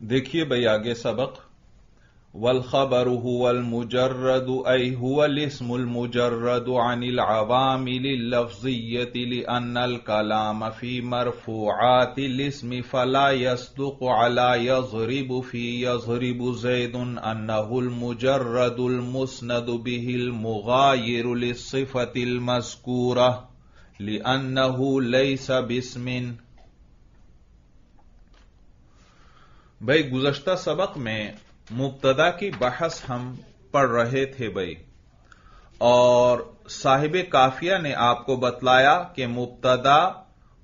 देखिए भाई आगे सबक। वल खबर हुवल मुजर्रद, ऐ हुवल इस्मुल मुजर्रद अनिल अवामिल लफ्जियत लिअन्नल कलाम फ़ी मरफूआतिल इस्म फला यस्दुक अला यज़रिब फ़ी यज़रिब ज़ैदुन अन्नहुल मुजर्रदुल मुस्नद बिहिल मुगायिर लिस्सिफतिल मज़कूरा लिअन्नहु लैस बिस्मिन भाई, गुजश्ता सबक में मुबतदा की बहस हम पढ़ रहे थे भाई। और साहिब काफिया ने आपको बतलाया कि मुबतदा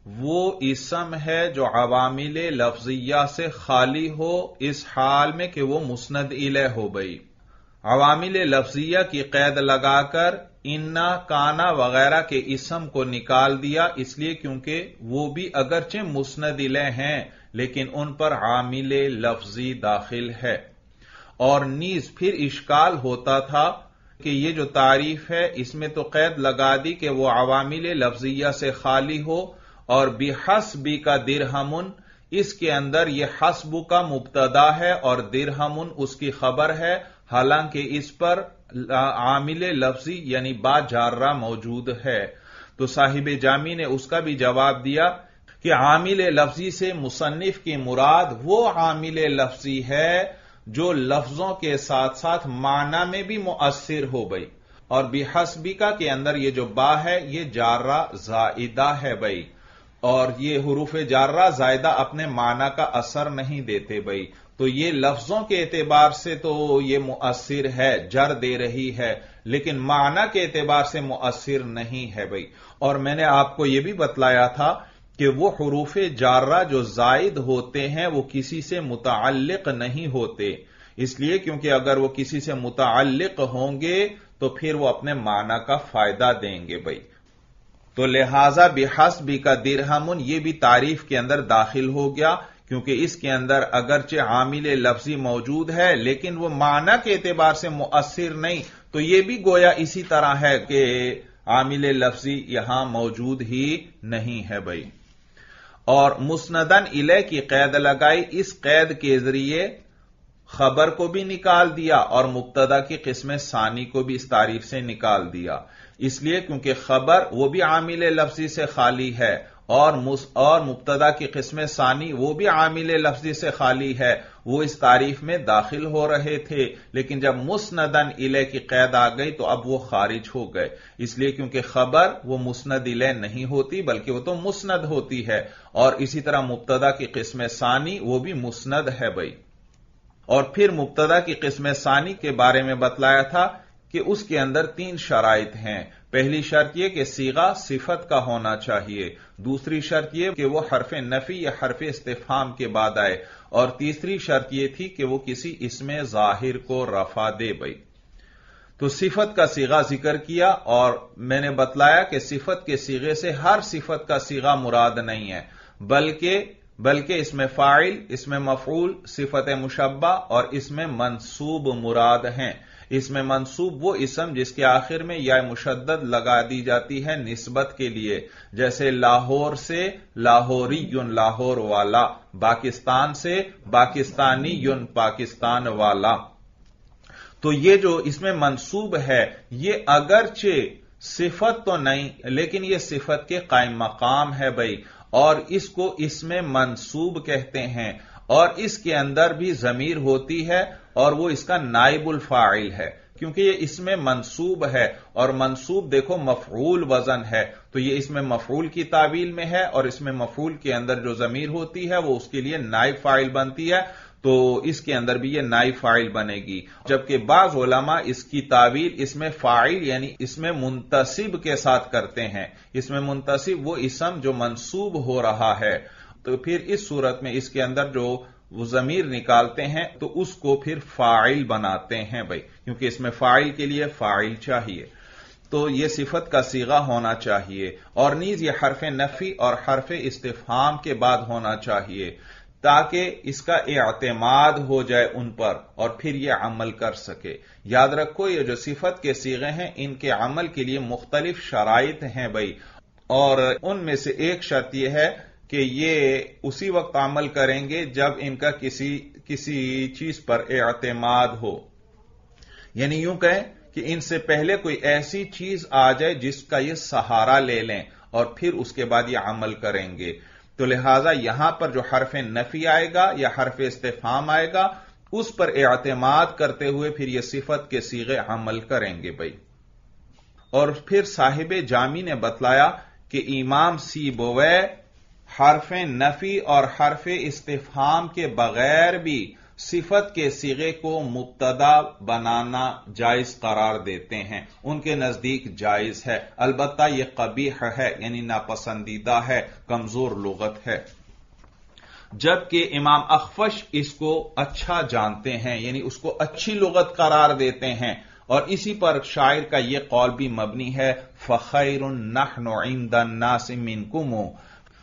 वो इसम है जो अवामिल लफ्जिया से खाली हो, इस हाल में कि वो मुस्नद इलह हो गई अवामिल लफ्जिया की कैद लगाकर इन्ना काना वगैरह के इसम को निकाल दिया, इसलिए क्योंकि वो भी अगरचे मुस्नद इलह हैं लेकिन उन पर आमिल लफ्जी दाखिल है। और नीज फिर इश्काल होता था कि ये जो तारीफ़ है, इसमें तो कैद लगा दी कि वह अवामिल लफ्जिया से खाली हो और बेहसबी का दिरहमुन, इसके अंदर यह हसबु का मुबतदा है और दिरहमुन उसकी खबर है। हालाँकि इस पर आमिल लफ्जी यानी बा जार्रा मौजूद है। तो साहिब जामी ने उसका भी जवाब दिया कि आमिल लफ्जी से मुसन्फ की मुराद वो आमिल लफ्जी है जो लफ्जों के साथ साथ माना में भी मुअसर हो गई। और बेहसबिका के अंदर ये जो बा है, ये जार्रा जायदा है भाई और ये हरूफ जार्रा जायदा अपने माना का असर नहीं देते भाई तो ये लफ्जों के एतबार से तो ये मुअसर है, जर दे रही है, लेकिन माना के एतबार से मुअसर नहीं है भाई और मैंने आपको यह भी बतलाया था कि वो हरूफ जारा जो जायद होते हैं, वो किसी से मुतल नहीं होते। इसलिए क्योंकि अगर वो किसी से मुतल होंगे तो फिर वो अपने माना का फ़ायदा देंगे भाई। तो लिहाजा बेहसबी का दिरहमुन ये भी तारीफ़ के अंदर दाखिल हो गया, क्योंकि इसके अंदर अगरचे आमिल लफ्जी मौजूद है, लेकिन वो माना के एतबार से मुअसर नहीं। तो ये भी गोया इसी तरह है कि आमिल लफ्जी यहाँ मौजूद ही नहीं है भाई। और मुस्नदन इले की कैद लगाई। इस कैद के ज़रिए खबर को भी निकाल दिया और मुबतदा की किस्म सानी को भी इस तारीफ़ से निकाल दिया। इसलिए क्योंकि खबर वो भी आमिल लफ्जी से खाली है और मुस, और मुबतदा की किस्म सानी वो भी आमिल लफ्जी से खाली है। वो इस तारीफ़ में दाखिल हो रहे थे। लेकिन जब मुस्नदन इले की कैद आ गई तो अब वो खारिज हो गए। इसलिए क्योंकि खबर वो मुस्नद इले नहीं होती, बल्कि वो तो मुस्नद होती है। और इसी तरह मुबतदा की किस्म सानी, वो भी मुस्नद है भाई। और फिर मुबतदा की किस्म सानी के बारे में बतलाया था कि उसके अंदर तीन शराइत हैं। पहली शर्त यह कि सीगा सिफत का होना चाहिए। दूसरी शर्त यह कि वह हरफ नफी या हरफ इस्तेफाम के बाद आए। और तीसरी शर्त यह थी कि वह किसी इसमें ज़ाहिर को रफा दे बई तो सिफत का सीगा ज़िक्र किया और मैंने बतलाया कि सिफत के सीगे से हर सिफत का सीगा मुराद नहीं है। बल्कि बल्कि इसमें फ़ाइल, इसमें मफूल सिफत मुशब्बा और इसमें मनसूब मुराद हैं। इसमें मनसूब वो इसम जिसके आखिर में या मुशद लगा दी जाती है नस्बत के लिए, जैसे लाहौर से लाहौरी युन लाहौर वाला, पाकिस्तान से पाकिस्तानी युन पाकिस्तान वाला। तो ये जो इसमें मनसूब है, ये अगरचे सिफत तो नहीं, लेकिन ये सिफत के कायम मकाम है भाई, और इसको इसमें मनसूब कहते हैं, और इसके अंदर भी जमीर होती है और वो इसका नाइबुल फ़ाइल है, क्योंकि ये इसमें मंसूब है। और मंसूब देखो मफरूल वज़न है। तो ये इसमें मफरूल की तावील में है और इसमें मफरूल के अंदर जो जमीर होती है, वो उसके लिए नाइब फ़ाइल बनती है। तो इसके अंदर भी ये नाइब फ़ाइल बनेगी। जबकि बाज ओलमा इसकी तावील इसमें फ़ाइल, यानी इसमें मुंतसिब के साथ करते हैं। इसमें मुंतसिब वो इसम जो मंसूब हो रहा है। तो फिर इस सूरत में इसके अंदर जो वो जमीर निकालते हैं तो उसको फिर फ़ाइल बनाते हैं भाई, क्योंकि इसमें फ़ाइल के लिए फ़ाइल चाहिए। तो यह सिफत का सीगा होना चाहिए, और नीज ये हरफ नफी और हरफ इस्तेफाम के बाद होना चाहिए, ताकि इसका एतमाद हो जाए उन पर, और फिर यह अमल कर सके। याद रखो, ये जो सिफत के सीगे हैं, इनके अमल के लिए मुख्तलिफ़ शराइत हैं भाई, और उनमें से एक शर्त यह है कि ये उसी वक्त अमल करेंगे जब इनका किसी किसी चीज़ पर एतमाद हो। यानी यूँ कहें कि इनसे पहले कोई ऐसी चीज़ आ जाए जिसका ये सहारा ले लें और फिर उसके बाद ये अमल करेंगे। तो लिहाजा यहाँ पर जो हरफ नफी आएगा या हरफ इस्तेफाम आएगा, उस पर एतमाद करते हुए फिर यह सिफत के सीगे अमल करेंगे भाई। और फिर साहिब जामी ने बतलाया कि इमाम सी बोवे हरफ नफी और हरफ इस्तेफाम के बगैर भी सिफत के सिगे को मुबतदा बनाना जायज़ करार देते हैं। उनके नज़दीक जायज़ है। अलबत्ता यह कबीह है, यानी नापसंदीदा है, कमज़ोर लुगत है। जबकि इमाम अखफश इसको अच्छा जानते हैं, यानी उसको अच्छी लुगत करार देते हैं। और इसी पर शायर का यह कौल भी मबनी है फ़खैर नासिमिन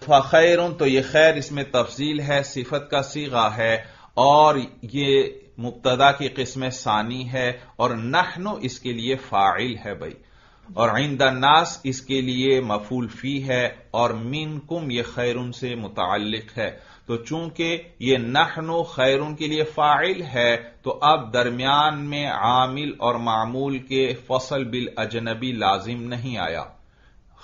फ़खैर तो यह खैर इसमें तफजील है सिफत का सीगा है और ये मुबतदा की किस्म सानी है और नहनो इसके लिए फ़ाइल है भाई और आइंदा नास इसके लिए मफूल फ़ी है और मिन कुम यह खैरुन से मुतल है तो चूँकि ये नहनो खैरुन के लिए फ़ाइल है तो अब दरमियान में आमिल और मामूल के फ़सल बिल अजनबी लाजिम नहीं आया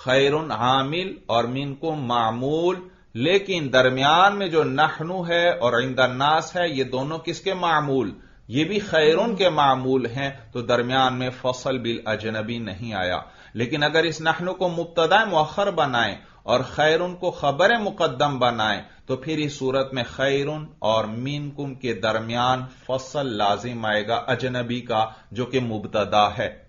खैरुन आमिल और मिन को मामूल। लेकिन दरमियान में जो नहनु है और इंदन्नास है, ये दोनों किसके मामूल? ये भी खैरुन के मामूल हैं तो दरमियान में फ़सल बिल अजनबी नहीं आया। लेकिन अगर इस नहनु को मुबतदा मौखर बनाएँ और खैरुन को खबर मुकदम बनाएँ तो फिर इस सूरत में खैरुन और मीनकुम के दरमियान फ़सल लाजिम आएगा अजनबी का, जो कि मुबतदा है।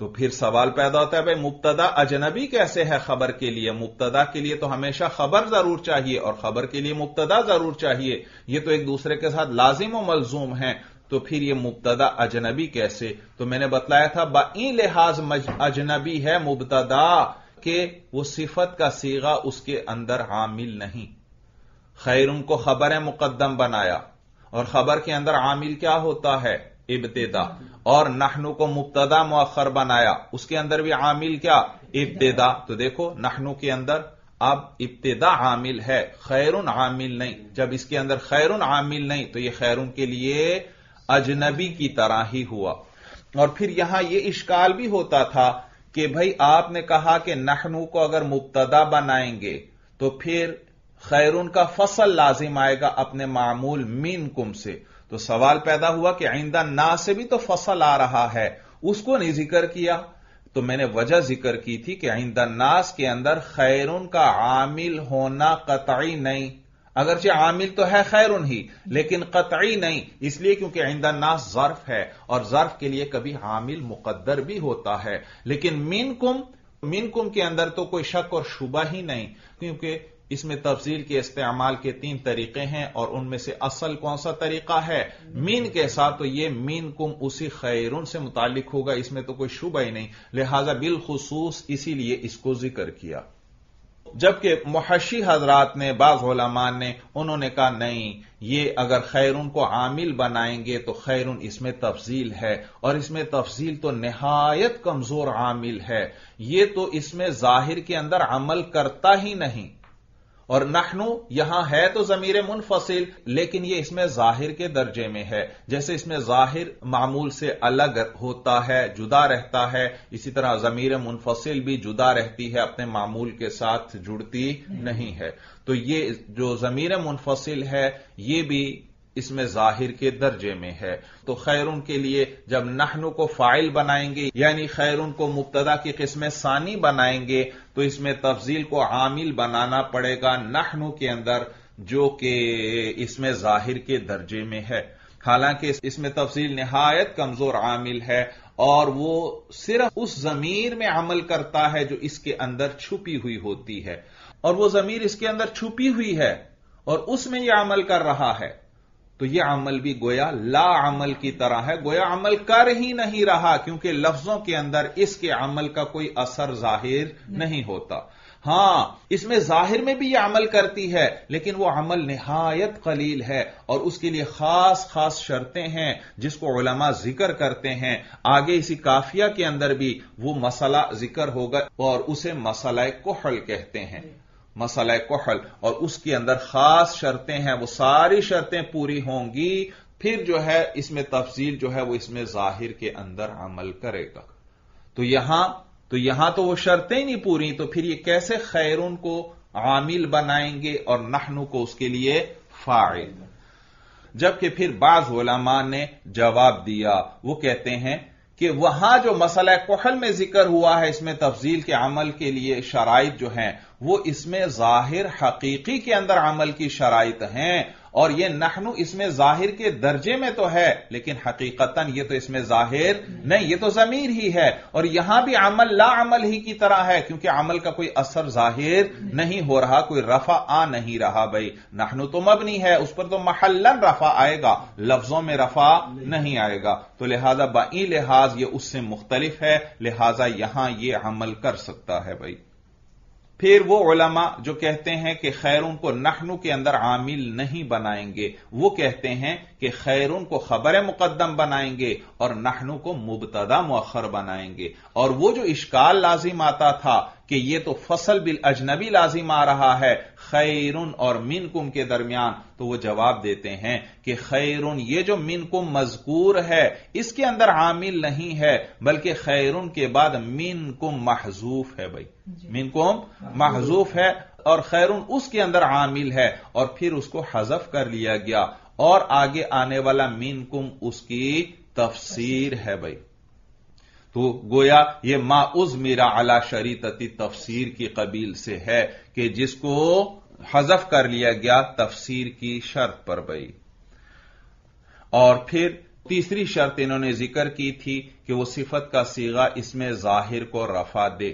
तो फिर सवाल पैदा होता है, भाई, मुबतदा अजनबी कैसे है खबर के लिए? मुबतदा के लिए तो हमेशा खबर ज़रूर चाहिए और खबर के लिए मुबतदा ज़रूर चाहिए। यह तो एक दूसरे के साथ लाजिम मलजूम है। तो फिर यह मुबतदा अजनबी कैसे? तो मैंने बतलाया था बाई लिहाज अजनबी है मुबतदा के, वो सिफत का सीगा उसके अंदर आमिल नहीं। खैर, उनको खबर मुकदम बनाया और खबर के अंदर आमिल क्या होता है? इब्तदा। और नहनु को मुबतदा मुखर बनाया। उसके अंदर भी आमिल क्या? इब्तदा। तो देखो, नहनु के अंदर अब इब्तदा आमिल है, खैरुन आमिल नहीं। जब इसके अंदर खैरुन आमिल नहीं तो यह खैरुन के लिए अजनबी की तरह ही हुआ। और फिर यहाँ यह इश्काल भी होता था कि भाई आपने कहा कि नहनू को अगर मुबतदा बनाएँगे तो फिर खैरून का फ़सल लाजिम आएगा अपने मामूल मीन कुम से। तो सवाल पैदा हुआ कि आइंदा ना से भी तो फ़सल आ रहा है। उसको नहीं ज़िक्र किया। तो मैंने वजह ज़िक्र की थी कि आइंदा नास के अंदर खैरुन का आमिल होना कतई नहीं। अगरचे आमिल तो है खैरुन ही, लेकिन कतई नहीं, इसलिए क्योंकि आइंदा नास जर्फ है और जर्फ के लिए कभी आमिल मुकद्दर भी होता है। लेकिन मिनकुम मिनकुम के अंदर तो कोई शक और शुबा ही नहीं, क्योंकि इसमें तफजील के इस्तेमाल के तीन तरीके हैं और उनमें से असल कौन सा तरीका है? मीन के साथ तो यह मीन कुम उसी खैरून से मुतालिक होगा, इसमें तो कोई शुबा ही नहीं। लिहाजा बिलखसूस इसीलिए इसको ज़िक्र किया। जबकि मुहशी हजरात ने बाज़मान ने, उन्होंने कहा, नहीं, ये अगर खैरून को आमिल बनाएँगे तो खैरून इसमें तफजील है और इसमें तफजील तो नहायत कमज़ोर आमिल है। ये तो इसमें ज़ाहिर के अंदर अमल करता ही नहीं। और नखनू यहाँ है तो जमीर मुनफसिल, लेकिन यह इसमें ज़ाहिर के दर्जे में है। जैसे इसमें ज़ाहिर मामूल से अलग होता है, जुदा रहता है, इसी तरह जमीर मुनफसिल भी जुदा रहती है, अपने मामूल के साथ जुड़ती नहीं है। तो ये जो जमीर मुनफसिल है, ये भी इसमें ज़ाहिर के दर्जे में है। तो खैरुन के लिए जब नहनु को फ़ाइल बनाएँगे, यानी खैरुन को मुबतदा की किस्म सानी बनाएँगे तो इसमें तफजील को आमिल बनाना पड़ेगा नहनु के अंदर, जो कि इसमें ज़ाहिर के दर्जे में है। हालाँकि इसमें तफसील नहायत कमज़ोर आमिल है, और वो सिर्फ़ उस जमीर में अमल करता है जो इसके अंदर छुपी हुई होती है। और वो जमीर इसके अंदर छुपी हुई है, और उसमें यह अमल कर रहा है। तो यह अमल भी गोया ला अमल की तरह है। गोया अमल कर ही नहीं रहा क्योंकि लफ्जों के अंदर इसके अमल का कोई असर ज़ाहिर नहीं। होता। हाँ इसमें ज़ाहिर में भी यह अमल करती है लेकिन वो अमल निहायत कलील है और उसके लिए खास खास शर्तें हैं जिसको उलमा ज़िक्र करते हैं। आगे इसी काफिया के अंदर भी वो मसला ज़िक्र होगा और उसे मसला कोहल कहते हैं। मसला कोहल, और उसके अंदर खास शर्तें हैं, वो सारी शर्तें पूरी होंगी, फिर जो है इसमें तफसील जो है वो इसमें ज़ाहिर के अंदर अमल करेगा। तो यहाँ तो यहाँ तो वो शर्तें नहीं पूरी तो फिर ये कैसे खैरून को आमिल बनाएँगे और नहनु को उसके लिए फ़ाइल? जबकि फिर बाज उलमा ने जवाब दिया, वो कहते हैं कि वहाँ जो मसला कोहल में ज़िक्र हुआ है, इसमें तफजील के अमल के लिए शराइत जो हैं वो इसमें ज़ाहिर हकीकी के अंदर अमल की शराइत हैं और यह नहनु इसमें ज़ाहिर के दर्जे में तो है, लेकिन हकीकतन ये तो इसमें ज़ाहिर नहीं, ये तो जमीर ही है। और यहाँ भी अमल ला अमल ही की तरह है, क्योंकि अमल का कोई असर ज़ाहिर नहीं हो रहा, कोई रफा आ नहीं रहा भाई। नहनु तो मबनी है, उस पर तो महलन रफा आएगा, लफ्जों में रफा नहीं आएगा। तो लिहाजा बाई लिहाज ये उससे मुख्तलिफ़ है, लिहाजा यहाँ यह अमल कर सकता है भाई। फिर वो उलमा जो कहते हैं कि खैरून को नहनु के अंदर आमिल नहीं बनाएँगे, वो कहते हैं कि खैरून को खबर मुकदम बनाएँगे और नहनु को मुबतदा मखर बनाएँगे। और वो जो इश्काल लाजिम आता था कि ये तो फ़सल बिल अजनबी लाजिम आ रहा है खैरुन और मिनकुम के दरमियान। तो वो जवाब देते हैं कि खैरुन ये जो मिनकुम मजकूर है इसके अंदर आमिल नहीं है बल्कि खैरुन के बाद मिनकुम महजूफ है भाई। मिनकुम महजूफ है और खैरुन उसके अंदर आमिल है और फिर उसको हजफ कर लिया गया। और आगे आने वाला मिनकुम उसकी तफसीर है भाई। तो गोया ये मा उज मीरा अला शरीतती तफसीर की कबील से है कि जिसको हजफ कर लिया गया तफसीर की शर्त पर बई। और फिर तीसरी शर्त इन्होंने ज़िक्र की थी कि वो सिफत का सीगा इसमें ज़ाहिर को रफा दे।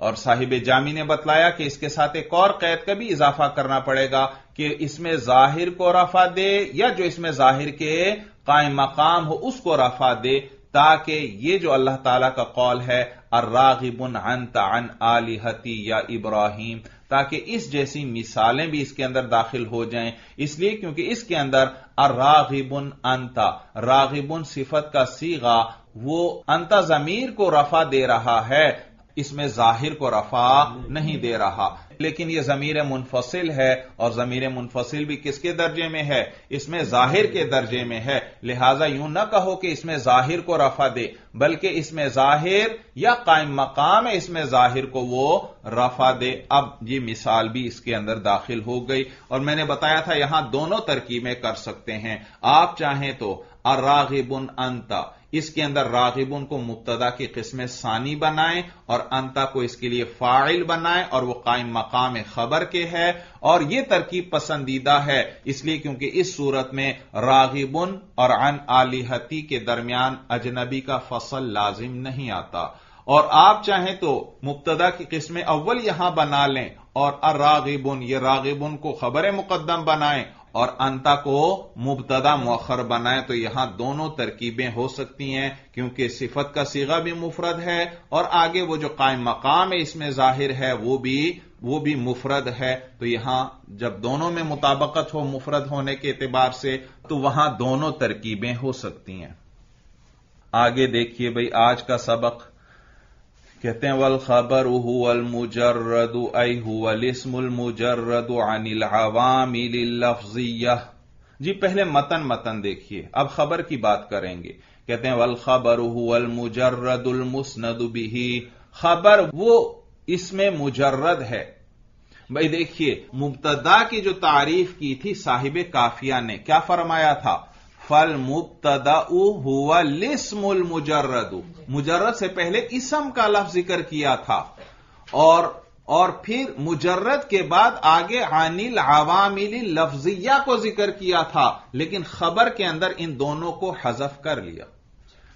और साहिब जामी ने बतलाया कि इसके साथ एक और कैद का भी इजाफा करना पड़ेगा कि इसमें ज़ाहिर को रफा दे या जो इसमें ज़ाहिर के कायम मकाम हो उसको रफा दे ताकि ये जो अल्लाह ताला का कौल है, अर्रागिबुन अन आलिहती या इब्राहिम, ताकि इस जैसी मिसालें भी इसके अंदर दाखिल हो जाएँ। इसलिए क्योंकि इसके अंदर अर्रागिबुन अंता रागिबुन सिफत का सीगा, वो अंता जमीर को रफा दे रहा है इसमें ज़ाहिर को रफा नहीं दे रहा। लेकिन यह जमीर मुनफसिल है और जमीर मुनफसिल भी किसके दर्जे में है? इसमें ज़ाहिर के दर्जे में है। लिहाजा यूँ ना कहो कि इसमें ज़ाहिर को रफा दे, बल्कि इसमें ज़ाहिर या कायम मकाम है, इसमें ज़ाहिर को वो रफा दे। अब ये मिसाल भी इसके अंदर दाखिल हो गई और मैंने बताया था, यहाँ दोनों तरकीबें कर सकते हैं। आप चाहें तो अर्रागिबुन अंता इसके अंदर रागिबुन को मुबतदा की किस्म सानी बनाएँ और अंता को इसके लिए फ़ाइल बनाएँ और वह कायम मकाम खबर के है। और यह तरकीब पसंदीदा है, इसलिए क्योंकि इस सूरत में रागिबुन और अन आलिहती के दरमियान अजनबी का फ़सल लाजिम नहीं आता। और आप चाहें तो मुबतदा की किस्म अव्वल यहाँ बना लें और अर्रागिबुन ये रागिबुन को खबर मुकदम बनाएँ और अंता को मुबतदा मौखर बनाए तो यहाँ दोनों तरकीबें हो सकती हैं, क्योंकि सिफत का सीगा भी मुफरद है, और आगे वो जो कायम मकाम है इसमें ज़ाहिर है, वो भी वो भी मुफरद है। तो यहाँ जब दोनों में मुताबकत हो मुफरद होने के एतबार से तो वहाँ दोनों तरकीबें हो सकती हैं। आगे देखिए भाई, आज का सबक कहते हैं वल खबर हुल मुजर्रद मुजर्रद अनिल अवामिल लफ्जिया जी, पहले मतन मतन देखिए, अब खबर की बात करेंगे। कहते हैं वल खबर हुल मुजर्रदुल मुस्नद बिही खबर वो इसमें मुजर्रद है। भाई देखिए, मुबतदा की जो तारीफ़ की थी साहिब काफिया ने, क्या फरमाया था? फल मुबतदा हुआ लिस्मुल मुजर्रद मुजर्रद से पहले इसम का लफ्ज ज़िक्र किया था और और फिर मुजर्रद के बाद आगे अनिल आवामिल लफ्जिया को ज़िक्र किया था लेकिन खबर के अंदर इन दोनों को हजफ कर लिया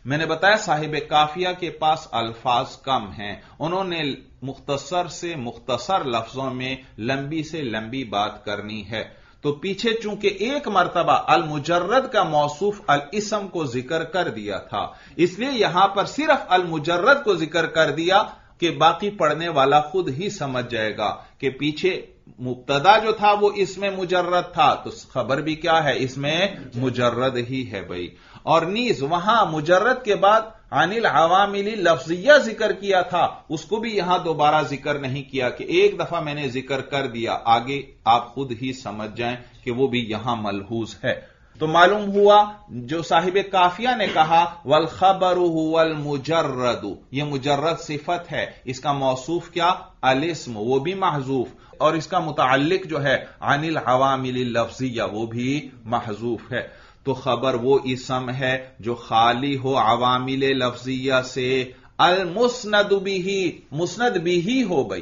मैंने बताया साहिब काफिया के पास अल्फाज कम हैं उन्होंने मुख्तसर से मुख्तसर लफ्जों में लंबी से लंबी बात करनी है तो पीछे चूँकि एक मरतबा अल मुजर्रद का मौसूफ अल इसम को ज़िक्र कर दिया था, इसलिए यहाँ पर सिर्फ़ अल मुजर्रद को ज़िक्र कर दिया कि बाकी पढ़ने वाला खुद ही समझ जाएगा कि पीछे मुबतदा जो था वो इसमें मुजर्रद था। तो खबर भी क्या है? इसमें मुजर्रद ही है भाई। और नीज, वहाँ मुजर्रद के बाद अनिल अवामिली लफ्जिया ज़िक्र किया था, उसको भी यहाँ दोबारा ज़िक्र नहीं किया कि एक दफ़ा मैंने ज़िक्र कर दिया। आगे आप खुद ही समझ जाएँ कि वो भी यहाँ मलहूज है। तो मालूम हुआ, जो साहिब काफिया ने कहा, वल खबर वल मुजर्रदु। यह मुजर्रद सिफत है। इसका मौसूफ क्या? अलिस्म वो भी महजूफ। और इसका मुतालिक जो है, अनिल अवामिल लफ्जिया, वो भी महजूफ है। तो खबर वो इसम है जो खाली हो अवामिल लफ्जिया से। अल मुस्नद भी मुस्नद भी हो भाई।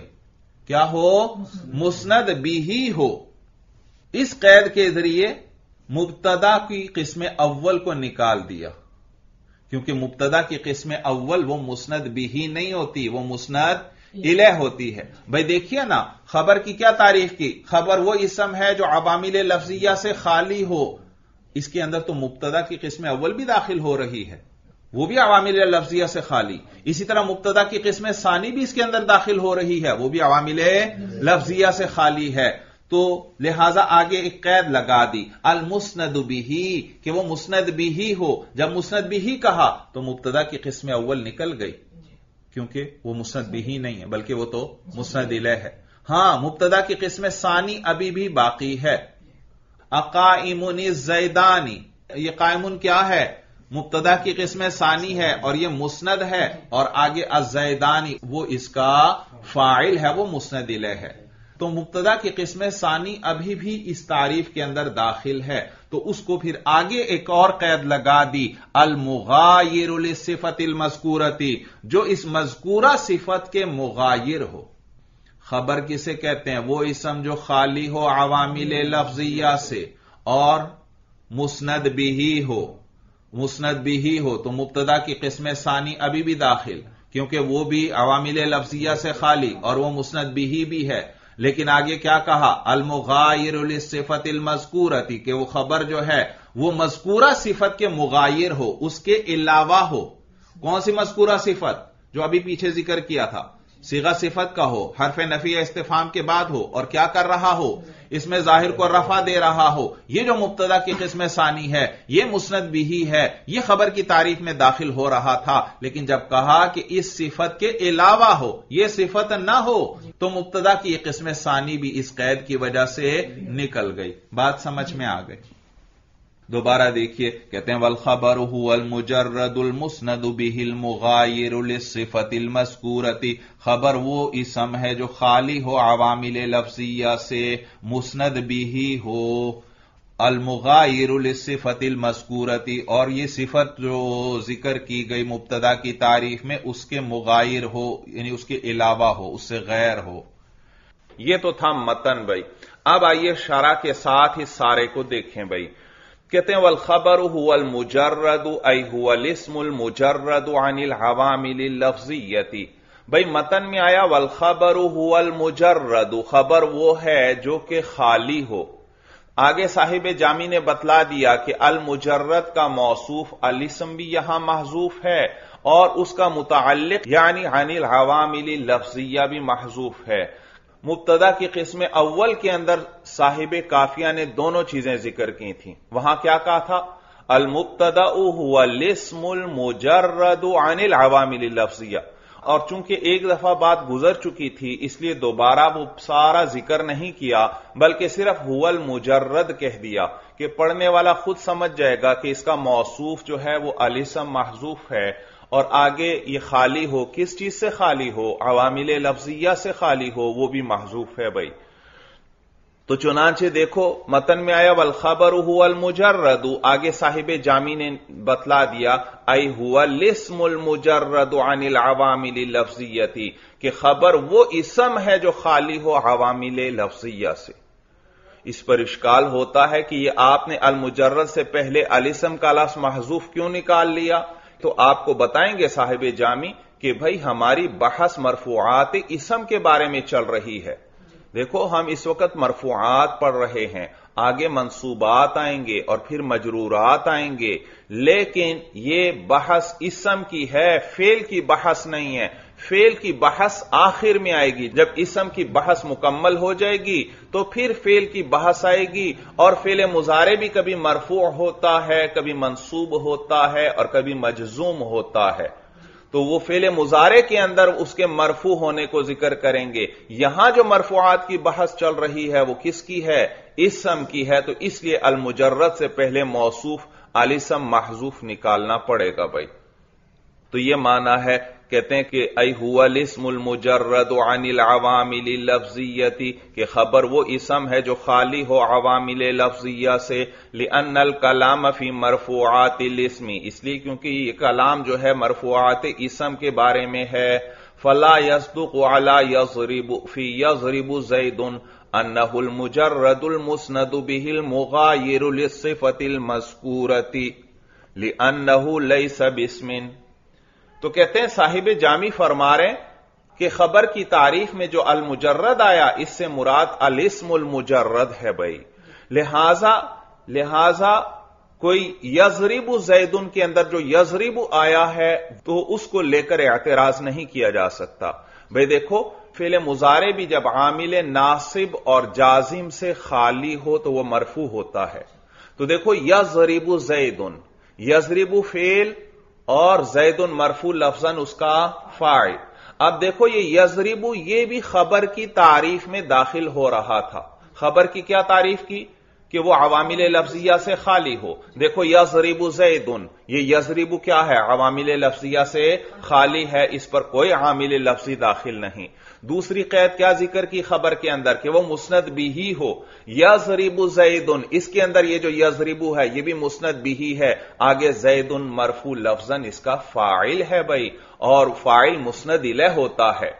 क्या हो? मुस्नद। भी हो। इस कैद के ज़रिए मुबतदा की किस्म अव्वल को निकाल दिया। क्योंकि मुबतदा की किस्म अव्वल वो मुस्नद भी ही नहीं होती वो मुस्नद इले होती है। भाई देखिए ना खबर की क्या तारीफ़ की? खबर वो इसम है जो अवामिल लफ्जिया से खाली हो। इसके अंदर तो मुबतदा की किस्म अव्वल भी दाखिल हो रही है। वो भी अवामिल लफ्जिया से खाली। इसी तरह मुबतदा की किस्म सानी भी इसके अंदर दाखिल हो रही है, वो भी अवामिल लफ्जिया से खाली है। तो लिहाजा आगे एक कैद लगा दी। अल मुस्नद बिही, कि वो मुस्नद भी ही। हो जब मुस्नद भी ही कहा तो मुबतदा की किस्म अव्वल निकल गई। क्योंकि वो मुस्नद भी ही नहीं है, बल्कि वो तो मुस्नद इलह है। हाँ, मुबतदा की किस्म सानी अभी भी बाकी है। अकाइमुन जैदानी। ये कायमुन क्या है? मुबतदा की किस्म सानी है, और ये मुस्नद है, और आगे अजैदानी, वो इसका फ़ाइल है, वो इलह है। तो मुबतदा की किस्म सानी अभी भी इस तारीफ़ के अंदर दाखिल है। तो उसको फिर आगे एक और कैद लगा दी अल मुगायर सिफत मजकूरती, जो इस मजकूरा सिफत के मुगायर हो। खबर किसे कहते हैं? वो इसम जो खाली हो, अवामिल लफ्जिया से, और मुस्नद भी ही हो। मुस्नद भी ही हो तो मुबतदा की किस्म सानी अभी भी दाखिल, क्योंकि वो भी अवामिल लफ्जिया से खाली, और वो मुस्नद भी ही भी है। लेकिन आगे क्या कहा? अलमुगायर सिफत मजकूरती, कि वो खबर जो है, वो मजकूरा सिफत के मुगायर हो, उसके अलावा हो। कौन सी मजकूरा सिफत? जो अभी पीछे ज़िक्र किया था। सिगा सिफत का हो, हरफ नफी इस्तेफाम के बाद हो, और क्या कर रहा हो? इसमें ज़ाहिर को रफा दे रहा हो। ये जो मुबतदा की किस्म सानी है यह मुस्नद भी ही है। यह खबर की तारीफ़ में दाखिल हो रहा था, लेकिन जब कहा कि इस सिफत के अलावा हो, ये सिफत ना हो तो मुबतदा की यह किस्म सानी भी इस कैद की वजह से निकल गई। बात समझ में आ गई। दोबारा देखिए, कहते हैं वल खबर हुल मुजर्रदुल मुस्नद बिहिल मुगायर सिफतिल मस्कूरती. खबर वो इसम है जो खाली हो अवामिल लफ्जिया से, मुस्नद भी ही अलमुगायर सिफतिल मस्कूरती, और ये सिफत जो ज़िक्र की गई मुबतदा की तारीफ़ में, उसके मुगायर हो, यानी उसके अलावा हो, उससे गैर हो। यह तो था मतन भाई। अब आइए शरा के साथ इस सारे को देखें भाई। कहते हैं, वल खबर हुल मुजर्रद हुअलिस्मुल मुजर्रद अनिल हवामिल लफ्जियती। भाई, मतन में आया, वल खबर हुल मुजर्रद। खबर वो है जो कि खाली हो। आगे साहिब जामी ने बतला दिया कि अल मुजर्रद का मौसूफ अलिसम भी यहाँ महजूफ है और उसका मुतल यानी अनिल हवामिल लफ्जिया भी महजूफ है। मुबतदा की किस्म अव्वल के अंदर साहिब काफिया ने दोनों चीज़ें ज़िक्र की थी। वहाँ क्या कहा था? अलमुबतदा लिस्मुल मुजर्रद अनिल अवामिल लफ्जिया। और चूँकि एक दफ़ा बात गुजर चुकी थी, इसलिए दोबारा वो सारा ज़िक्र नहीं किया, बल्कि सिर्फ़ हुवल मुजर्रद कह दिया कि पढ़ने वाला खुद समझ जाएगा कि इसका मौसूफ जो है वो अलिसम महजूफ है। और आगे ये खाली हो, किस चीज़ से खाली हो? अवामिल लफ्जिया से खाली हो, वो भी महजूफ है भाई। तो चुनाचे देखो, मतन में आया, वल खबर हुअल मुजर्रदु। आगे साहिब जामी ने बतला दिया, आई हुआ लिस्मुल मुजर्रद अनिल अवामिल लफ्जियती कि खबर वो इसम है जो खाली हो अवामिल लफ्जिया से। इस पर इश्काल होता है कि यह आपने अल मुजर्रद से पहले अलिसम का लफ्ज महजूफ क्यों निकाल लिया? तो आपको बताएँगे साहिब जामी कि भाई हमारी बहस मरफुआत इसम के बारे में चल रही है। देखो, हम इस वक्त मरफूआत पढ़ रहे हैं। आगे मंसूबात आएँगे और फिर मजरूरात आएँगे। लेकिन ये बहस इसम की है, फेल की बहस नहीं है। फेल की बहस आखिर में आएगी। जब इसम की बहस मुकम्मल हो जाएगी तो फिर फेल की बहस आएगी और फेल मुजारे भी कभी मरफू होता है, कभी मंसूब होता है और कभी मजजूम होता है। तो वो फेले मुजारे के अंदर उसके मरफू होने को ज़िक्र करेंगे। यहाँ जो मरफुआत की बहस चल रही है, वो किसकी है? इसम की है। तो इसलिए अलमुजर्रत से पहले मौसूफ आलिसम महजूफ निकालना पड़ेगा भाई। तो ये माना है कहते हैं कि, आई हुअलिस्मुल मुजर्रद अनिल अवामिल लफ्जियती कि खबर वो इसम है जो खाली हो अवामिल लफ्जिया से, लिअन्नल कलाम फ़ी मरफुआत इसमी इसलिए क्योंकि ये कलाम जो है मरफुआत इसम के बारे में है। फला यसदुक अला यजरिबु फ़ी यजरिबु जैदुन अन्नहुल मुजर्रदुल मुस्नदु बिहिल सिफतिल मस्कूरती लिअन्नहु लैसा बिस्मिन तो कहते हैं, साहिब जामी फरमा रहे कि खबर की तारीफ़ में जो अल मुजर्रद आया, इससे मुराद अलिस्मुल मुजर्रद है भाई। लिहाजा लिहाजा कोई यजरिबु जैदुन के अंदर जो यजरिबु आया है तो उसको लेकर एतराज़ नहीं किया जा सकता। भाई देखो, फेले मुजारे भी जब आमिल नासिब और जाजिम से खाली हो तो वह मरफू होता है। तो देखो, यजरिबु जैदुन, यजरिबु फेल और जैदन मरफू लफजन उसका फ़ाइल। अब देखो ये यजरीबू, ये भी खबर की तारीफ़ में दाखिल हो रहा था। खबर की क्या तारीफ़ की? कि वो अवामिल लफ्जिया से खाली हो। देखो यजरिबू जैदुन, ये यजरीबू क्या है? अवामिल लफ्जिया से खाली है, इस पर कोई आमिल लफ्जी दाखिल नहीं। दूसरी कैद क्या ज़िक्र की खबर के अंदर कि वो मुस्नद भी ही हो। यजरिबु जैदुन, इसके अंदर ये जो यजरिबु है, ये भी मुस्नद भी ही है। आगे जैदुन मरफू लफजन, इसका फ़ाइल है भाई, और फ़ाइल मुस्नद इलह होता है।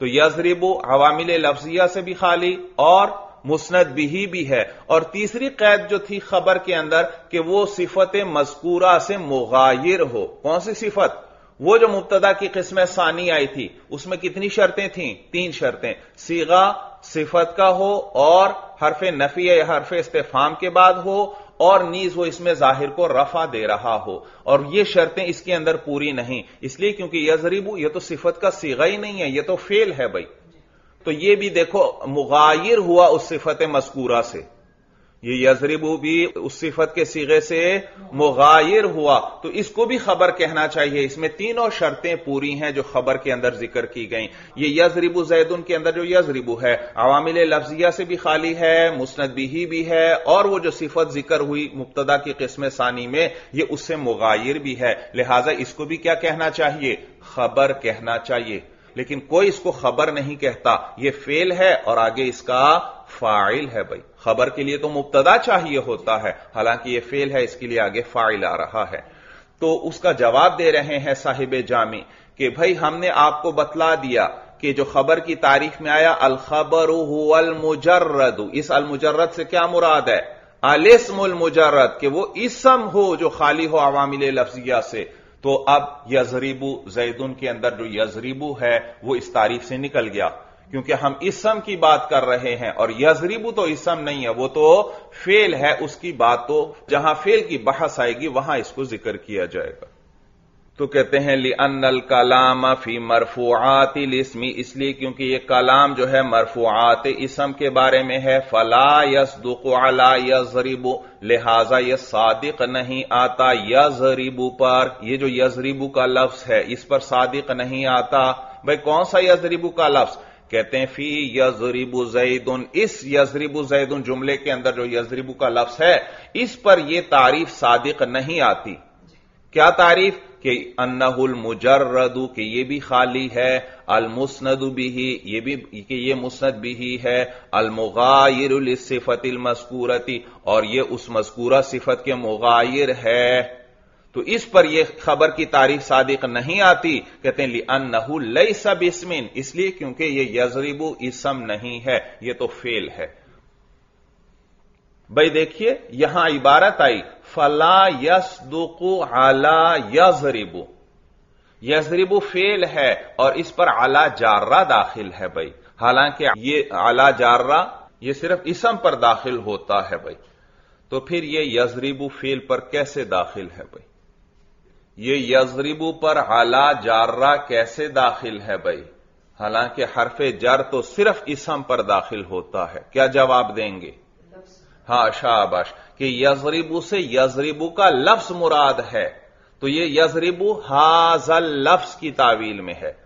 तो यजरीबू अवामिल लफ्जिया से भी खाली, और मुस्नद बिही भी है। और तीसरी कैद जो थी खबर के अंदर कि वो सिफत मजकूरा से मुगायर हो। कौन सी सिफत? वो जो मुबतदा की किस्म सानी आई थी, उसमें कितनी शर्तें थी? तीन शर्तें। सीगा सिफत का हो और हरफ नफी या हरफ इस्तेफाम के बाद हो और नीज वो इसमें ज़ाहिर को रफा दे रहा हो। और ये शर्तें इसके अंदर पूरी नहीं। इसलिए क्योंकि यजरीबू, ये तो सिफत का सीगा ही नहीं है, ये तो फेल है भाई। तो ये भी देखो, मुगायर हुआ उस सिफत मस्कूरा से। ये यजरिबू भी उस सिफत के सीगे से मुगायर हुआ। तो इसको भी खबर कहना चाहिए। इसमें तीनों शर्तें पूरी हैं जो खबर के अंदर ज़िक्र की गई। ये यजरिबू जैदुन के अंदर जो यजरिबू है अवामिल लफ्जिया से भी खाली है मुस्नद भी, भी है और वो जो सिफत ज़िक्र हुई मुबतदा की किस्म सानी में ये उससे मुगायर भी है। लिहाजा इसको भी क्या कहना चाहिए? खबर कहना चाहिए। लेकिन कोई इसको खबर नहीं कहता। ये फेल है और आगे इसका फ़ाइल है भाई। खबर के लिए तो मुबतदा चाहिए होता है। हालाँकि ये फेल है, इसके लिए आगे फ़ाइल आ रहा है। तो उसका जवाब दे रहे हैं साहिब जामी कि भाई हमने आपको बतला दिया कि जो खबर की तारीफ़ में आया, अलखबर अल मुजर्रद। इस अल मुजर्रद से क्या मुराद है? अलिस्मुल मुजर्रद, कि वो इसम हो जो खाली हो अवामिल लफ्जिया से। तो अब यजरीबू जैदुन के अंदर जो यजरीबू है, वो इस तारीफ़ से निकल गया। क्योंकि हम इसम की बात कर रहे हैं और यजरीबू तो इसम नहीं है, वो तो फेल है उसकी बात तो। जहाँ फेल की बहस आएगी, वहाँ इसको ज़िक्र किया जाएगा। तो कहते हैं ली अनल कलाम फ़ी मरफुआत इसमी इसलिए क्योंकि ये कलाम जो है मरफुआत इसम के बारे में है, फला यसदुक अला यजरिबु, लिहाजा यह सादिक नहीं आता यजरिबु पर। यह जो यजरीबू का लफ्ज है, इस पर सादिक नहीं आता। भाई, कौन सा यजरीबू का लफ्ज? कहते हैं, फ़ी यजरिबु जैदुन। इस यजरिबु जैदुन जुमले के अंदर जो यजरिबु का लफ्ज है, इस पर यह तारीफ़ सादिक नहीं आती। क्या तारीफ़? कि अन्नहुल मुजर्रदु, कि ये भी खाली है, अल मुस्नदु भी ये भी, कि ये मुस्नद भी ही है अल मुगायर सिफतिल मस्कूरती और ये उस मस्कूरा सिफत के मुगायर है। तो इस पर यह खबर की तारीख सादिक नहीं आती। कहते हैं अनहू लई सब इसमिन इसलिए क्योंकि यह यजरिबू इसम नहीं है यह तो फेल है। भाई देखिए, यहाँ इबारत आई, फला यसदुकु आला यजरिबू यजरिबू फेल है और इस पर आला जार्रा दाखिल है भाई। हालाँकि ये आला जार्रा, ये सिर्फ़ इसम पर दाखिल होता है भाई। तो फिर ये यजरीबू फेल पर कैसे दाखिल है भाई? ये यजरीबू पर आला जार्रा कैसे दाखिल है भाई? हालाँकि हरफे जर तो सिर्फ़ इसम पर दाखिल होता है। क्या जवाब देंगे? हाँ शाबाश। कि यजरीबू से यजरीबू का लफ्स मुराद है। तो ये यजरीबू हाजल लफ्स की तावील में है।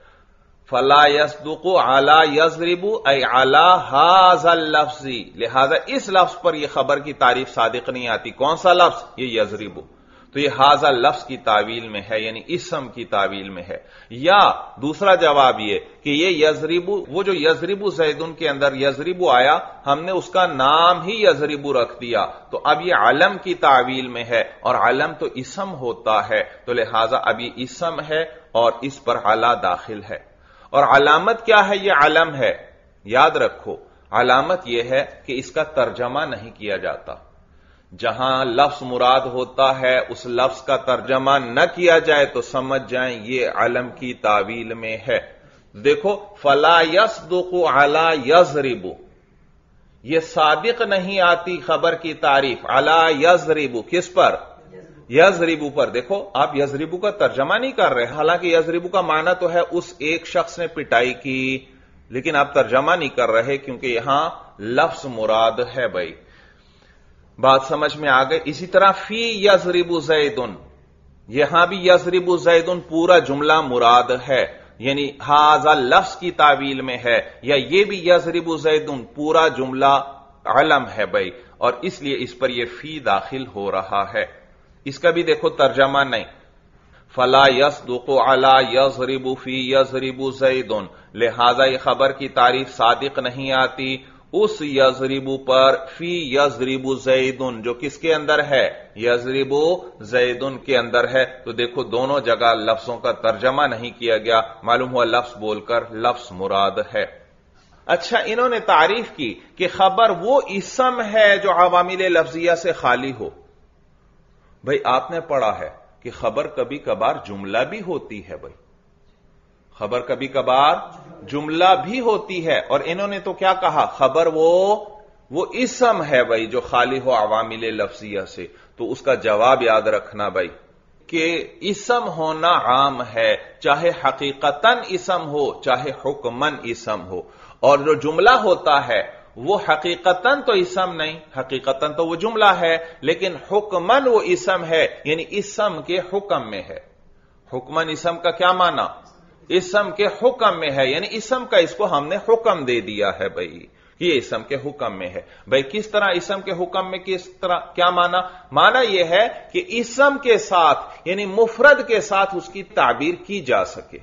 फला यसदुको आला यजरिबू अला हाजल लफ्जी। लिहाजा इस लफ्ज पर यह खबर की तारीफ़ सादिक नहीं आती। कौन सा लफ्ज? ये यजरिबू। तो ये हाजा लफ्ज की तावील में है, यानी इसम की तावील में है। या दूसरा जवाब ये कि ये यजरिबू, वो जो यजरिबू जैदुन के अंदर यजरिबू आया, हमने उसका नाम ही यजरिबू रख दिया। तो अब ये आलम की तावील में है और आलम तो इसम होता है। तो लिहाजा अब ये इसम है और इस पर आला दाखिल है। और अलामत क्या है? यह आलम है। याद रखो, अलामत यह है कि इसका तर्जमा नहीं किया जाता। जहाँ लफ्स मुराद होता है, उस लफ्स का तर्जमा न किया जाए तो समझ जाए, ये आलम की तावील में है। देखो, फला यस दुखो अला यजरिबू। ये सादिक नहीं आती खबर की तारीफ़। अला यजरिबू, किस पर? यजरिबू पर। देखो, आप यजरिबू का तर्जमा नहीं कर रहे हालाँकि यजरिबू का माना तो है उस एक शख्स ने पिटाई की, लेकिन आप तर्जमा नहीं कर रहे क्योंकि यहाँ लफ्स मुराद है भाई। बात समझ में आ गई। इसी तरह फ़ी यजरिबू जैदुन। यहाँ भी यजरिबू जैदुन पूरा जुमला मुराद है। यानी हाजा लफ्स की तावील में है। या ये भी यजरिबू जैदुन पूरा जुमला अलम है भाई। और इसलिए इस पर यह फ़ी दाखिल हो रहा है। इसका भी देखो तर्जमा नहीं। फला यस दुको अला यजरिबू फ़ी यजरिबू जैदुन। लिहाजा ये खबर की तारीफ़ सादिक नहीं आती। उस यजरिबू पर, फ़ी यजरिबू जैदुन, जो किसके अंदर है? यजरिबू जैदुन के अंदर है। तो देखो, दोनों जगह लफ्जों का तर्जमा नहीं किया गया। मालूम हुआ लफ्ज बोलकर लफ्ज मुराद है। अच्छा इन्होंने तारीफ़ की कि खबर वो इसम है जो अवामिल लफ्जिया से खाली हो। भाई, आपने पढ़ा है कि खबर कभी कभार जुमला भी होती है भाई। खबर कभी कभार जुमला भी होती है। और इन्होंने तो क्या कहा? खबर वो वो इसम है भाई, जो खाली हो अवामिल लफ्जिया से। तो उसका जवाब याद रखना भाई, कि इसम होना आम है, चाहे हकीकतन इसम हो, चाहे हुक्मन इसम हो। और जो जुमला होता है, वो हकीकतन तो इसम नहीं, हकीकतन तो वो जुमला है, लेकिन हुक्मन वो इसम है, यानी इसम के हुक्म में है। हुक्मन इसम का क्या माना? इसम के हुक्म में है, यानी इसम का इसको हमने हुक्म दे दिया है भाई। ये इसम के हुक्म में है। भाई, किस तरह इसम के हुक्म में किस तरह, क्या माना? माना यह है कि इसम के साथ, यानी मुफरद के साथ उसकी ताबीर की जा सके।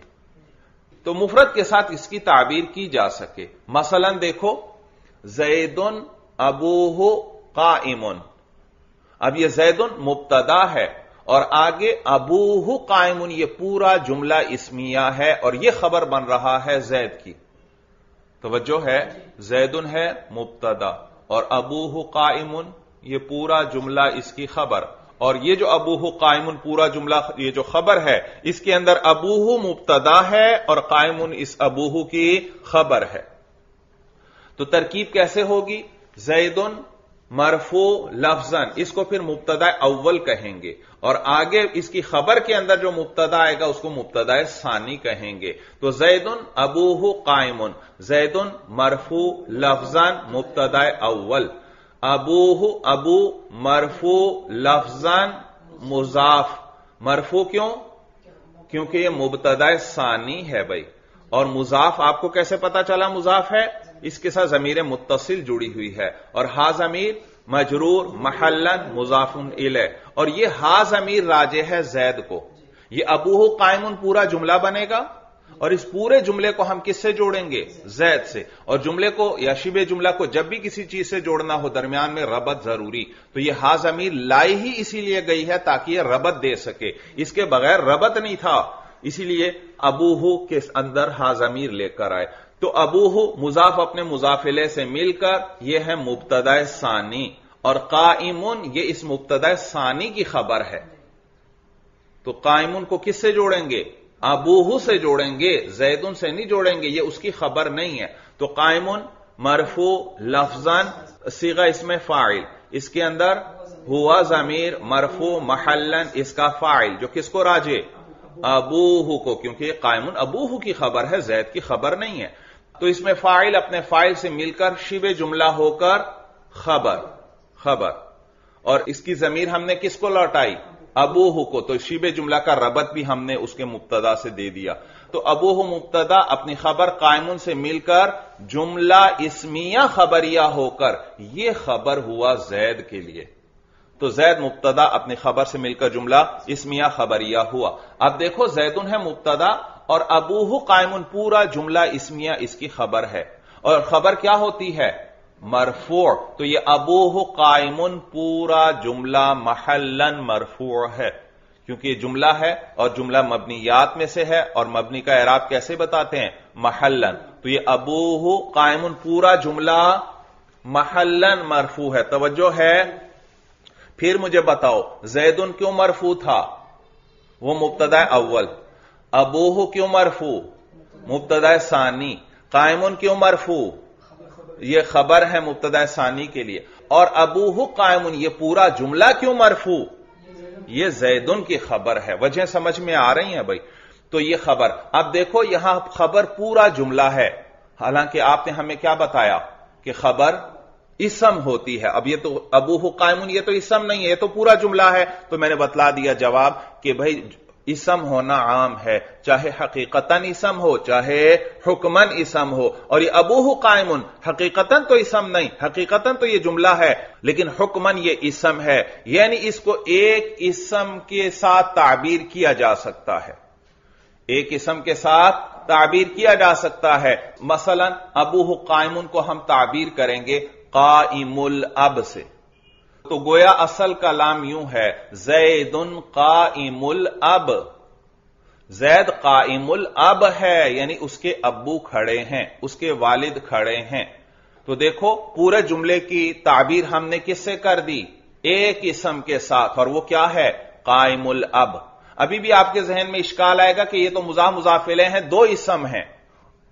तो मुफरत के साथ इसकी ताबीर की जा सके। मसलन देखो, जैदन अबूह काइमुन। अब यह जैदुन मुबतदा है। और आगे अबूह कायमुन यह पूरा जुमला इसमिया है और यह खबर बन रहा है जैद की। तवज्जो है, जैदुन है मुबतदा और अबूह कायमुन यह पूरा जुमला इसकी खबर। और ये जो अबूह कायमुन, पूरा जुमला ये जो खबर है, इसके अंदर अबूह मुबतदा है और कायमुन इस अबूह की खबर है। तो तरकीब कैसे होगी? जैदुन मरफू लफजन, इसको फिर मुबतदा अव्वल कहेंगे। और आगे इसकी खबर के अंदर जो मुबतदा आएगा, उसको मुबतदा सानी कहेंगे। तो जैदन अबूह कायमुन, जैदुन मरफू लफजन मुबतदा अव्वल। अबूह, अबू मरफू लफजन मुजाफ। मरफू क्यों? क्योंकि यह मुबतदा सानी है भाई। और मुजाफ, आपको कैसे पता चला मुजाफ है? इसके साथ जमीर मुतसिल जुड़ी हुई है। और हा जमीर मजरूर महलन मुजाफुन इले और यह हा जमीर राजे है जैद को। यह अबूह कायमुन पूरा जुमला बनेगा। और इस पूरे जुमले को हम किससे जोड़ेंगे? जैद से। और जुमले को या शिब जुमला को जब भी किसी चीज़ से जोड़ना हो, दरमियान में रबत ज़रूरी। तो यह हा जमीर लाई ही इसीलिए गई है ताकि यह रबत दे सके। इसके बगैर रबत नहीं था। इसीलिए अबूहू के अंदर हा जमीर लेकर आए। तो अबूह मुजाफ अपने मुजाफिले से मिलकर यह है मुबतदा सानी और काइमुन ये इस मुबतदा सानी की खबर है। तो कायमुन को किससे जोड़ेंगे? अबूहू से जोड़ेंगे, जैदुन से नहीं जोड़ेंगे, ये उसकी खबर नहीं है। तो कायमुन मरफू लफजन, सीगा इसमें फ़ाइल। इसके अंदर हुआ जमीर, मरफू महलन इसका फ़ाइल। जो किसको राजे? अबूहू को, क्योंकि कायमुन अबूहू की खबर है, जैद की खबर नहीं है। तो इसमें फ़ाइल अपने फ़ाइल से मिलकर शिव जुमला होकर खबर खबर। और इसकी जमीर हमने किसको लौटाई? अबूहू को। तो शिब जुमला का रबत भी हमने उसके मुबतदा से दे दिया। तो अबूहू मुबतदा अपनी खबर कायमुन से मिलकर जुमला इसमिया खबरिया होकर यह खबर हुआ जैद के लिए। तो जैद मुबतदा अपनी खबर से मिलकर जुमला इसमिया खबरिया हुआ। अब देखो, जैदुन है मुबतदा और अबूहू कायमुन, पूरा जुमला इसमिया इसकी खबर है। और खबर क्या होती है? मरफू। तो ये अबूह कायमुन, पूरा जुमला, महल्लन मरफू है। क्योंकि ये जुमला है और जुमला मबनीयात में से है। और मबनी का एराब कैसे बताते हैं? महलन तो ये अबूह कायमुन, पूरा जुमला महलन मरफू है। तवज्जो है। फिर मुझे बताओ, जैदुन क्यों मरफू था? वो मुबतदा अव्वल। अबूह क्यों मरफू? मुबतदा सानी। कायमुन क्यों मरफू? ये खबर है मुबतदा सानी के लिए। और अबूह कायमुन, ये पूरा जुमला क्यों मरफू? ये जैदुन की खबर है। वजह समझ में आ रही है भाई? तो ये खबर। अब देखो, यहाँ खबर पूरा जुमला है। हालाँकि आपने हमें क्या बताया? कि खबर इसम होती है। अब ये तो अबूह कायमुन, ये तो इसम नहीं है, ये तो पूरा जुमला है। तो मैंने बतला दिया जवाब कि भाई इसम होना आम है, चाहे हकीकतन इसम हो, चाहे हुक्मन इसम हो। और ये अबूह कायमुन, हकीकतन तो इसम नहीं, हकीकतन तो ये जुमला है, लेकिन हुक्मन ये इसम है। यानी इसको एक इसम के साथ ताबीर किया जा सकता है। एक इसम के साथ ताबीर किया जा सकता है। मसलन, अबूह कायमुन को हम ताबीर करेंगे, काइमुल अब से तो गोया असल कलाम यूँ है जैद जैदुन काइमुल अब। जैद काइमुल अब है, यानी उसके अब्बू खड़े हैं, उसके वालिद खड़े हैं। तो देखो, पूरे जुमले की ताबीर हमने किससे कर दी? एक इसम के साथ, और वो क्या है? कायमुल अब। अभी भी आपके जहन में इश्काल आएगा कि ये तो मुजा मुजाफिले हैं, दो इसम हैं।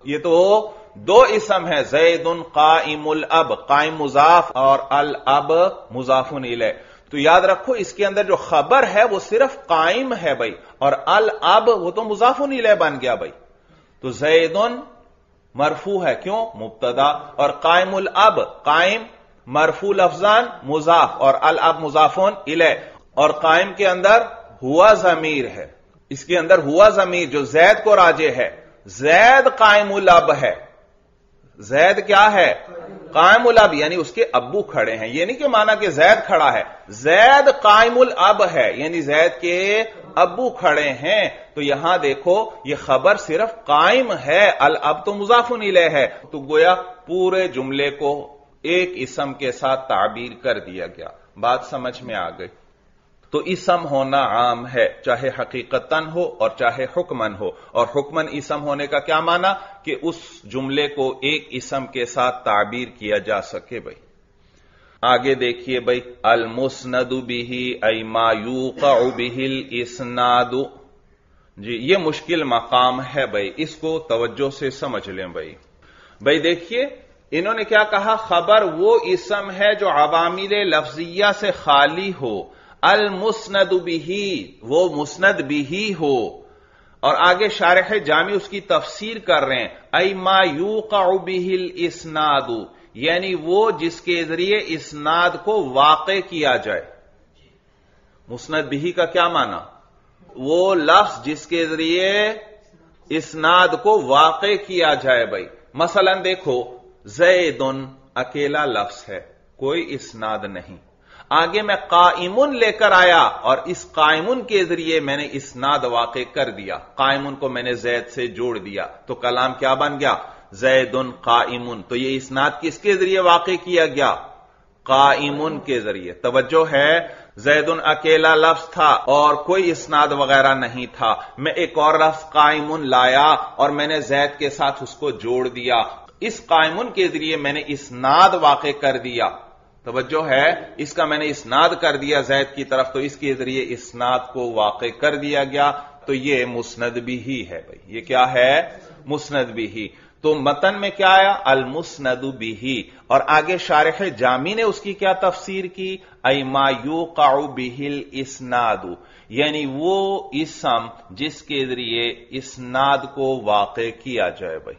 ये तो दो इसम है, जैदुन काइमुल अब कायम मुजाफ और अल अब, मुजाफुन इले। तो याद रखो, इसके अंदर जो खबर है, वो सिर्फ़ कायम है भाई, और अल अब, वो तो मुजाफुन इले बन गया भाई। तो जैदुन मरफू है, क्यों? मुबतदा। और कायमुल अब कायम मरफू लफजान, मुजाफ, और अल अब, मुजाफुन इले। और कायम के अंदर हुआ जमीर है। इसके अंदर हुआ जमीर, जो जैद को राजे है। जैद कायमुल अब है। जैद क्या है? कायमुल अब, यानी उसके अब्बू खड़े हैं। ये नहीं कि माना कि जैद खड़ा है। जैद कायमुल अब है, यानी जैद के अब्बू खड़े हैं। तो यहाँ देखो, ये खबर सिर्फ़ कायम है। अल अब तो मुजाफुन इले है। तो गोया पूरे जुमले को एक इसम के साथ ताबीर कर दिया गया। बात समझ में आ गई। तो इसम होना आम है, चाहे हकीकतन हो और चाहे हुक्मन हो। और हुक्मन इसम होने का क्या माना? कि उस जुमले को एक इसम के साथ ताबीर किया जा सके भाई। आगे देखिए भाई अल मुस्नदु बिही अमायूक बिहिल इसनादु। जी, ये मुश्किल मकाम है भाई, इसको तवज्जो से समझ लें भाई। भाई देखिए, इन्होंने क्या कहा? खबर वो इसम है जो अवामिल लफ्जिया से खाली हो अल मुस्नद बिही, वो मुस्नद बिही हो। और आगे शारह जामी उसकी तफसीर कर रहे हैं। आई मायू बिहिल इसनादु, यानी वो जिसके ज़रिए इसनाद को वाक़ किया जाए। मुस्नद बिही का क्या माना? वो लफ्ज जिसके ज़रिए इसनाद को वाक़ किया जाए भाई। मसलन देखो, जैदुन अकेला लफ्ज है, कोई इसनाद नहीं। आगे मैं कायमुन लेकर आया और इस कायमुन के ज़रिए मैंने इसनाद वाक़ कर दिया। कायमुन को मैंने जैद से जोड़ दिया। तो कलाम क्या बन गया? जैदुन कायमुन तो ये इसनाद किसके ज़रिए वाक़ किया गया? कायमुन के ज़रिए। तवज्जो है, जैदुन अकेला लफ्ज था और कोई इसनाद वगैरह नहीं था। मैं एक और लफ्ज कायमुन लाया और मैंने जैद के साथ उसको जोड़ दिया। इस कायमुन के ज़रिए मैंने इसनाद वाक़ कर दिया। तवज्जो है, इसका मैंने इसनाद कर दिया जैद की तरफ़ तो इसके ज़रिए इसनाद को वाक़ कर दिया गया तो ये मुस्नद भी ही है भाई। ये क्या है? मुस्नद भी ही। तो मतन में क्या आया? अल मुस्नदु बिही और आगे शारह जामी ने उसकी क्या तफसीर की? अमायू काउ बिहिल इसनादु। यानी वो इसम जिसके ज़रिए इसनाद को वाक़ किया जाए भाई।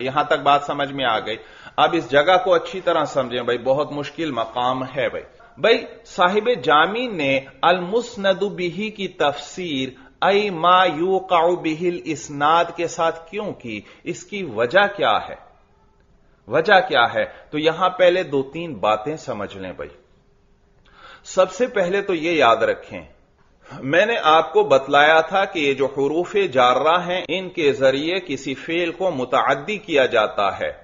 यहाँ तक बात समझ में आ गई। अब इस जगह को अच्छी तरह समझें, भाई, बहुत मुश्किल मकाम है, भाई। भाई, साहिब जामी ने अल मुस्नदु बिही की तफसीर अई मा यू काउ बिहिल इसनाद के साथ क्यों की? इसकी वजह क्या है? वजह क्या है? तो यहाँ पहले दो तीन बातें समझ लें, भाई। सबसे पहले तो यह याद रखें, मैंने आपको बतलाया था कि ये जो हरूफ जार्रा हैं, इनके ज़रिए किसी फेल को मुतदी किया जाता है।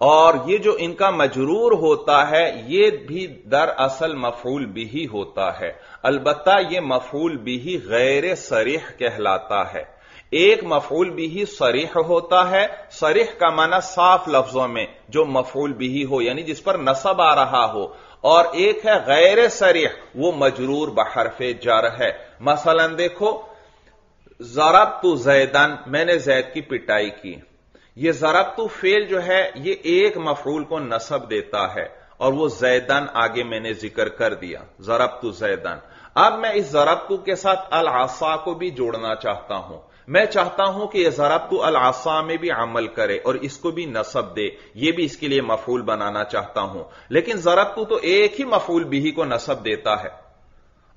और ये जो इनका मजरूर होता है, ये भी दरअसल मफूल भी होता है। अलबत्ता ये मफूल भी गैर सरीह कहलाता है। एक मफूल भी सरीह होता है। सरीह का माना साफ़ लफ्जों में जो मफूल भी ही हो, यानी जिस पर नसब आ रहा हो। और एक है गैर सरीह, वो मजरूर बहरफ जर है। मसलन देखो जरब तो जैदन, मैंने जैद की पिटाई की। ये जरबतु फेल जो है, ये एक मफरूल को नसब देता है, और वो जैदन आगे मैंने ज़िक्र कर दिया। जरबतु जैदन। अब मैं इस जरबतु के साथ अल आसा को भी जोड़ना चाहता हूँ। मैं चाहता हूँ कि यह जरबतु अल आसा में भी अमल करे, और इसको भी नसब दे। यह भी इसके लिए मफूल बनाना चाहता हूँ। लेकिन जरबतु तो एक ही मफूल भी को नसब देता है।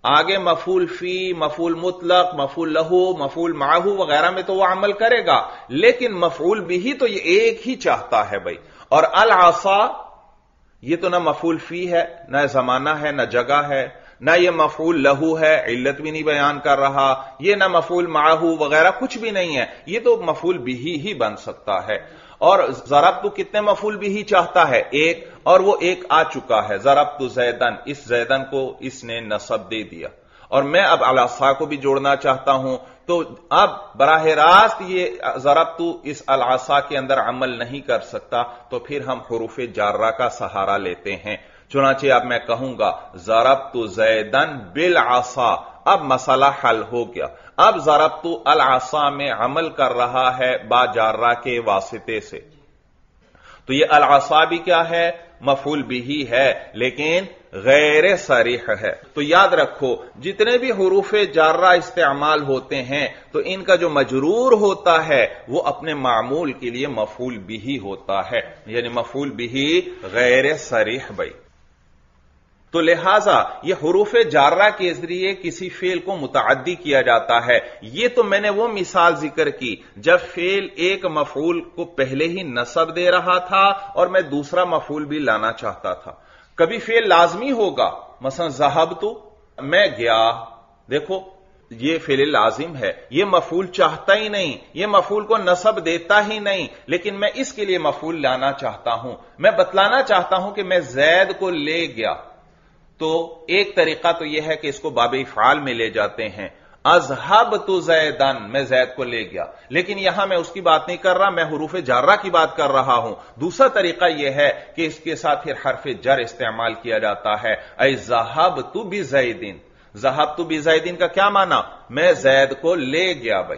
आगे मफूल फ़ी, मफूल मुतलक, मफूल लहू, मफूल माहू वगैरह में तो वह अमल करेगा। लेकिन मफूल भी ही तो ये एक ही चाहता है भाई। और अल आसा ये तो ना मफूल फ़ी है, ना जमाना है, ना जगह है, ना ये मफूल लहू है, इल्लत भी नहीं बयान कर रहा, ये ना मफूल माहू वगैरह कुछ भी नहीं है। ये तो मफूल भी ही बन सकता है। और जरब तो कितने मफूल भी ही चाहता है? एक, और वो एक आ चुका है। जरब तो जैदन, इस जैदन को इसने नसब दे दिया। और मैं अब अलासा को भी जोड़ना चाहता हूँ। तो अब बराह रास्त ये जरब तो इस अलासा के अंदर अमल नहीं कर सकता तो फिर हम हरूफ जार्रा का सहारा लेते हैं। चुनाचे अब मैं कहूँगा जरब तो जैदन बिल आसा अब मसला हल हो गया। अब जरब तो अल आसा में अमल कर रहा है बाजारा के वास्ते से। तो ये अल आसा भी क्या है? मफूल भी ही है, लेकिन गैर सरीह है। तो याद रखो, जितने भी हरूफ जार्रा इस्तेमाल होते हैं तो इनका जो मजरूर होता है, वो अपने मामूल के लिए मफूल भी ही होता है। यानी मफूल भी ही गैर सरीह भाई। तो लिहाजा यह हरूफ जारा के ज़रिए किसी फेल को मुतदी किया जाता है। यह तो मैंने वो मिसाल ज़िक्र की, जब फेल एक मफूल को पहले ही नसब दे रहा था और मैं दूसरा मफूल भी लाना चाहता था। कभी फेल लाजमी होगा? मसन जहब तो मैं गया, देखो, ये फेल लाजिम है। ये मफूल चाहता ही नहीं, ये मफूल को नसब देता ही नहीं, लेकिन मैं इसके लिए मफूल लाना चाहता हूँ। मैं बतलाना चाहता हूँ कि मैं जैद को ले गया। तो एक तरीका तो यह है कि इसको बाब फाल में ले जाते हैं। अजहब तो जैदन, मैं जैद को ले गया। लेकिन यहाँ मैं उसकी बात नहीं कर रहा, मैं हरूफ जार्रा की बात कर रहा हूँ। दूसरा तरीका यह है कि इसके साथ फिर हरफ जर इस्तेमाल किया जाता है। अ जहब तु भी जैदिन। जहब तु भी जैदिन का क्या माना? मैं जैद को ले गया भाई।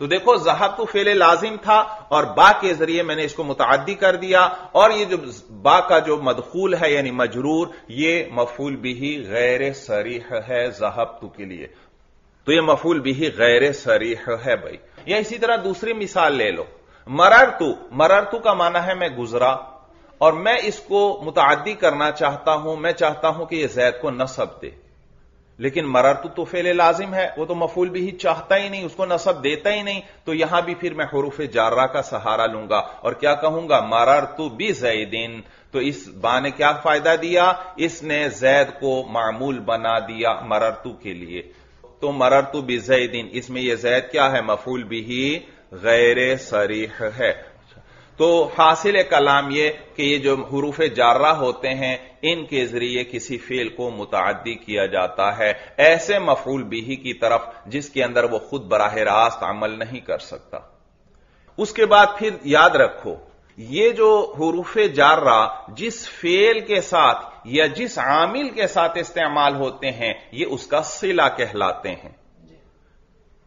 तो देखो, जहाब तो फेले लाजिम था और बा के ज़रिए मैंने इसको मुतदी कर दिया। और ये जो बा का जो मदखूल है, यानी मजरूर, ये मफूल भी गैर सरीह है जहाब तु के लिए। तो ये मफूल भी गैर सरीह है भाई। या इसी तरह दूसरी मिसाल ले लो। मररतु मररतु का माना है मैं गुजरा। और मैं इसको मुतदी करना चाहता हूँ, मैं चाहता हूँ कि यह जैद को नसब दे। लेकिन मररतु तो फेले लाजिम है, वो तो मफूल भी ही चाहता ही नहीं, उसको नसब देता ही नहीं तो यहाँ भी फिर मैं हरूफ जार्रा का सहारा लूँगा। और क्या कहूँगा? मररतु भी जैदिन। तो इस बा ने क्या फ़ायदा दिया? इसने जैद को मामूल बना दिया मररतु के लिए। तो मररतु भी जैदिन। इसमें यह जैद क्या है? मफूल भी ही गैर सरीह है। तो हासिल कलाम यह कि ये जो हरूफ जार्रा होते हैं, इनके ज़रिए किसी फेल को मुतदी किया जाता है। ऐसे मफूल बिही की तरफ़ जिसके अंदर वो खुद बराह रास्त अमल नहीं कर सकता। उसके बाद फिर याद रखो, ये जो हरूफ जार्रा जिस फेल के साथ या जिस आमिल के साथ इस्तेमाल होते हैं, ये उसका सिला कहलाते हैं।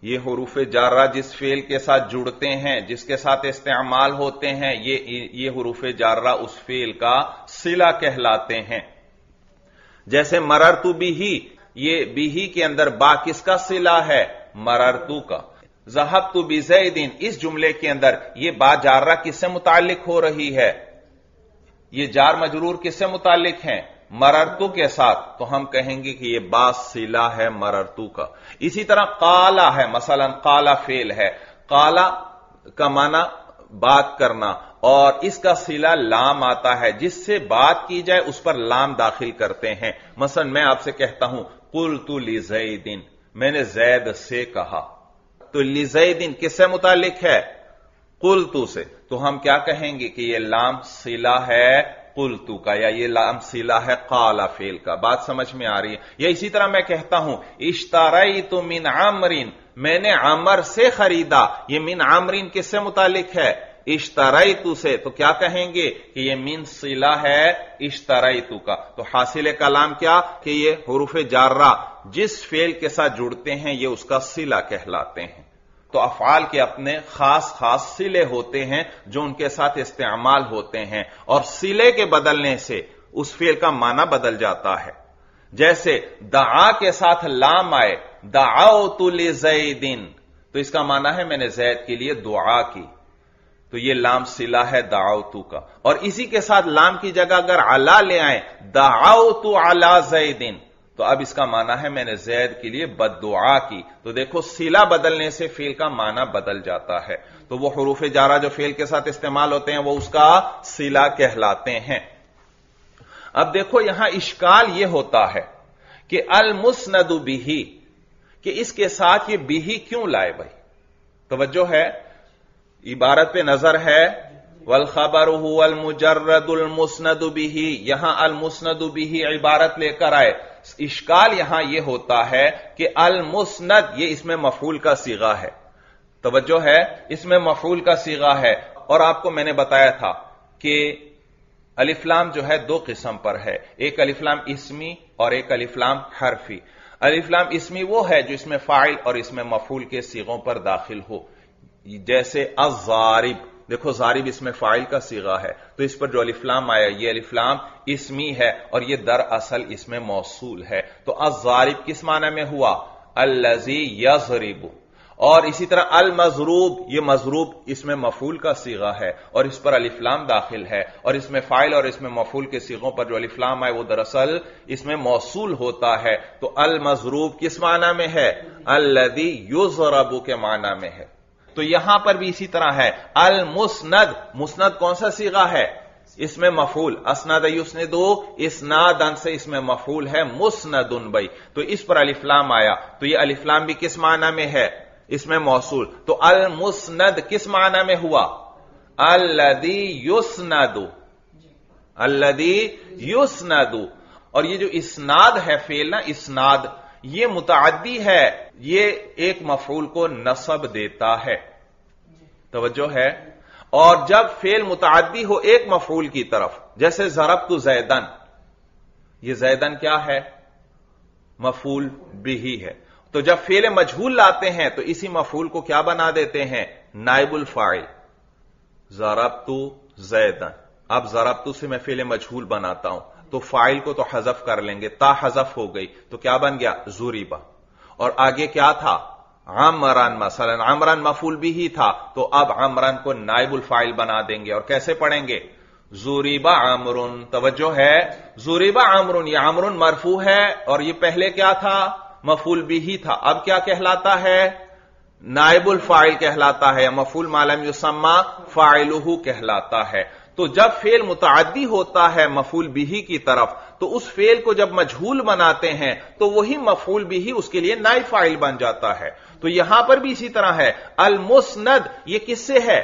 ये हरूफ जारा जिस फेल के साथ जुड़ते हैं, जिसके साथ इस्तेमाल होते हैं, ये ये हरूफ जारा उस फेल का सिला कहलाते हैं। जैसे मररतु बिही, ये बिही के अंदर बा किसका सिला है? मररतु का। जहब तु बिजैदिन इस जुमले के अंदर ये बा जारा किससे मुतालिक हो रही है? ये जार मजरूर किससे मुतालिक है? मररतु के साथ तो हम कहेंगे कि यह बास सिला है मररतु का। इसी तरह काला है, मसलन काला फेल है। काला का माना बात करना और इसका सिला लाम आता है। जिससे बात की जाए उस पर लाम दाखिल करते हैं। मसलन मैं आपसे कहता हूँ कुल तु लिजैदिन, मैंने जैद से कहा। तो लिजैदिन किससे मुतालिक है? कुल तू से। तो हम क्या कहेंगे कि यह लाम सिला है कुलतू का, या ये लाम सिला है काला फेल का। बात समझ में आ रही है? या इसी तरह मैं कहता हूँ इश्तारई तो मिन आमरीन मैंने आमर से खरीदा। ये मिन आमरीन किससे मुतालिक है? इश्तरई तू से। तो क्या कहेंगे कि ये मिन सिला है इश्तरई तू का। तो हासिल कलाम क्या? कि ये हरूफ जार्रा, जिस फेल के साथ जुड़ते हैं, ये उसका सिला कहलाते हैं। तो अफाल के अपने खास खास सिले होते हैं जो उनके साथ इस्तेमाल होते हैं। और सिले के बदलने से उस फेल का माना बदल जाता है। जैसे, दआ के साथ लाम आए दाओ तुल जैदिन। तो इसका माना है मैंने जैद के लिए दुआ की। तो ये लाम सिला है दाओ तू का। और इसी के साथ लाम की जगह अगर अला ले आए दाओ तू अला जैदिन। तो अब इसका माना है मैंने जैद के लिए बददुआ की। तो देखो, सिला बदलने से फेल का माना बदल जाता है। तो वो हरूफ जारा जो फेल के साथ इस्तेमाल होते हैं, वो उसका सिला कहलाते हैं। अब देखो, यहाँ इश्काल यह होता है कि अल बिही, कि इसके साथ ये बिही क्यों लाए भाई? तवज्जो है, इबारत पे नज़र है वल खबर अल मुजर्रदुल मुस्नद बिही, यहाँ अल बिही इबारत लेकर आए। इश्काल यहाँ यह होता है कि अल मुस्नद ये इसमें मफूल का सीगा है। तवज्जो है, इसमें मफूल का सीगा है। और आपको मैंने बताया था कि अलिफ्लाम जो है दो किस्म पर है। एक अलिफ्लाम इसमी और एक अलिफ्लाम हरफी। अलिफ्लाम इसमी वो है जो इसमें फ़ाइल और इसमें मफूल के सीगों पर दाखिल हो। जैसे अजारिब देखो जारिब इसमें फ़ाइल का सीगा है। तो इस पर जो अलिफ्लाम आया, ये अलिफ्लाम इसमी है और ये दरअसल इसमें मौसूल है। तो अजारिब किस माना में हुआ? अल्लजी यजरिबू। और इसी तरह अल मजरूब, ये मजरूब इसमें मफूल का सीगा है और इस पर अलिफ्लाम दाखिल है। और इसमें फ़ाइल और इसमें मफूल के सीगों पर जो अलिफ्लाम है वो दरअसल इसमें मौसूल होता है। तो अल मजरूब किस माना में है? अल्लदी युजरबू के माना में है। तो यहाँ पर भी इसी तरह है। अल मुस्नद मुस्नद कौन सा सीगा है? इसमें मफूल। असनाद उसने दो इसनादन से इसमें मफूल है। मुस्नदुन बई। तो इस पर अलिफ्लाम आया। तो ये अलिफ्लाम भी किस माना में है? इसमें मौसूल। तो अल मुस्नद किस माना में हुआ? अल्लदी युसनदु। अल्लदी युसनदु। और ये जो इसनाद है, फेल ना, इसनाद। ये मुतादी है, ये एक मफूल को नसब देता है। तोज्जो है। और जब फेल मुतादी हो एक मफूल की तरफ़, जैसे जरब तो जैदन, ये जैदन क्या है? मफूल भी ही है। तो जब फेल मजहूल लाते हैं तो इसी मफूल को क्या बना देते हैं? नाइबुल फ़ाइल। जरब तो जैदन। अब जरब से मैं फेल मजहूल बनाता हूँ। तो फ़ाइल को तो हजफ कर लेंगे। ता हजफ हो गई तो क्या बन गया? जूरीबा। और आगे क्या था? आमरान मसलन, आमरान मफूल भी ही था। तो अब आमरान को नाइबुल फ़ाइल बना देंगे। और कैसे पढ़ेंगे? जूरीबा आमरुन। तवज्जो है? जूरीबा आमरुन यह आमरुन मरफू है। और यह पहले क्या था? मफूल भी ही था। अब क्या कहलाता है? नाइबुल फ़ाइल कहलाता है। मफूल मालम युसम्मा फाइलुहू कहलाता है। तो जब फेल मुतादी होता है मफूल बिही की तरफ़ तो उस फेल को जब मजहूल बनाते हैं तो वही मफूल बिही उसके लिए नाई फ़ाइल बन जाता है। तो यहाँ पर भी इसी तरह है। अल मुस्नद ये किससे है?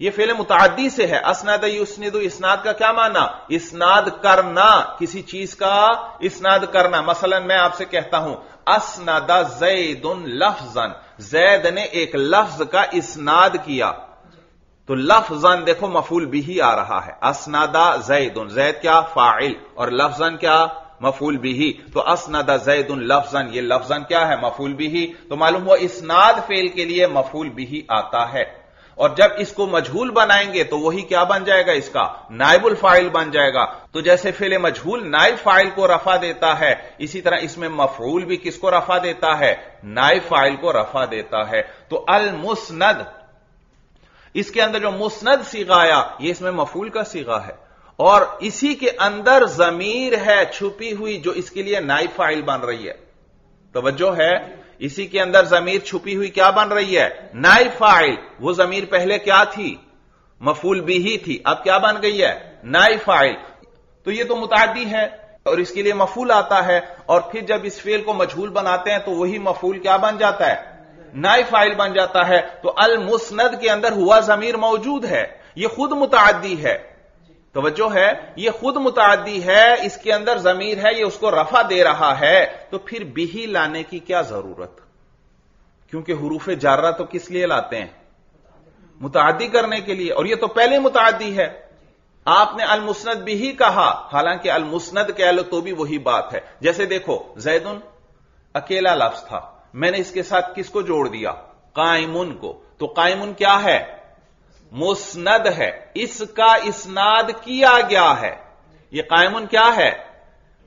ये फेल मुतादी से है। असनाद युसनद, इसनाद का क्या माना? इसनाद करना, किसी चीज़ का इसनाद करना। मसलन मैं आपसे कहता हूँ, असनादा जैदुन लफजन। जैद ने एक लफ्ज का इसनाद किया। तो लफजन देखो मफूल भी ही आ रहा है। असनादा जैद उन जैद क्या? फ़ाइल। और लफजन क्या? मफूल भी ही। तो असनादा जैद उन लफजन। ये लफजन क्या है? मफूल भी ही। तो मालूम हुआ इसनाद फेल के लिए मफूल बिही आता है। और जब इसको मजहूल बनाएँगे तो वही क्या बन जाएगा इसका? नाइबुल फ़ाइल बन जाएगा। तो जैसे फेले मजहूल नाइब फ़ाइल को रफा देता है, इसी तरह इसमें मफरूल भी किसको रफा देता है? नाइब फ़ाइल को रफा देता है। तो अल मुस्नद इसके अंदर जो मुस्नद सीगा ये इसमें मफूल का सीगा है। और इसी के अंदर जमीर है छुपी हुई, जो इसके लिए नाइब फ़ाइल बन रही है। तवज्जो है, इसी के अंदर जमीर छुपी हुई क्या बन रही है? नाइब फ़ाइल। वो जमीर पहले क्या थी? मफूल भी ही थी। अब क्या बन गई है? नाइब फ़ाइल। तो ये तो मुतादी है, और इसके लिए मफूल आता है। और फिर जब इस फेल को मजहूल बनाते हैं तो वही मफूल क्या बन जाता है? नाई फ़ाइल बन जाता है तो अल मुस्नद के अंदर हुआ जमीर मौजूद है। यह खुद मुतादी है। तवज्जो है, ये खुद मुतादी है, इसके अंदर जमीर है, ये उसको रफा दे रहा है तो फिर बिही लाने की क्या ज़रूरत? क्योंकि हरूफ जार्रा तो किस लिए लाते हैं? मुतादी करने के लिए। और ये तो पहले मुतादी है। आपने अल मुस्नद भी ही कहा, हालाँकि अल मुस्नद कह लो तो भी वही बात है। जैसे देखो, जैदुन अकेला लफ्ज था। मैंने इसके साथ किसको जोड़ दिया? कायमुन को। तो कायमुन क्या है? मुस्नद है। इसका इसनाद किया गया है। यह कायमुन क्या है?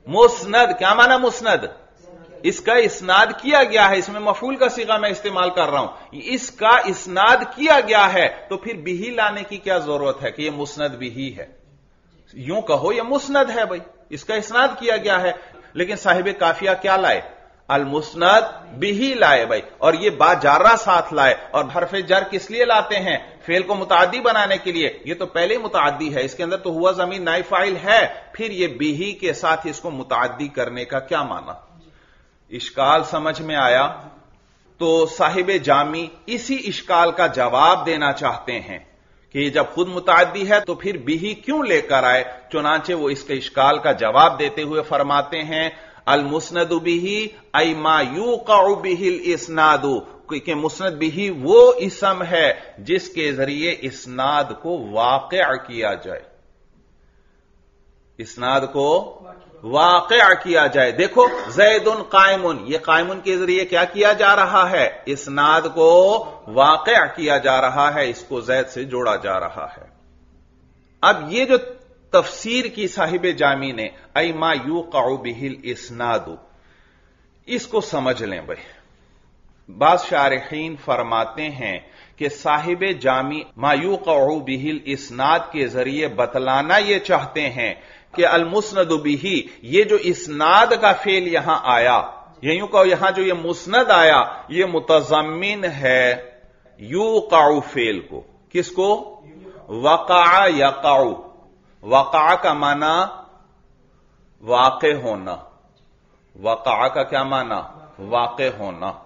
मुस्नद। क्या माना मुस्नद? इसका इसनाद किया गया है। इसमें मफूल का सीगा मैं इस्तेमाल कर रहा हूँ। इसका इसनाद किया गया है। तो फिर बिही लाने की क्या ज़रूरत है कि यह मुस्नद बिही है? यूँ कहो यह मुस्नद है भाई। इसका इसनाद किया गया है। लेकिन साहिब काफिया क्या लाए? अल मुस्नद बिही लाए भाई। और ये बाजारा साथ लाए। और हरफ जर किस लिए लाते हैं? फेल को मुतादी बनाने के लिए। ये तो पहले ही मुतादी है। इसके अंदर तो हुआ ज़मीन नाई फ़ाइल है। फिर ये बिही के साथ इसको मुतादी करने का क्या माना? इश्काल समझ में आया। तो साहिब जामी इसी इश्काल का जवाब देना चाहते हैं कि जब खुद मुतादी है तो फिर बिही क्यों लेकर आए? चुनाचे वो इसके इश्काल का जवाब देते हुए फरमाते हैं अल मुस्नद बिही आई मायू बिहिल इसनादु कि मुस्नद बिही वो इसम है जिसके ज़रिए इसनाद को वाक़ किया जाए। इसनाद को वाक़ किया जाए। देखो जैदुन कायमुन ये कायमुन के ज़रिए क्या किया जा रहा है? इसनाद को वाक़ किया जा रहा है, इसको जैद से जोड़ा जा रहा है। अब ये जो तफसीर की साहिब जामी ने आई मा यू काउ बिहिल इसनादु। इसको समझ लें भाई। बाज शारहीन फरमाते हैं कि साहिब जामी मायू काउ बिहिल इसनाद के ज़रिए बतलाना यह चाहते हैं कि अलमुसनद बिही, ये जो इसनाद का फेल यहाँ आया, यूँ कहो, यहाँ जो ये मुस्नद आया, ये मुतजमिन है यू काउ फेल को। किसको? वका यकाऊ वका का माना वाक़ होना। वका का क्या माना? वाक़ होना।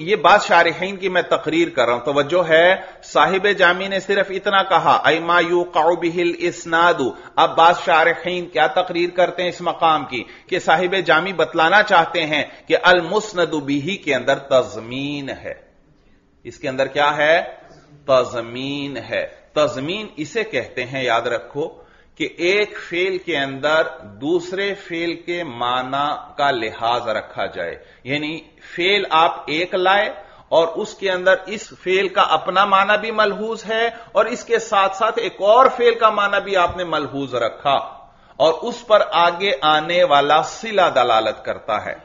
यह बात शारहीन की मैं तकरीर कर रहा हूँ। तो तोज्जो है, साहिब जामी ने सिर्फ़ इतना कहा अमा यू काबिल इसनादू। अब बात शारहीन क्या तकरीर करते हैं इस मकाम की? कि साहिब जामी बतलाना चाहते हैं कि अल बिही के अंदर तजमीन है। इसके अंदर क्या है? तजमीन है। तजमीन इसे कहते हैं, याद रखो, कि एक फेल के अंदर दूसरे फेल के माना का लिहाज रखा जाए। यानी फेल आप एक लाए और उसके अंदर इस फेल का अपना माना भी मलहूज है और इसके साथ साथ एक और फेल का माना भी आपने मलहूज रखा और उस पर आगे आने वाला सिला दलालत करता है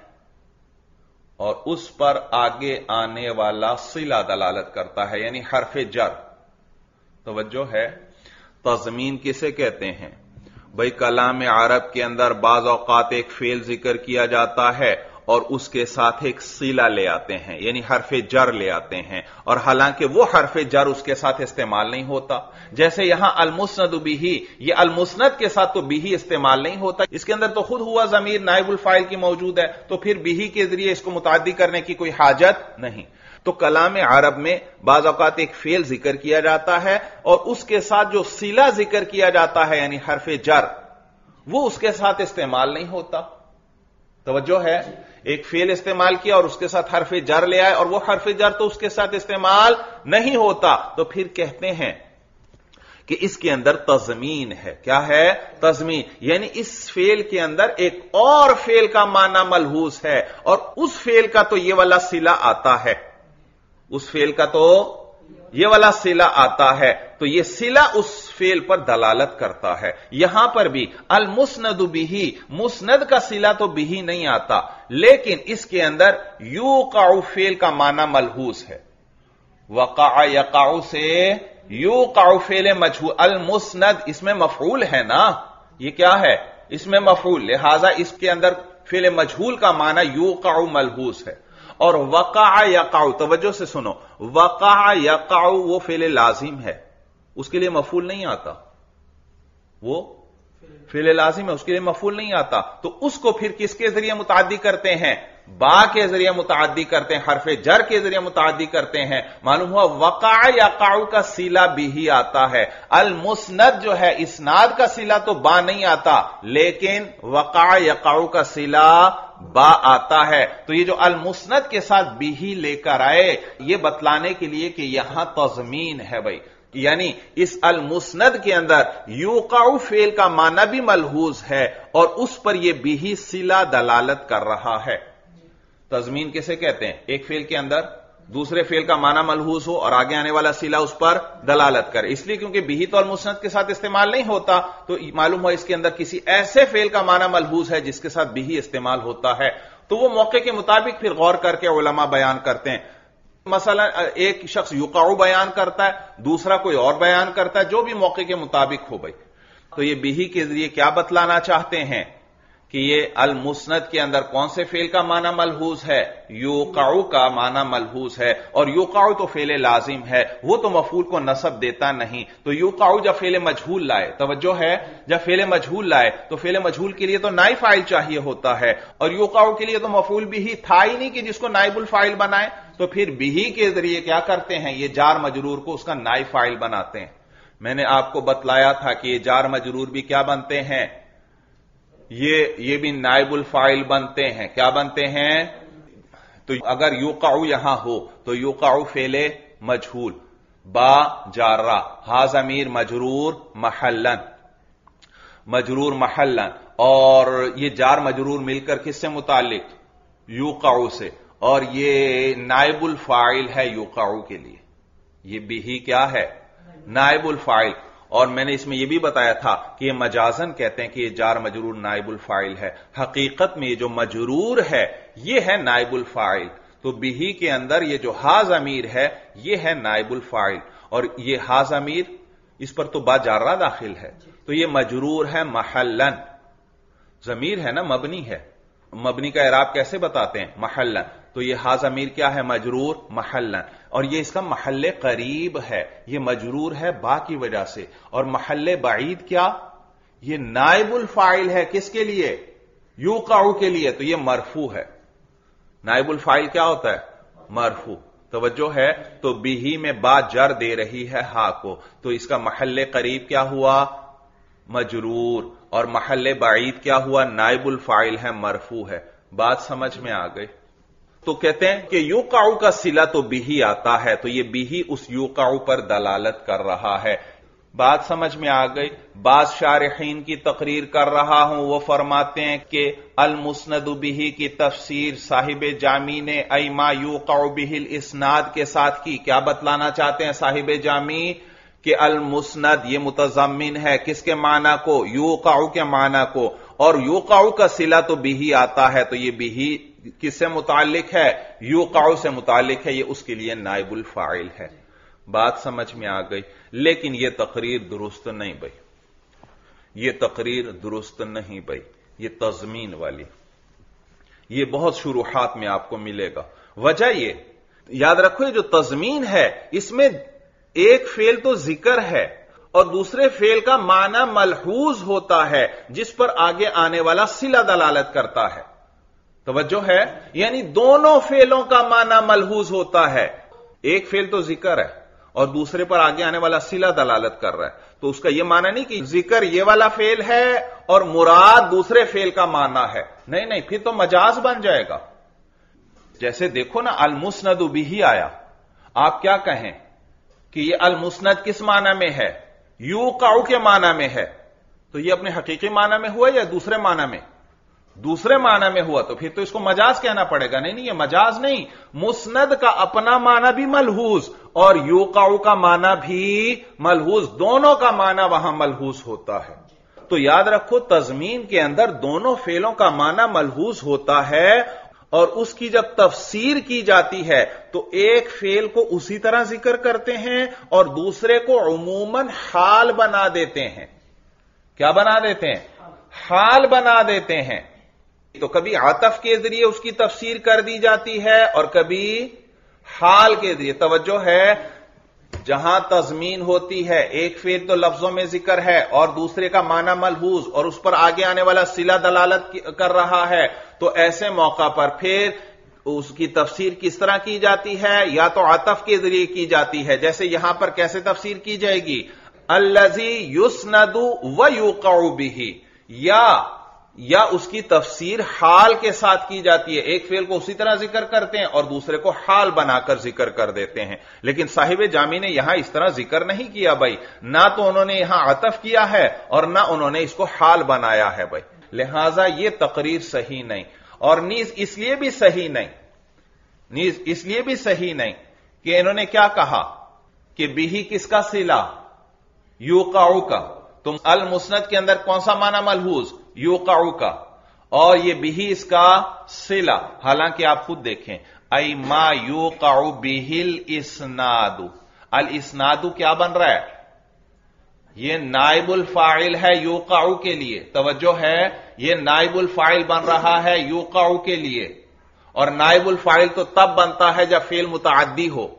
और उस पर आगे आने वाला सिला दलालत करता है। यानी हरफ जर। तवज्जो है। तजमीन किसे कहते हैं? भाई, कलाम अरब के अंदर बाज अवकात एक फेल ज़िक्र किया जाता है और उसके साथ एक सीला ले आते हैं, यानी हरफ जर ले आते हैं। और हालाँकि वो हरफ जर उसके साथ इस्तेमाल नहीं होता। जैसे यहाँ अलमुसनद बिही, ये अलमुसनद के साथ तो बिही इस्तेमाल नहीं होता। इसके अंदर तो खुद हुआ जमीर नाइबुल फ़ाइल की मौजूद है तो फिर बिही के ज़रिए इसको मुतादी करने की कोई हाजत नहीं। तो कलाम अरब में बाज अवत एक फेल ज़िक्र किया जाता है और उसके साथ जो सिला ज़िक्र किया जाता है, यानी हरफ जर, वो उसके साथ इस्तेमाल नहीं होता। तोज्जो है? एक फेल इस्तेमाल किया और उसके साथ हरफ जर ले आए और वो हरफ जर तो उसके साथ इस्तेमाल नहीं होता। तो फिर कहते हैं कि इसके अंदर तजमीन है। क्या है? तजमीन, यानी इस फेल के अंदर एक और फेल का माना मलहूस है और उस फेल का तो ये वाला सिला आता है। उस फेल का तो ये वाला सिला आता है तो ये सिला उस फेल पर दलालत करता है। यहाँ पर भी अल मुस्नद बिही, मुस्नद का सिला तो बिही नहीं आता, लेकिन इसके अंदर यू काउ फेल का माना मलहूस है। वका यकाउ से यू काउ फेल मजहू अल मुस्नद इसमें मफूल है ना? ये क्या है? इसमें मफूल, लिहाजा इसके अंदर फेल मजहूल का माना यू काउ मलहूस है। और वका यकाउ, तवज्जो से सुनो। वका यकाउ, वो फेले लाजिम है। उसके लिए मफूल नहीं आता। वो फेले लाजिम है, उसके लिए मफूल नहीं आता। तो उसको फिर किसके ज़रिए मुतादी करते हैं? बा के ज़रिए मुतादी करते हैं, हरफे जर के ज़रिए मुतादी करते हैं। मालूम हुआ वका यकाउ का सिला भी ही आता है। अल मुस्नद जो है, इसनाद का सिला तो बा नहीं आता। लेकिन वका यकाउ का सिला बा आता है। तो ये जो अल मुस्नद के साथ बिही लेकर आए, ये बतलाने के लिए कि यहाँ तजमीन है भाई। यानी इस अल मुस्नद के अंदर यूकाउ फेल का माना भी मलहूज है और उस पर यह बिही सिला दलालत कर रहा है। तजमीन किसे कहते हैं? एक फेल के अंदर? दूसरे फेल का माना मलहूस हो और आगे आने वाला सिला उस पर दलालत करे। इसलिए क्योंकि बिही तो मुस्नद के साथ इस्तेमाल नहीं होता तो मालूम हो इसके अंदर किसी ऐसे फेल का माना मलहूस है जिसके साथ बिही इस्तेमाल होता है। तो वो मौके के मुताबिक फिर गौर करके उलमा बयान करते हैं। मसला एक शख्स युकाऊ बयान करता है, दूसरा कोई और बयान करता है, जो भी मौके के मुताबिक हो भाई। तो ये बिही के ज़रिए क्या बतलाना चाहते हैं? कि ये अल मुस्नद के अंदर कौन से फेल का माना मलहूज है? यूकाउ का माना मलहूज है। और यूकाउ तो फेले लाजिम है। वो तो मफूल को नसब देता नहीं। तो यूकाउ जब फेले मजहूल लाए, तवज्जो है? जब फेले मजहूल लाए तो फेले मजहूल के लिए तो नाई फ़ाइल चाहिए होता है। और यूकाउ के लिए तो मफूल भी ही था ही नहीं कि जिसको नाइबुल फ़ाइल बनाए। तो फिर बिही के ज़रिए क्या करते हैं? ये जार मजरूर को उसका नाई फ़ाइल बनाते हैं। मैंने आपको बतलाया था कि ये जार मजरूर भी क्या बनते हैं? ये ये भी नायबुल फ़ाइल बनते हैं। क्या बनते हैं? तो अगर यूकाऊ यहाँ हो तो यूकाऊ फेले मजहूल। बा जारा हाज अमीर मजरूर महल्लन। मजरूर महल्लन। और ये जार मजरूर मिलकर किससे मुतालिक? यूकाऊ से। और ये नायबुल फ़ाइल है यूकाऊ के लिए। ये भी ही क्या है? नायबुल फ़ाइल। और मैंने इसमें यह भी बताया था कि यह मजाजन कहते हैं कि यह जार मजरूर नाइबुल फ़ाइल है। हकीकत में ये जो मजरूर है यह है नाइबुल फ़ाइल। तो बिही के अंदर यह जो हाज अमीर है यह है नाइबुल फ़ाइल। और यह हाज अमीर, इस पर तो बाजारा दाखिल है। तो यह मजरूर है महलन जमीर है ना, मबनी है। मबनी का इराब कैसे बताते हैं? महल्लन। तो ये हाज अमीर क्या है? मजरूर, महल्लन। और ये इसका महल करीब है। ये मजरूर है बा की वजह से। और महल बाईद क्या? ये नाइबुल फ़ाइल है किसके लिए? यू के लिए। तो ये मरफू है। नायबुल फ़ाइल क्या होता है? मरफू। तवज्जो है? तो बिही में बा जर दे रही है हा को। तो इसका महल करीब क्या हुआ? मजरूर। और महल बाईद क्या हुआ? नाइबुल फ़ाइल है, मरफू है। बात समझ में आ गई। तो कहते हैं कि यूकाऊ का सिला तो बिही आता है तो ये बिही उस यूकाऊ पर दलालत कर रहा है। बात समझ में आ गई? बाज शारहीन की तकरीर कर रहा हूँ। वो फरमाते हैं कि अल बिही की तफसीर साहिब जामी ने अमा यूकाऊ बिहिल इसनाद के साथ की। क्या बतलाना चाहते हैं साहिब जामी कि अल मुस्नद ये मुतजमिन है। किसके माना को? यूकाऊ के माना को। और यूकाऊ का सिला तो बिही आता है तो ये बिही किससे मुतालिक है? यूकाउ से मुतालिक है। ये उसके लिए नायबुल फ़ाइल है। बात समझ में आ गई। लेकिन यह तकरीर दुरुस्त नहीं भाई ये तकरीर दुरुस्त नहीं भाई ये तजमीन वाली। ये बहुत शुरुआत में आपको मिलेगा। वजह ये, याद रखो, ये जो तजमीन है, इसमें एक फेल तो ज़िक्र है और दूसरे फेल का माना मलहूज होता है, जिस पर आगे आने वाला सिला दलालत करता है। तवज्जो है? यानी दोनों फेलों का माना मलहूज होता है। एक फेल तो ज़िक्र है, और दूसरे पर आगे आने वाला सिला दलालत कर रहा है। तो उसका यह माना नहीं कि ज़िक्र ये वाला फेल है, और मुराद दूसरे फेल का माना है। नहीं नहीं, फिर तो मजाज बन जाएगा। जैसे देखो ना, अलमुसनद भी ही आया। आप क्या कहें कि यह अलमुसनद किस माना में है? यू काउ के माना में है। तो यह अपने हकीकी माना में हुआ या दूसरे माना में? दूसरे माना में हुआ तो फिर तो इसको मजाज कहना पड़ेगा। नहीं नहीं, ये मजाज नहीं। मुस्नद का अपना माना भी मलहूज, और यूकाऊ का माना भी मलहूज। दोनों का माना वहाँ मलहूस होता है। तो याद रखो, तजमीन के अंदर दोनों फेलों का माना मलहूज होता है, और उसकी जब तफसीर की जाती है तो एक फेल को उसी तरह ज़िक्र करते हैं, और दूसरे को अमूमन हाल बना देते हैं। क्या बना देते हैं? हाल बना देते हैं। तो कभी आतफ के ज़रिए उसकी तफसीर कर दी जाती है और कभी हाल के ज़रिए। तवज्जो है, जहाँ तजमीन होती है, एक फेर तो लफ्जों में ज़िक्र है और दूसरे का माना मलहूज और उस पर आगे आने वाला सिला दलालत कर रहा है। तो ऐसे मौका पर फिर उसकी तफसीर किस तरह की जाती है? या तो आतफ के ज़रिए की जाती है, जैसे यहाँ पर कैसे तफसीर की जाएगी? अल्लजी युसनदु व युकाउ बिही। या या उसकी तफसीर हाल के साथ की जाती है। एक फेल को उसी तरह ज़िक्र करते हैं और दूसरे को हाल बनाकर ज़िक्र कर देते हैं। लेकिन साहिब जामी ने यहाँ इस तरह ज़िक्र नहीं किया भाई। ना तो उन्होंने यहाँ अतफ किया है और ना उन्होंने इसको हाल बनाया है भाई। लिहाजा यह तकरीर सही नहीं। और नीज इसलिए भी सही नहीं। नीज इसलिए भी सही नहीं कि इन्होंने क्या कहा? कि बिही किसका सिला? यूकाऊ का। तुम अल मुस्नद के अंदर कौन सा माना मलहूज? यूकाऊ का और ये बिही इसका सिला। हालाँकि आप खुद देखें। आई मा यू काउ बिहिल इसनादु। अल इसनादु क्या बन रहा है? ये नाइबुल फ़ाइल है यूकाऊ के लिए। तवज्जो है ये नाइबुल फ़ाइल बन रहा है यूकाऊ के लिए। और नाइबुल फ़ाइल तो तब बनता है जब फेल मुतादी हो।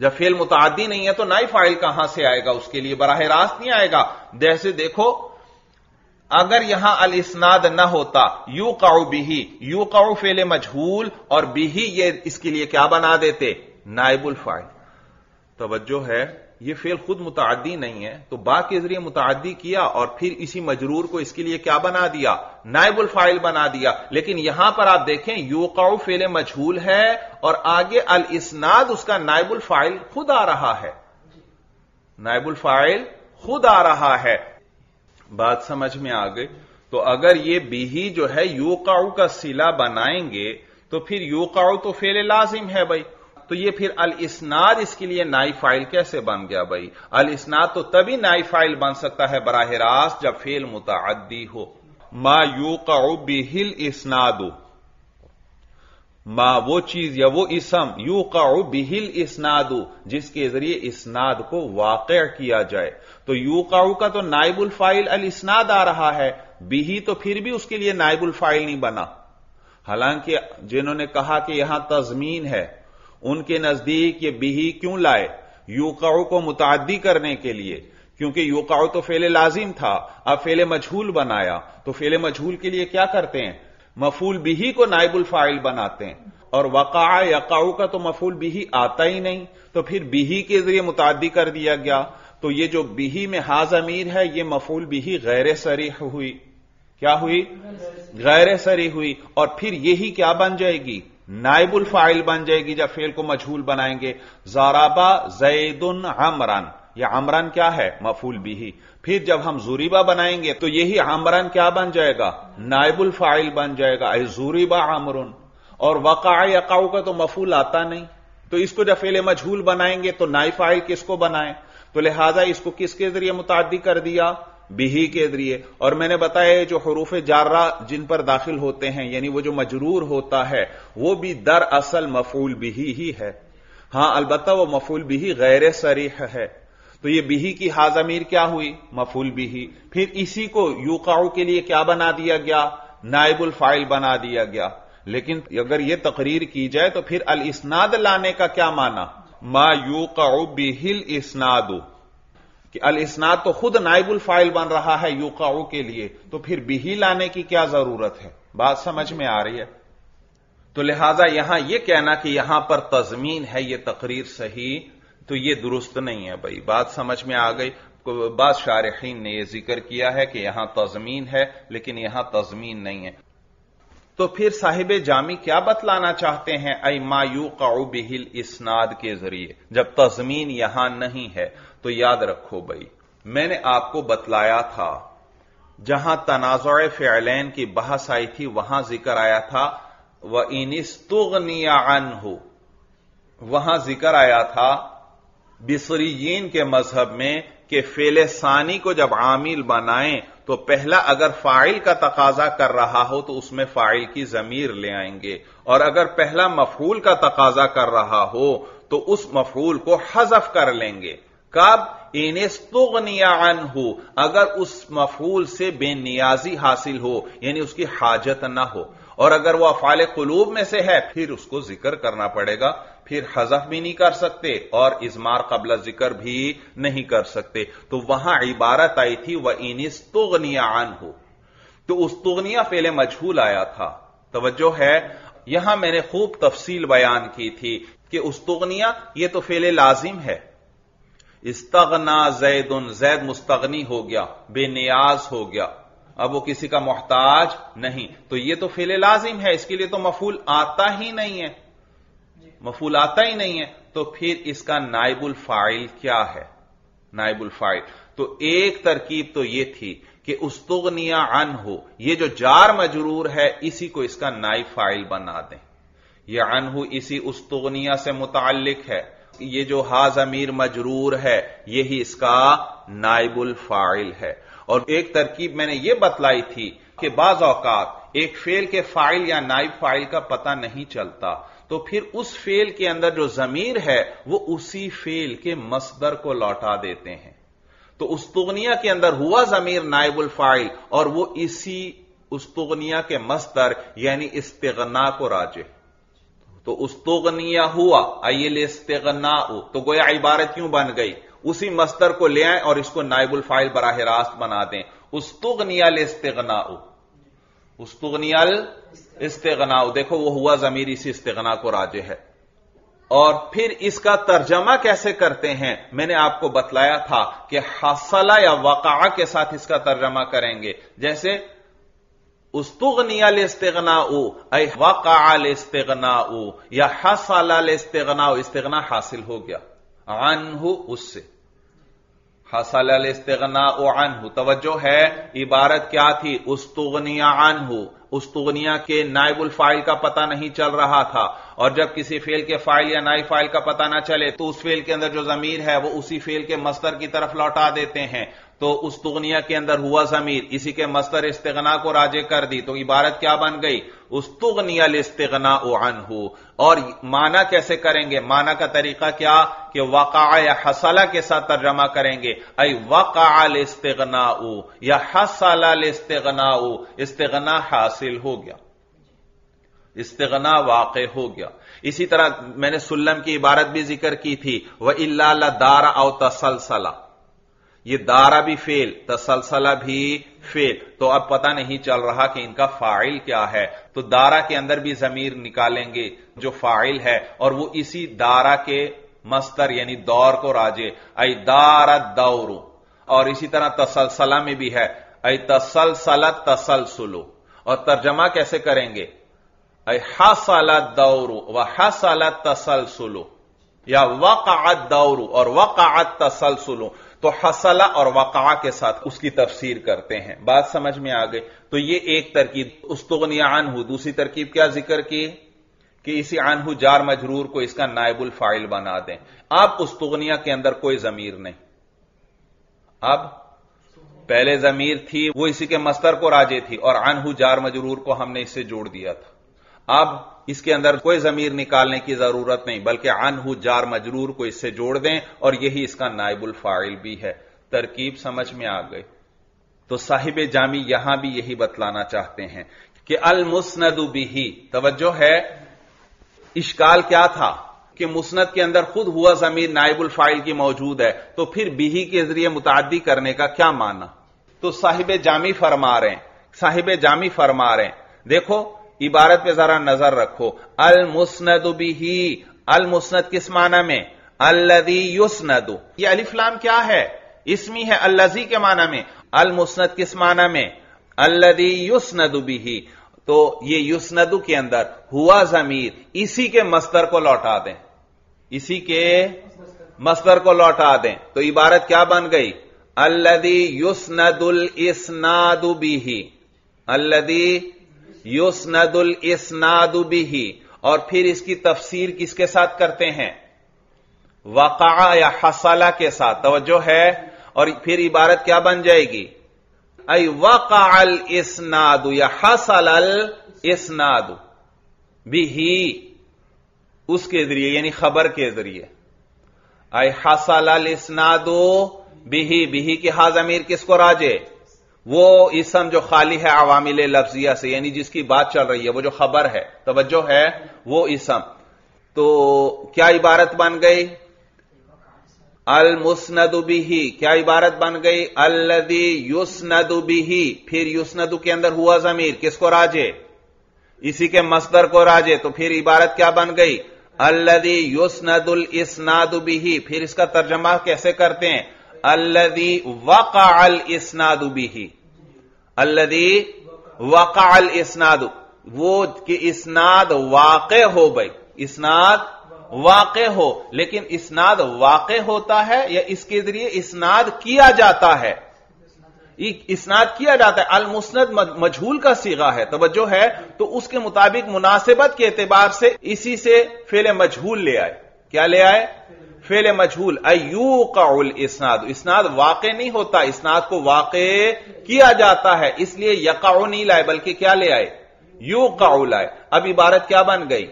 जब फेल मुतादी नहीं है तो नाई फ़ाइल कहाँ से आएगा? उसके लिए बराह रास्त नहीं आएगा। जैसे देखो अगर यहाँ अल इसनाद न होता यू काउ बिही यू काउ फेले मजहूल, और बिही ये इसके लिए क्या बना देते? नाइबुल फ़ाइल। तवज्जो है, ये फेल खुद मुतादी नहीं है तो बा के ज़रिए मुतादी किया, और फिर इसी मजरूर को इसके लिए क्या बना दिया? नाइबुल फ़ाइल बना दिया। लेकिन यहाँ पर आप देखें यूकाउ फेले मजहूल है, और आगे अल इसनाद उसका नाइबुल फ़ाइल खुद आ रहा है। नाइबुल फ़ाइल खुद आ रहा है। बात समझ में आ गई। तो अगर ये बिही जो है यूकाऊ का सिला बनाएँगे तो फिर यूकाऊ तो फेल लाजिम है भाई। तो ये फिर अल इसनाद इसके लिए नाई फ़ाइल कैसे बन गया भाई? अल इसनाद तो तभी नाई फ़ाइल बन सकता है बराह रास्त जब फेल मुतादी हो। मा यूकाऊ बिहिल इसनादो। मा वो चीज़ या वो इसम यू काउ बिहिल इसनादू, जिसके ज़रिए इसनाद को वाक़ किया जाए। तो यू काउ का तो नाइबुल फ़ाइल अल इसनाद आ रहा है। बिही तो फिर भी उसके लिए नाइबुल फ़ाइल नहीं बना। हालाँकि जिन्होंने कहा कि यहाँ तजमीन है, उनके नज़दीक ये बिही क्यों लाए? यूकाउ को मुतादी करने के लिए। क्योंकि यूकाउ तो फेले लाजिम था, अब फेले मजहूल बनाया। तो फेले मजहूल के लिए क्या करते हैं? मफूल बिही को नाइबुल फ़ाइल बनाते हैं। और वका यकाऊ का तो मफूल बिही आता ही नहीं। तो फिर बिही के ज़रिए मुतादी कर दिया गया। तो ये जो बिही में हाज अमीर है, ये मफूल बिही गैर सरी हुई। क्या हुई? गैर सरी हुई। और फिर यही क्या बन जाएगी? नाइबुल फ़ाइल बन जाएगी जब फेल को मजहूल बनाएँगे। जाराबा जैदुन अमरान। या अमरान क्या है? मफूल बिही। फिर जब हम जूरीबा बनाएँगे तो यही आमरन क्या बन जाएगा? नाइबुल फ़ाइल बन जाएगा। जूरीबा आमरुन और वका यकाऊ का तो मफूल आता नहीं। तो इसको जब फेले मजहूल बनाएँगे तो नाई फ़ाइल किसको बनाए? तो लिहाजा इसको किसके ज़रिए मुतादी कर दिया? बिही के ज़रिए। और मैंने बताया जो हरूफ जारा जिन पर दाखिल होते हैं, यानी वो जो मजरूर होता है, वो भी दर असल मफूल बिही ही है। हाँ, अलबत्ता वो मफूल बिही गैर सरीह है। तो ये बिही की हाजमीर क्या हुई? मफूल बिही। फिर इसी को यूकाऊ के लिए क्या बना दिया गया? नाइबुल फ़ाइल बना दिया गया। लेकिन अगर यह तकरीर की जाए तो फिर अल इसनाद लाने का क्या माना? मा यूकाऊ बिहिल इसनादो। कि अल इसनाद तो खुद नाइबुल फ़ाइल बन रहा है यूकाऊ के लिए। तो फिर बिही लाने की क्या ज़रूरत है? बात समझ में आ रही है? तो लिहाजा यहाँ यह कहना कि यहाँ पर तजमीन है यह तकरीर सही तो यह दुरुस्त नहीं है भाई। बात समझ में आ गई। बाद शारहीन ने यह ज़िक्र किया है कि यहाँ तजमीन है, लेकिन यहाँ तजमीन नहीं है। तो फिर साहिब जामी क्या बतलाना चाहते हैं? अई मायू काउ बिहिल इसनाद के ज़रिए। जब तजमीन यहाँ नहीं है तो याद रखो भाई, मैंने आपको बतलाया था। जहाँ तनाज़ फ़ैलैन की बहस आई थी, वहाँ ज़िक्र आया था, व इनिस्तुगनिया हो वहाँ ज़िक्र आया था बिसरीन के मज़हब में कि फेलेसानी को जब आमिल बनाएँ तो पहला, अगर फ़ाइल का तकाजा कर रहा हो तो उसमें फ़ाइल की जमीर ले आएँगे। और अगर पहला मफूल का तकाजा कर रहा हो तो उस मफूल को हजफ कर लेंगे। कब? इनेस्तुगनियान हो अगर उस मफूल से बेनियाजी हासिल हो, यानी उसकी हाजत ना हो, और अगर वह अफाल कलूब में से है, फिर उसको ज़िक्र करना पड़ेगा। फिर हजफ भी नहीं कर सकते और इजमार कबल ज़िक्र भी नहीं कर सकते। तो वहाँ इबारत आई थी वह इनिस्तुगनियान हो तो उस तुगनिया फेले मजहूल आया था। तवज्जो है, यहाँ मैंने खूब तफसील बयान की थी कि उस तुगनिया ये तो फेले लाजिम है। इस्तगना जैदुन, जैद मुस्तगनी हो गया, बेनियाज हो गया। अब वो किसी का मोहताज नहीं। तो ये तो फेले लाजिम है, इसके लिए तो मफूल आता ही नहीं है। मफूल आता ही नहीं है तो फिर इसका नाइबुल फ़ाइल क्या है? नाइबुल फ़ाइल। तो एक तरकीब तो यह थी कि उस्तुगनिया अन हो ये जो जार मजरूर है, इसी को इसका नाइब फ़ाइल बना दें। यह अन हो इसी उस्तुगनिया से मुतालिक है। ये जो हाज अमीर मजरूर है, यही इसका नाइबुल फ़ाइल है। और एक तरकीब मैंने ये बतलाई थी कि बाज औकात, एक फेल के फ़ाइल या नाइब फ़ाइल का पता नहीं चलता। तो फिर उस फेल के अंदर जो जमीर है, वो उसी फेल के मसदर को लौटा देते हैं। तो उस तुगनिया के अंदर हुआ जमीर नाइबुल फ़ाइल, और वो इसी उस तुगनिया के मसदर, यानी इस्तेगना को राजे। तो उस तुगनिया हुआ आइए इस्तेगना तो गोया इबारत क्यों बन गई? उसी मस्तर को ले आए और इसको नाइबुल फ़ाइल बराह रास्त बना दें। उस तुगनियाल इस्तेगना उस तुगनियाल इस्तेगना, देखो वो हुआ जमीर इसी इस्तेगना को राजे है। और फिर इसका तर्जमा कैसे करते हैं? मैंने आपको बतलाया था कि हसला या वक़ा के साथ इसका तर्जमा करेंगे। जैसे उस्तुगनियाल इस्तेगना ओ वक़ाल इस्तेगना या हसल इस्तेगना इस्तेगना हासिल हो गया। अनहु उससे। हसल अल इस्तेगना अनहु। तवज्जो है, इबारत क्या थी? उस्तुगनिया हो उस्तुगनिया के नाइबुल फ़ाइल का पता नहीं चल रहा था। और जब किसी फेल के फ़ाइल या नाइब फ़ाइल का पता ना चले तो उस फेल के अंदर जो जमीर है, वो उसी फेल के मस्तर की तरफ़ लौटा देते हैं। तो उस तुगनिया के अंदर हुआ जमीर इसी के मस्तर इस्तेगना को राजे कर दी। तो इबारत क्या बन गई? उस तुगनिया इस्तेगना हो और माना कैसे करेंगे? माना का तरीका क्या? कि वक़ा या हसला के साथ तर्जमा करेंगे। अई वक़ाल इस्तेगना या हसला इस्तेगना इस्तेगना हासिल हो गया। इस्तेगना वाक़ हो गया। इसी तरह मैंने सुल्लम की इबारत भी ज़िक्र की थी। वह इल्ला दारा औ तसलसला। ये दारा भी फेल, तसलसला भी फेल। तो अब पता नहीं चल रहा कि इनका फ़ाइल क्या है। तो दारा के अंदर भी जमीर निकालेंगे जो फ़ाइल है, और वो इसी दारा के मस्तर, यानी दौर को राजे। आई दारा दौर, और इसी तरह तसलसला में भी है। आई तसलसला तसलसुलो, और तर्जमा कैसे करेंगे? आई हसला दौर, व हसला तसलसुलो, या वक़ात दौर, और वक़ात तसलसुलो। तो हसला और वक़ा के साथ उसकी तफसीर करते हैं। बात समझ में आ गई? तो ये एक तरकीब उस्तुगनिया आनहू दूसरी तरकीब क्या ज़िक्र की? कि इसी आनहू जार मजरूर को इसका नायबुल फ़ाइल बना दें। अब उस्तुगनिया के अंदर कोई जमीर नहीं। अब पहले जमीर थी, वो इसी के मस्तर को राजे थी और आनहू जार मजरूर को हमने इससे जोड़ दिया था। अब इसके अंदर कोई जमीर निकालने की ज़रूरत नहीं, बल्कि अनहु जार मजरूर को इससे जोड़ दें, और यही इसका नाइबुल फ़ाइल भी है। तरकीब समझ में आ गई। तो साहिब जामी यहाँ भी यही बतलाना चाहते हैं कि अल मुस्नदु बिही, तवज्जो है, इश्काल क्या था? कि मुस्नद के अंदर खुद हुआ जमीर नाइबुल फ़ाइल की मौजूद है तो फिर बिही के ज़रिए मुतादी करने का क्या माना? तो साहिब जामी फरमा रहे हैं, साहिब जामी फरमा रहे हैं। देखो इबारत पे जरा नज़र रखो। अल मुस्नद ही अल मुस्नद किस माना में? अल्लदी युसनदु। ये अलिफ्लाम क्या है? इसमी है अल्लजी के माना में। अल मुस्नद किस माना में? अल्लदी युसनदु ही तो ये युसनदु के अंदर हुआ जमीर, इसी के मस्तर को लौटा दें। इसी के मस्तर को लौटा दें। तो इबारत क्या बन गई? अल्लदी युसनदुल इसनादु बिही। अल्लदी युसनदुल इसनादु बिही, और फिर इसकी तफसीर किसके साथ करते हैं? वक़ा या हसला के साथ। तवज्जो है, और फिर इबारत क्या बन जाएगी? अय वक़ाल इसनादु या हसल अल इसनादु बिही, उसके ज़रिए, यानी खबर के ज़रिए। अय हसल इसनादो बिही बिही के हाज अमीर किसको राजे? वो इसम जो खाली है अवामिल लफ्जिया से, यानी जिसकी बात चल रही है, वो जो खबर है, तवज्जो है, वो इसम। तो क्या इबारत बन गई? अल मुस्नदुबिही क्या इबारत बन गई? अल्लदी युसनदुबिही फिर युसनदु के अंदर हुआ जमीर। किसको राजे? इसी के मस्दर को राजे। तो फिर इबारत क्या बन गई? अल्लदी युसनदुल इसनादुबिही फिर इसका तर्जमा कैसे करते हैं? अल्लदी वक़ाल इसनादुबिही अल्लदी वक़ाल इसनादु। वो कि इसनाद वाक़ हो भाई। इसनाद वाक़ हो। लेकिन इसनाद वाक़ होता है या इसके ज़रिए इसनाद किया जाता है? इसनाद किया जाता है। अल मुस्नद मजहूल का सीगा है। तवज्जो है। तो उसके मुताबिक मुनासिबत के एतबार से इसी से फेल मजहूल ले आए। क्या ले आए? Fail मजहूल अयू cowl इसनाद। इसनाद वाक़ नहीं होता, इसनाद को वाक़ किया जाता है, इसलिए यकाउ नहीं लाए, बल्कि क्या ले आए? यू काउल आए अब इबारत क्या बन गई?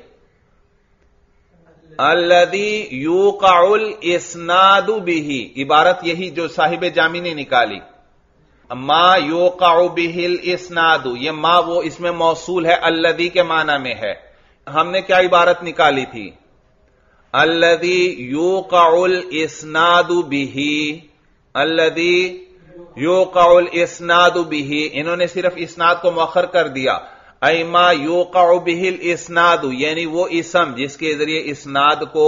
अल्लदी यूकाउल इसनादु बिही। इबारत यही जो साहिब जामी ने निकाली। मा यूकाउ बिहिल इसनादु। ये माँ वो इसमें मौसूल है अल्लदी के माना में है। हमने क्या इबारत निकाली थी? अल्लदी यूकाउल इसनादु बिही अल्लदी यूकाउल इसनादु बिही इन्होंने सिर्फ़ इसनाद को मौखर कर दिया ऐमा बिहिल इसनादु यानी वो इसम जिसके ज़रिए इसनाद को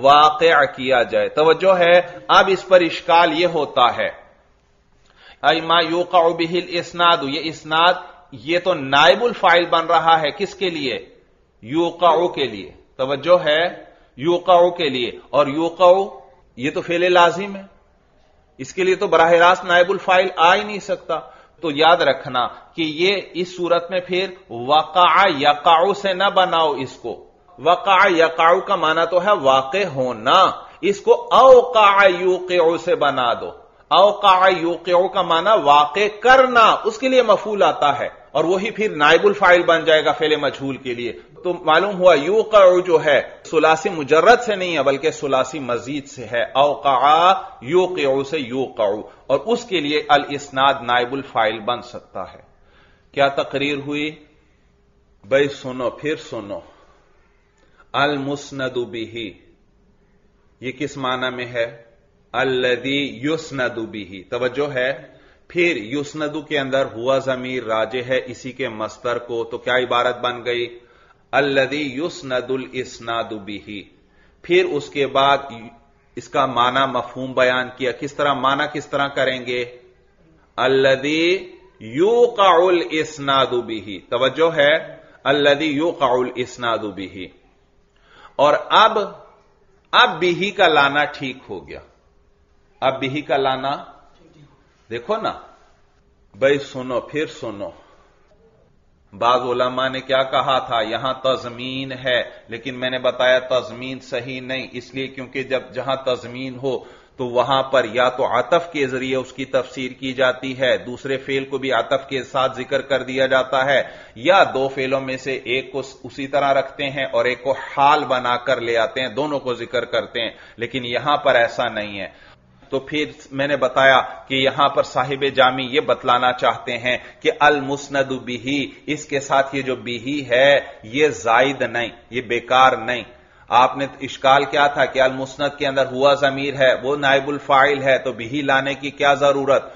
वाक़ किया जाए तवज्जो है अब इस पर इश्काल ये होता है ऐमा बिहिल इसनादु ये इसनाद ये तो नाइबुल फ़ाइल बन रहा है किसके लिए यूकाउ के लिए तोज्जो है यूकाउ के लिए। और यूकाउ ये तो फेले लाजिम है। इसके लिए तो बराह रास्त नायबुल फ़ाइल आ ही नहीं सकता। तो याद रखना कि ये इस सूरत में फिर वका यकाउ से ना बनाओ इसको। वका यकाउ का माना तो है वाक़ होना। इसको अवका यूके से बना दो। अवका यूके का माना वाक़ करना। उसके लिए मफूल आता है। और वही फिर नाइबुल फ़ाइल बन जाएगा फेले मजहूल के लिए। तो मालूम हुआ यू जो है सुलासी मुजर्रद से नहीं है, बल्कि सुलासी मजीद से है। अवका यू से यू और उसके लिए अल इसनाद नाइबुल फ़ाइल बन सकता है। क्या तकरीर हुई? भाई सुनो, फिर सुनो। अल मुस्नदुबिही ये किस माना में है? अल्लदी युसनदुबिही तवज्जो है। फिर युसनदु के अंदर हुआ जमीर, राजे है, इसी के मस्तर को। तो क्या इबारत बन गई? अल्लदी युसनदुल इसनादु बिही। फिर उसके बाद इसका माना मफहूम बयान किया। किस तरह माना किस तरह करेंगे? अल्लदी यू काउल इसनादु बिही। तवज्जो है। अल्लदी यू काउल इसनादु बिही। और अब अब बिही का लाना ठीक हो गया। अब बिही का लाना देखो ना। भाई सुनो फिर सुनो। बाज उलमा ने क्या कहा था? यहाँ तजमीन है, लेकिन मैंने बताया तजमीन सही नहीं, इसलिए क्योंकि जब जहाँ तजमीन हो तो वहाँ पर या तो आतफ के ज़रिए उसकी तफसीर की जाती है, दूसरे फेल को भी आतफ के साथ ज़िक्र कर दिया जाता है, या दो फेलों में से एक को उसी तरह रखते हैं और एक को हाल बनाकर ले आते हैं, दोनों को ज़िक्र करते हैं, लेकिन यहाँ पर ऐसा नहीं है। तो फिर मैंने बताया कि यहाँ पर साहिब जामी ये बतलाना चाहते हैं कि अल मुस्नद बिही, इसके साथ ये जो बिही है, ये जायद नहीं, ये बेकार नहीं। आपने इश्काल क्या था कि अल मुस्नद के अंदर हुआ जमीर है, वो नायबुल फ़ाइल है तो बिही लाने की क्या ज़रूरत?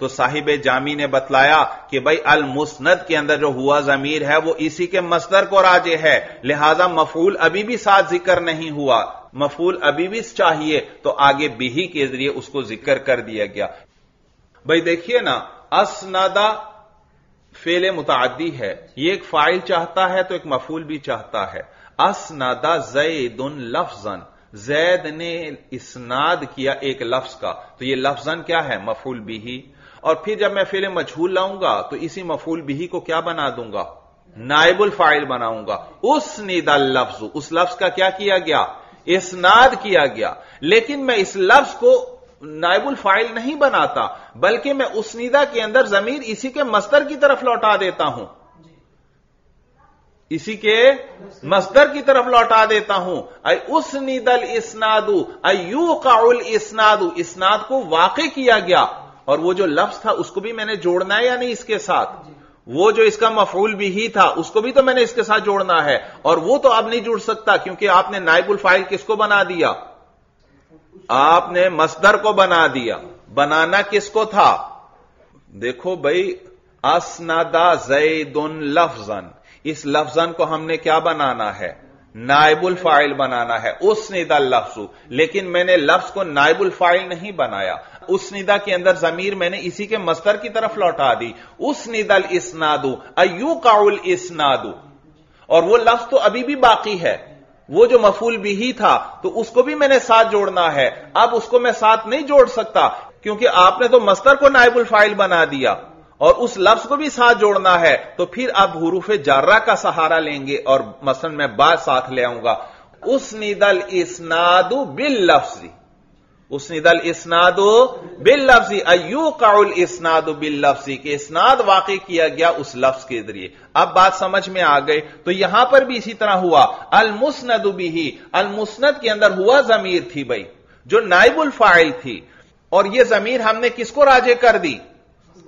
तो साहिब जामी ने बतलाया कि भाई अल मुस्नद के अंदर जो हुआ जमीर है, वो इसी के मस्तर को राजे है, लिहाजा मफूल अभी भी साथ ज़िक्र नहीं हुआ। मफूल अभी भी चाहिए तो आगे बिही के ज़रिए उसको ज़िक्र कर दिया गया। भाई देखिए ना, असनादा फेले मुतादी है। ये एक फ़ाइल चाहता है तो एक मफूल भी चाहता है। असनादा जैदुन लफजन। जैद ने इसनाद किया एक लफ्ज का। तो ये लफ्जन क्या है? मफूल बिही। और फिर जब मैं फेले मजहूल लाऊँगा तो इसी मफूल बिही को क्या बना दूँगा? नाइबुल फ़ाइल बनाऊँगा। उस निदल लफ्ज, उस लफ्ज का क्या किया गया? इसनाद किया गया। लेकिन मैं इस लफ्ज को नायबुल फ़ाइल नहीं बनाता, बल्कि मैं उस निदा के अंदर जमीर इसी के मस्तर की तरफ़ लौटा देता हूँ। इसी के मस्तर की तरफ़ लौटा देता हूँ। अय उस निदल इसनादू, अयू काउल इसनादू। इसनाद को वाकई किया गया। और वो जो लफ्ज था, उसको भी मैंने जोड़ना है या नहीं इसके साथ? वो जो इसका मफूल भी ही था, उसको भी तो मैंने इसके साथ जोड़ना है। और वो तो अब नहीं जुड़ सकता, क्योंकि आपने नाइबुल फ़ाइल किसको बना दिया? आपने मस्दर को बना दिया। बनाना किसको था? देखो भाई, असनादा जैदन लफजन। इस लफजन को हमने क्या बनाना है? नाइबुल फ़ाइल बनाना है। उस निदा लफ्जू। लेकिन मैंने लफ्ज को नायबुल फ़ाइल नहीं बनाया। उस निदा के अंदर जमीर मैंने इसी के मस्तर की तरफ़ लौटा दी। उस निदल इसनादू। अयू काउल इसनादू। और वो लफ्ज तो अभी भी बाकी है। वो जो मफूल भी ही था तो उसको भी मैंने साथ जोड़ना है। अब उसको मैं साथ नहीं जोड़ सकता, क्योंकि आपने तो मस्तर को नायबुल फ़ाइल बना दिया। और उस लफ्ज को भी साथ जोड़ना है तो फिर आप हरूफ जार्रा का सहारा लेंगे और मसलन मैं बात साथ ले आऊँगा। उस निदल इसनादु बिल लफ्जी। उस निदल इसनादो बिल लफ्जी। अयू काउल इसनादो बिल लफ्जी। के इसनाद वाकई किया गया उस लफ्ज के ज़रिए। अब बात समझ में आ गई। तो यहाँ पर भी इसी तरह हुआ। अल मुस्नद भी अल मुस्नद के अंदर हुआ जमीर थी भाई, जो नाइबुल फ़ाइल थी। और यह जमीर हमने किसको राजे कर दी?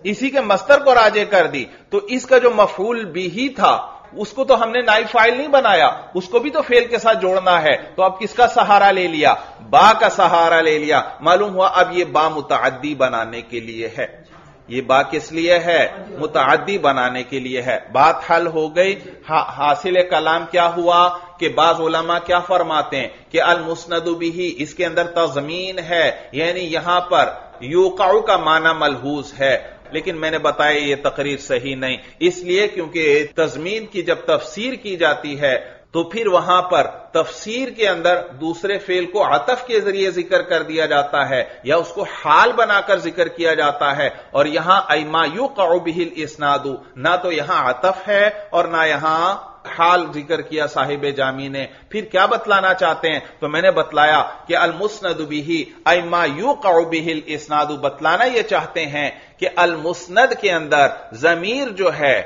इसी के मस्तर को राजे कर दी। तो इसका जो मफूल भी ही था उसको तो हमने नाइब फ़ाइल नहीं बनाया उसको भी तो फेल के साथ जोड़ना है। तो अब किसका सहारा ले लिया? बा का सहारा ले लिया। मालूम हुआ अब ये बा मुतदी बनाने के लिए है। ये बा किस लिए है? मुतदी बनाने के लिए है। बात हल हो गई। हा, हासिल कलाम क्या हुआ कि बाज उलमा क्या फरमाते हैं? कि अल मुस्नदु भी इसके अंदर तजमीन है। यानी यहाँ पर यूकाउ का माना मलहूज है। लेकिन मैंने बताया ये तकरीर सही नहीं। इसलिए क्योंकि तजमीन की जब तफसीर की जाती है तो फिर वहाँ पर तफसीर के अंदर दूसरे फेल को आतफ के ज़रिए ज़िक्र कर दिया जाता है या उसको हाल बनाकर ज़िक्र किया जाता है। और यहाँ अमायू कौबिल इसनादू। ना तो यहाँ आतफ है और ना यहाँ हाल ज़िक्र किया साहिब जामी ने। फिर क्या बतलाना चाहते हैं? तो मैंने बतलाया कि अल मुस्नद बिही अमा यू कौबिहिल इसनादू। बतलाना यह चाहते हैं कि अल मुस्नद के अंदर जमीर जो है,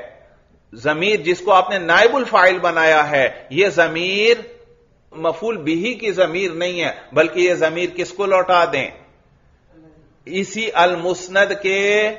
जमीर जिसको आपने नाइबुल फ़ाइल बनाया है यह जमीर, मफूल बिही की जमीर नहीं है, बल्कि यह जमीर किसको लौटा दें? इसी अल मुस्नद के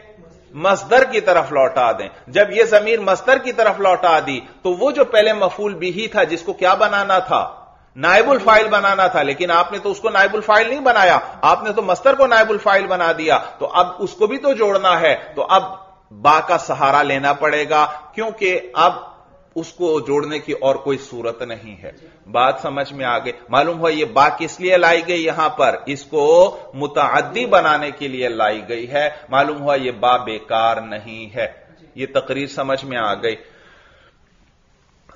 मस्दर की तरफ़ लौटा दें। जब यह जमीर मस्दर की तरफ़ लौटा दी तो वह जो पहले मफूल भी ही था, जिसको क्या बनाना था? नायबुल फ़ाइल बनाना था, लेकिन आपने तो उसको नायबुल फ़ाइल नहीं बनाया। आपने तो मस्तर को नायबुल फ़ाइल बना दिया। तो अब उसको भी तो जोड़ना है। तो अब बा का सहारा लेना पड़ेगा, क्योंकि अब उसको जोड़ने की और कोई सूरत नहीं है। बात समझ में आ गई। मालूम हुआ ये बा किस लिए लाई गई यहाँ पर? इसको मुतादी बनाने के लिए लाई गई है। मालूम हुआ ये बा बेकार नहीं है। ये तकरीर समझ में आ गई।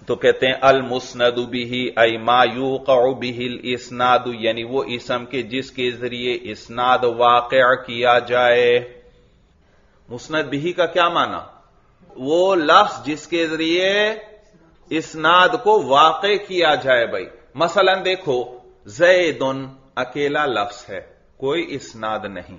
तो कहते हैं अल मुस्नद बिही अमायू बिहिल इसनाद, यानी वो इसम के जिसके ज़रिए इसनाद वाक़ किया जाए। मुस्नद बिही का क्या माना? वो लफ्ज जिसके ज़रिए इसनाद को वाक़ किया जाए भाई। मसलन देखो, जैदुन अकेला लफ्ज है, कोई इसनाद नहीं।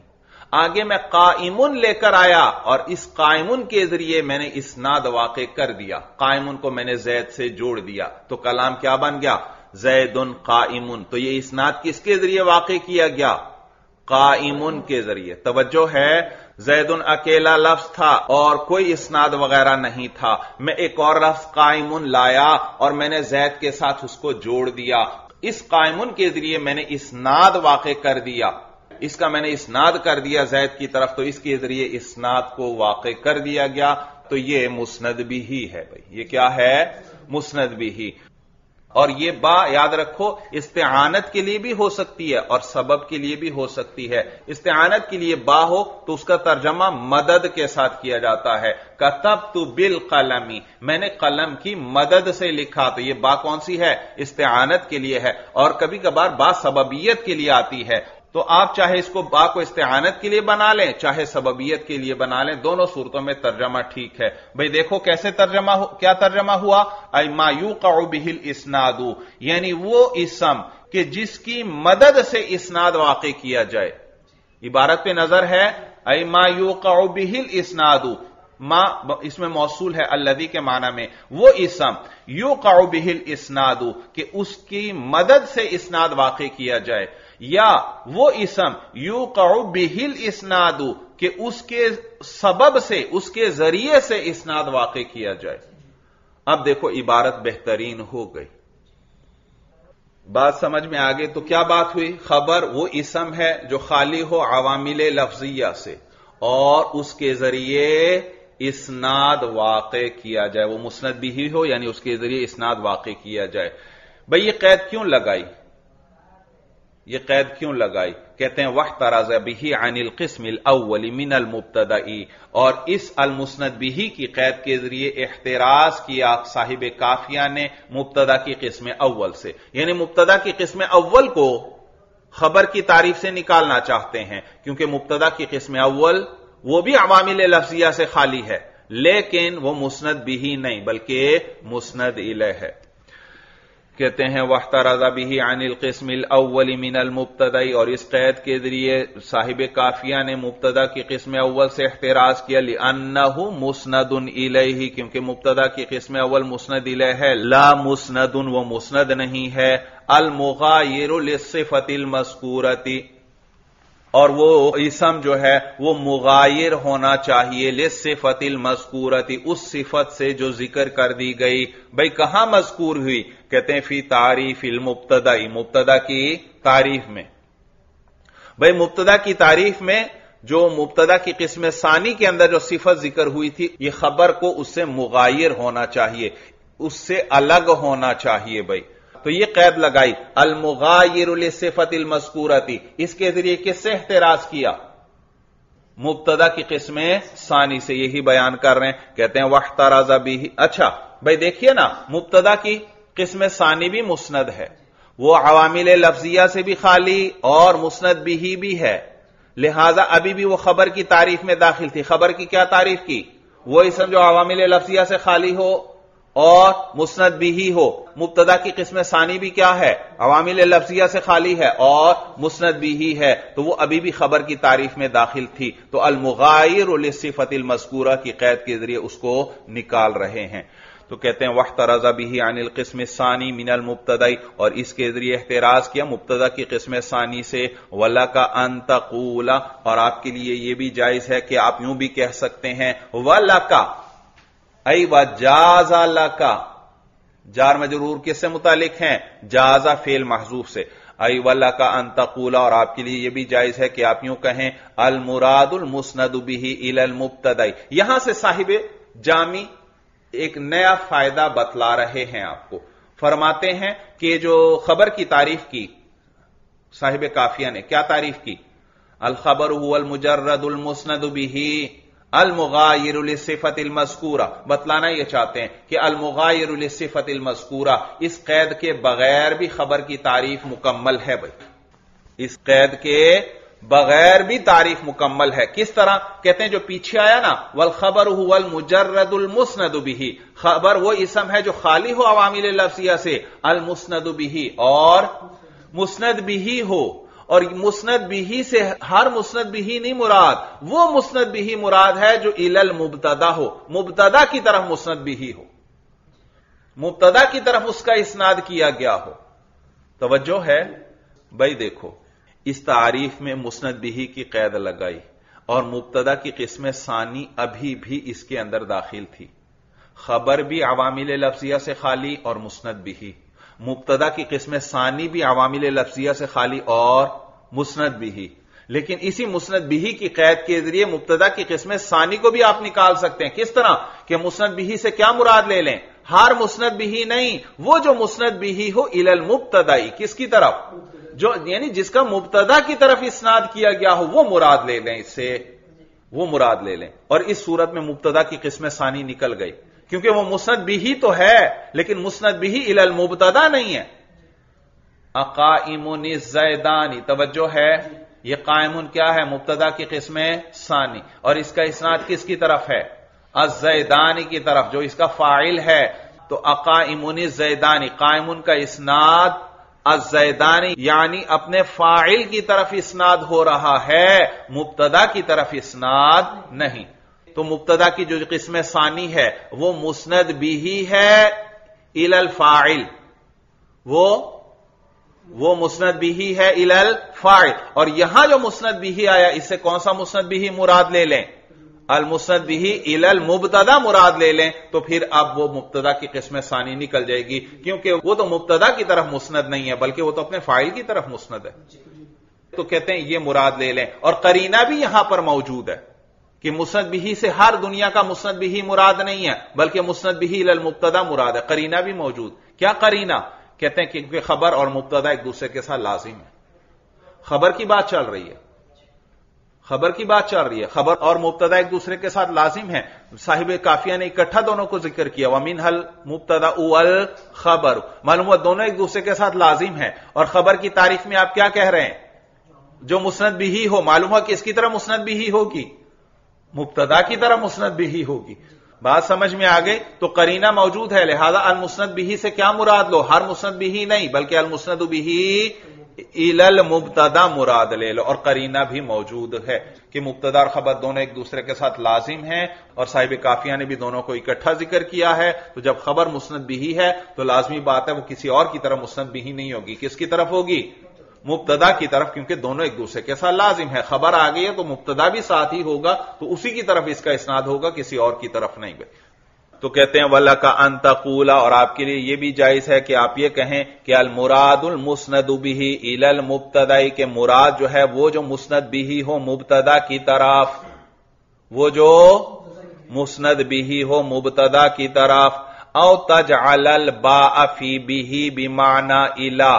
आगे मैं कायमुन लेकर आया और इस कायमुन के ज़रिए मैंने इसनाद वाक़ कर दिया। कायमुन को मैंने जैद से जोड़ दिया। तो कलाम क्या बन गया? जैदुन कायमुन तो ये इसनाद किसके ज़रिए वाक़ किया गया? कायमुन के ज़रिए। तवज्जो है जैदुन अकेला लफ्ज था और कोई इसनाद वगैरह नहीं था। मैं एक और लफ्ज कायमुन लाया और मैंने जैद के साथ उसको जोड़ दिया। इस कायमुन के ज़रिए मैंने इसनाद वाक़ कर दिया। इसका मैंने इसनाद कर दिया जैद की तरफ़ तो इसके ज़रिए इसनाद को वाक़ कर दिया गया। तो ये मुस्नद भी ही है भाई। ये क्या है? मुस्नद भी ही। और ये बा याद रखो, इस्तेआनत के लिए भी हो सकती है और सबब के लिए भी हो सकती है। इस्तेआनत के लिए बा हो तो उसका तर्जमा मदद के साथ किया जाता है। कतब तु बिल कलमी। मैंने कलम की मदद से लिखा तो ये बा कौन सी है? इस्तेआनत के लिए है। और कभी कभार बा सबबियत के लिए आती है। तो आप चाहे इसको बा को इस्तेहानत के लिए बना लें, चाहे सबबियत के लिए बना लें, दोनों सूरतों में तर्जमा ठीक है। भाई देखो कैसे तर्जमा क्या तर्जमा हुआ? मायू बिहिल इसनादू। यानी वो इसम कि जिसकी मदद से इसनाद वाक़ किया जाए। इबारत पे नज़र है मायू बिहिल इसनादू। माँ इसमें मौसूल है अल्लदी के माना में। वो इसम यू बिहिल इसनादू कि उसकी मदद से इसनाद वाक़ किया जाए। या वो इसम यू बिहिल इसनादू, कि उसके सबब से, उसके ज़रिए से इसनाद वाक़ किया जाए। अब देखो, इबारत बेहतरीन हो गई। बात समझ में आ गई तो क्या बात हुई? खबर वो इसम है जो खाली हो अवामिल लफ्जिया से, और उसके ज़रिए इसनाद वाक़ किया जाए। वो मुस्नद भी ही हो यानी उसके ज़रिए इसनाद वाक़ किया जाए। भाई, ये कैद क्यों लगाई? ये कैद क्यों लगाई? कहते हैं वह तराज बिही अनिल किस्मिल अव्वली मिनल मुबतदाई. और इस अलमुसनद बिही की कैद के ज़रिए एहतराज किया साहिब काफिया ने मुबतदा की किस्म अव्वल से। यानी मुबतदा की किस्म अव्वल को खबर की तारीफ़ से निकालना चाहते हैं, क्योंकि मुबतदा की किस्म अव्वल वो भी अवामिल लफ्जिया से खाली है, लेकिन वो मुस्नद भी ही नहीं, बल्कि मुस्नद इले है। कहते हैं वह तराजा भी अनिल किस्मिल अव्वली मिनल मुबतदई, और इस कैद के ज़रिए साहिब काफिया ने मुबतदा की किस्म अव्वल से एहतराज किया अन्नहु इले ही क्योंकि मुबतदा की किस्म अव्वल मुस्नद इले है, ला मुस्नदुन, वो मुस्नद नहीं है अल मुगायर सिफतिल मस्कूरती और वो इसम जो है, वो मुगायर होना चाहिए। ले सिफतिल मस्कूरती उस सिफत से जो ज़िक्र कर दी गई। भाई, कहाँ मजकूर हुई? कहते हैं, फ़ी तारीफ़ इल मुबतदाई। मुबतदा की तारीफ़ में। भाई, मुबतदा की तारीफ़ में जो मुबतदा की किस्म सानी के अंदर जो सिफत ज़िक्र हुई थी, ये खबर को उससे मुगायर होना चाहिए। उससे अलग होना चाहिए, भाई। तो ये कैद लगाई। अलमुगायर सिफत मस्कूरती इसके ज़रिए किससे एहतराज किया? मुबतदा की किस्में सानी से यही बयान कर रहे हैं। कहते हैं वह तराजा भी अच्छा भाई देखिए ना, मुबतदा की किस्म सानी भी मुस्नद है। वो अवामिल लफ्जिया से भी खाली और मुस्नद भी ही भी है। लिहाजा अभी भी वो खबर की तारीफ़ में दाखिल थी। खबर की क्या तारीफ़ की? वही समझो, अवामिल लफ्जिया से खाली हो और मुस्नद भी ही हो। मुबतदा की किस्म सानी भी क्या है? अवामिल लफ्जिया से खाली है और मुस्नद भी ही है। तो वो अभी भी खबर की तारीफ़ में दाखिल थी। तो अलमुगायर सिफतिल मस्कूरा की कैद के ज़रिए उसको निकाल रहे हैं। तो कहते हैं वह तराजा भी अनिल किस्म सानी मिनल मुबतदाई। और इसके ज़रिए एहतराज किया, मुबतदा की किस्म सानी से वला का अंतकूला और आपके लिए यह भी जायज़ है कि आप यूँ भी कह सकते हैं वला का अई व जाजा का जार मजरूर किससे मुतालिक हैं? जाजा फेल महजूफ से। आई वल्ला का अंतकूला और आपके लिए यह भी जायज़ है कि आप यूँ कहें, अल मुरादुल मुस्नद बिही इल मुबतदाई। यहाँ से साहिब जामी एक नया फ़ायदा बतला रहे हैं आपको। फरमाते हैं कि जो खबर की तारीफ़ की, साहिब काफिया ने, क्या तारीफ़ की? अल खबर हुल मुजर्रदुल मुस्नद बिही अलमुगायरसिफतिल मस्कूरा बतलाना यह चाहते हैं कि अलमुगायरसिफतिल मस्कूरा इस कैद के बगैर भी खबर की तारीफ़ मुकम्मल है भाई। इस कैद के बगैर भी तारीफ़ मुकम्मल है। किस तरह? कहते हैं जो पीछे आया ना, वल खबर हुल मुजर्रदुल मुस्नद बिही। खबर वो इसम है जो खाली हो अवामिल लफ्सिया से। अल मुस्नद बिही और मुस्नद बिही हो। और मुस्नद बिही से, हर मुस्नद बिही नहीं मुराद। वो मुस्नद बिही मुराद है जो इलल मुबतदा हो। मुबतदा की तरफ़ मुस्नद बिही हो मुबतदा की तरफ़ उसका इसनाद किया गया हो। तवज्जो है? भाई देखो, इस तारीफ़ में मुस्नद बिही की कैद लगाई और मुबतदा की किस्म सानी अभी भी इसके अंदर दाखिल थी। खबर भी अवामिल लफ्जिया से खाली और मुस्नद बिही मुबतदा की किस्म सानी भी, अवामिल लफ्जिया से खाली और मुस्नद बिही लेकिन इसी मुस्नद बिही की कैद के ज़रिए मुबतदा की किस्म सानी को भी आप निकाल सकते हैं। किस तरह? कि मुस्नद बिही से क्या मुराद ले लें? हर मुस्नद बिही नहीं, वो जो मुस्नद बिही हो, इलल मुबतदाई। किसकी तरफ़? जो, यानी जिसका मुबतदा की तरफ़ इसनाद किया गया हो, वो मुराद ले लें इससे। वो मुराद ले लें। और इस सूरत में मुबतदा की किस्म सानी निकल गई। क्योंकि वो मुस्नद बिही तो है, लेकिन मुस्नद बिही इलल मुबतदा नहीं है। अकाइमुन जैदानी, तवज्जो है, ये कायमुन क्या है? मुबतदा की किस्म सानी। और इसका इसनाद किसकी तरफ़ है? अजैदानी की तरफ़, जो इसका फ़ाइल है। तो अकाइमुन जैदानी, कायमुन का इसनाद अजैदानी, यानी अपने फ़ाइल की तरफ़ इसनाद हो रहा है, मुबतदा की तरफ़ इसनाद नहीं। तो मुबतदा की जो किस्म सानी है, वो मुस्नद भी ही है इलल फ़ाइल। वो वो मुस्नद भी ही है इलल फ़ाइल। और यहाँ जो मुस्नद भी ही आया, इससे कौन सा मुस्नद भी ही मुराद ले लें? अल मुस्नद भी ही इलल मुबतदा मुराद ले लें तो फिर अब वो मुबतदा की किस्म सानी निकल जाएगी। क्योंकि वो तो मुबतदा की तरफ़ मुस्नद नहीं है, बल्कि वो तो अपने फ़ाइल की तरफ़ मुस्नद है। तो कहते हैं, ये मुराद ले लें। और करीना भी यहाँ पर मौजूद है। कि मुस्नद बिही से हर दुनिया का मुस्नद बिही मुराद नहीं है, बल्कि मुस्नद बिही लल मुबतदा मुराद है। करीना भी मौजूद। क्या करीना? कहते हैं क्योंकि खबर और मुबतदा एक दूसरे के साथ लाजिम है। खबर की बात चल रही है। खबर की बात चल रही है। खबर और मुबतदा एक दूसरे के साथ लाजिम है। साहिब काफिया ने इकट्ठा दोनों को ज़िक्र किया। वमीन हल मुबतदा उल खबर। मालूम हुआ दोनों एक दूसरे के साथ लाजिम है। और खबर की तारीफ़ में आप क्या कह रहे हैं? जो मुस्नद भी ही। हो मालूम हुआ कि इसकी तरह मुस्नद भी ही होगी। मुबतदा की तरह मुस्नद भी ही होगी। बात समझ में आ गई? तो करीना मौजूद है, लिहाजा अल मुस्नद बिही से क्या मुराद लो? हर मुस्नद बिही नहीं, बल्कि अल मुस्नद बिही इलल मुबतदा मुराद ले लो। और करीना भी मौजूद है कि मुबतदा और खबर दोनों एक दूसरे के साथ लाजिम है, और साहिब काफिया ने भी दोनों को इकट्ठा ज़िक्र किया है। तो जब खबर मुस्नद बिही है तो लाजमी बात है, वो किसी और की तरह मुस्नद बिही नहीं होगी। किसकी तरफ़ होगी? मुबतदा की तरफ़, क्योंकि दोनों एक दूसरे के साथ लाजिम है। खबर आ गई है तो मुबतदा भी साथ ही होगा तो उसी की तरफ़ इसका इसनाद होगा, किसी और की तरफ़ नहीं गई तो कहते हैं वल्ला का अंतकूला और आपके लिए यह भी जायज़ है कि आप ये कहें कि अल मुरादुल मुस्नद बिही इलल मुबतदाई, के मुराद जो है, वो जो मुस्नद बिही हो मुबतदा की तरफ़, वो जो मुस्नद बिही हो मुबतदा की तरफ़, औ तज अलल बाफी बिही बिमाना इला।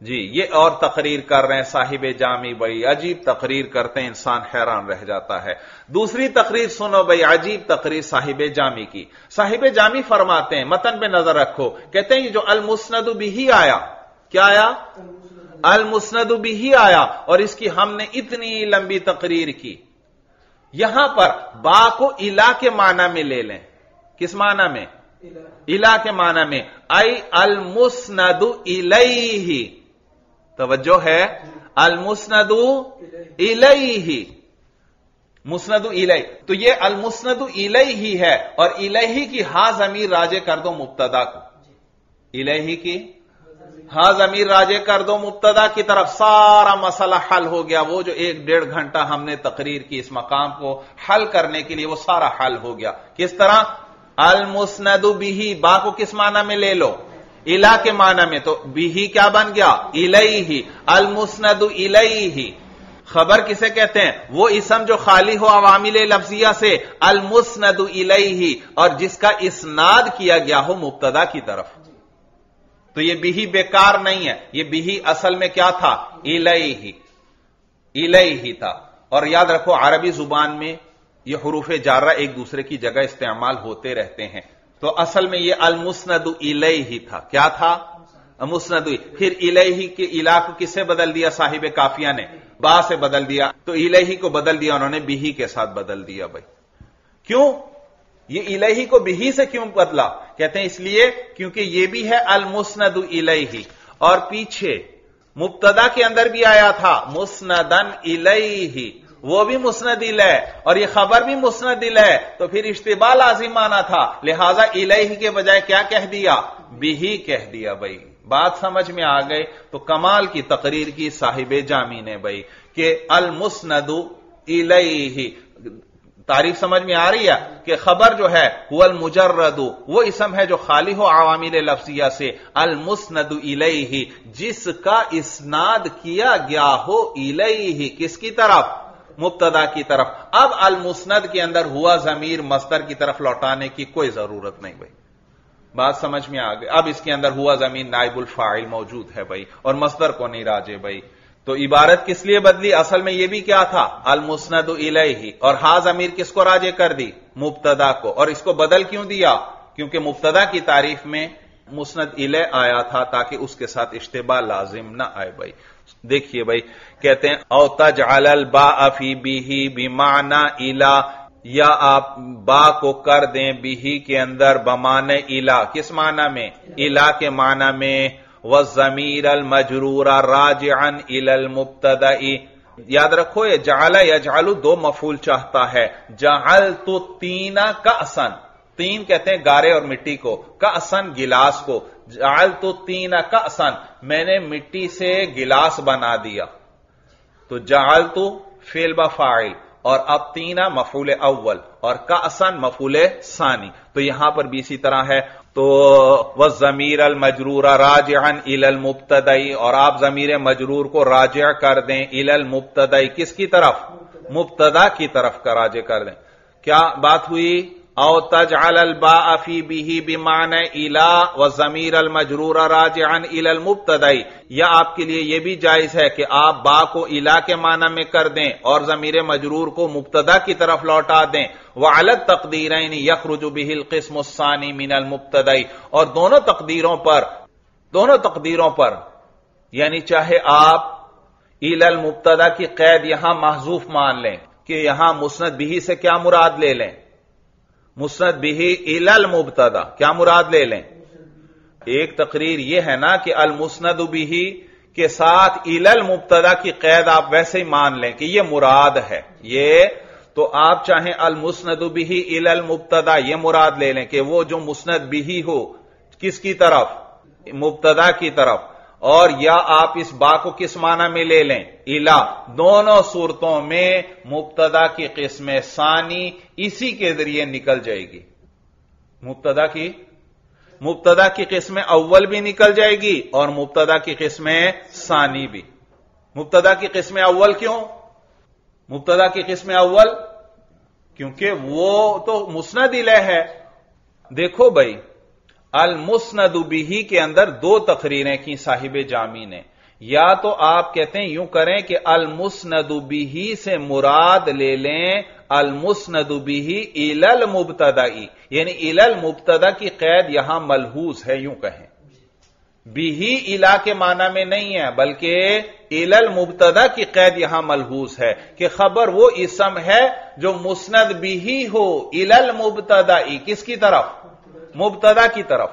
जी ये और तकरीर कर रहे हैं साहिब जामी बड़ी अजीब तकरीर करते हैं इंसान हैरान रह जाता है। दूसरी तकरीर सुनो भाई अजीब तकरीर साहिब जामी की। साहिब जामी फरमाते हैं मतन पे नज़र रखो कहते हैं जो अल मुस्नद भी आया। क्या आया? अल मुस्नद भी आया और इसकी हमने इतनी लंबी तकरीर की। यहाँ पर बा को इला के माना में ले लें। किस माना में? इला। के माना में। आई अल मुस्नदु इलई तवज्जो है अल मुस्नदु इलई ही मुस्नदु इलई तो ये अल मुस्नदु इलई ही है और इलही की हा जमीर राजे कर दो मुबतदा को। इलही की हा जमीर राजे कर दो मुबतदा की तरफ़ सारा मसला हल हो गया। वो जो एक डेढ़ घंटा हमने तकरीर की इस मकाम को हल करने के लिए वो सारा हल हो गया। किस तरह? अल मुस्नदु बिही। बा को किस माना में ले लो। इला के माना में तो बिही क्या बन गया? इलई ही अल मुस्नद इलई ही खबर किसे कहते हैं? वो इसम जो खाली हो अवामिल लफ्जिया से अल मुस्नद इलई ही और जिसका इसनाद किया गया हो मुबतदा की तरफ़। तो ये बिही बेकार नहीं है, ये बिही असल में क्या था? इलई ही इलई ही था। और याद रखो, अरबी ज़ुबान में ये हरूफ जारा एक दूसरे की जगह इस्तेमाल होते रहते हैं। तो असल में यह अलमुसनद इलई ही था। क्या था? मुस्नद फिर इलही के इला को किसे बदल दिया? साहिब काफिया ने। बा से बदल दिया। तो इलही को बदल दिया, उन्होंने बिही के साथ बदल दिया भाई। क्यों? ये इलही को बिही से क्यों बदला? कहते हैं इसलिए क्योंकि ये भी है अल मुस्नद इलही। और पीछे मुबतदा के अंदर भी आया था, मुस्नदन इलही। वो भी मुस्नदिल है और ये खबर भी मुस्नदिल है। तो फिर इश्तबा लाजिम माना था। लिहाजा इलही के बजाय क्या कह दिया? बिही कह दिया भाई। बात समझ में आ गई। तो कमाल की तकरीर की साहिब जामी ने भाई कि अल मुस्नदु इलही। तारीफ़ समझ में आ रही है कि खबर जो है वल मुजर्रदु वो इसम है जो खाली हो आवामिल लफ्जिया से। अल मुस्नदु इलही। जिसका इसनाद किया गया हो इलही। किसकी तरफ़? मुबतदा की तरफ़। अब अल मुस्नद के अंदर हुआ जमीर मस्तर की तरफ़ लौटाने की कोई ज़रूरत नहीं भाई। बात समझ में आ गई। अब इसके अंदर हुआ ज़मीन नाइबुल फ़ाइल मौजूद है भाई, और मस्तर को नहीं राजे भाई। तो इबारत किस लिए बदली? असल में यह भी क्या था? अल मुस्नद ही और हा जमीर किसको राजे कर दी? मुबतदा को। और इसको बदल क्यों दिया? क्योंकि मुबतदा की तारीफ़ में मुस्नद इले आया था ताकि उसके साथ इश्तबा लाजिम ना आए भाई। देखिए भाई, कहते हैं, औ तज अल बा अफी बिही बिमाना इला या आप बा को कर दें बिही के अंदर बमान इला। किस माना में? इला के माना में, व जमीर अल मजरूरा राज अन इल मुबतदाई याद रखो, ये जाला या जालू दो मफूल चाहता है। जहल तो तीना का असन तीन कहते हैं गारे और मिट्टी को का असन गिलास को। जाल तो तीन का असन मैंने मिट्टी से गिलास बना दिया। तो जाल तो फेल बफाइल और अब तीना मफूल अव्वल, और का असन मफूल सानी। तो यहाँ पर भी इसी तरह है। तो वह जमीर अल मजरूरा राजन इल मुबतदई, और आप जमीर मजरूर को राज कर दें इल मुबतदई। किसकी तरफ़? मुबतदा की तरफ़ का राज कर दें। क्या बात हुई? औ तज अलबाफी बिही बिमान इला व जमीर अल मजरूर राजन इल मुबतदाई या आपके लिए यह भी जायज़ है कि आप बा को इला के माना में कर दें और जमीर मजरूर को मुबतदा की तरफ़ लौटा दें। व अलग तकदीर यखरुज बिहिल किस्मसानी मिनल मुबतदाई और दोनों तकदीरों पर, दोनों तकदीरों पर, यानी चाहे आप इल मुबतदा की कैद यहाँ महजूफ मान लें कि यहाँ मुस्नद बिही से क्या मुराद ले लें। मुस्नद बिही इलल मुबतदा। क्या मुराद ले लें? एक तकरीर यह है ना कि अल मुस्नद बिही के साथ इलल मुबतदा की कैद आप वैसे ही मान लें कि यह मुराद है। ये तो आप चाहें अल मुस्नद बिही इलल मुबतदा यह मुराद ले लें कि वो जो मुस्नद बिही हो, किसकी तरफ़? मुबतदा की तरफ़। और या आप इस बा को किस माना में ले लें? इला, दोनों सूरतों में मुबतदा की किस्म सानी इसी के ज़रिए निकल जाएगी। मुबतदा की? मुबतदा की किस्म अव्वल भी निकल जाएगी और मुबतदा की किस्म सानी भी। मुबतदा की किस्म अव्वल क्यों? मुबतदा की किस्म अव्वल क्योंकि वो तो मुस्नद इले है। देखो भाई अल मुस्नदुबिही के अंदर दो तकरीरें की साहिब जामी ने या तो आप कहते हैं, यूँ करें कि अल मुस्नदुबिही से मुराद ले लें अल मुस्नदुबिही इलल मुबतदाई, यानी इलल मुबतदा की कैद यहाँ मलहूस है, यूँ कहें। बिही इला के माना में नहीं है, बल्कि इलल मुबतदा की कैद यहाँ मलहूस है, कि खबर वो इसम है जो मुस्नद बिही हो, इलल मुबतदाई, किसकी तरफ़? मुबतदा की तरफ़।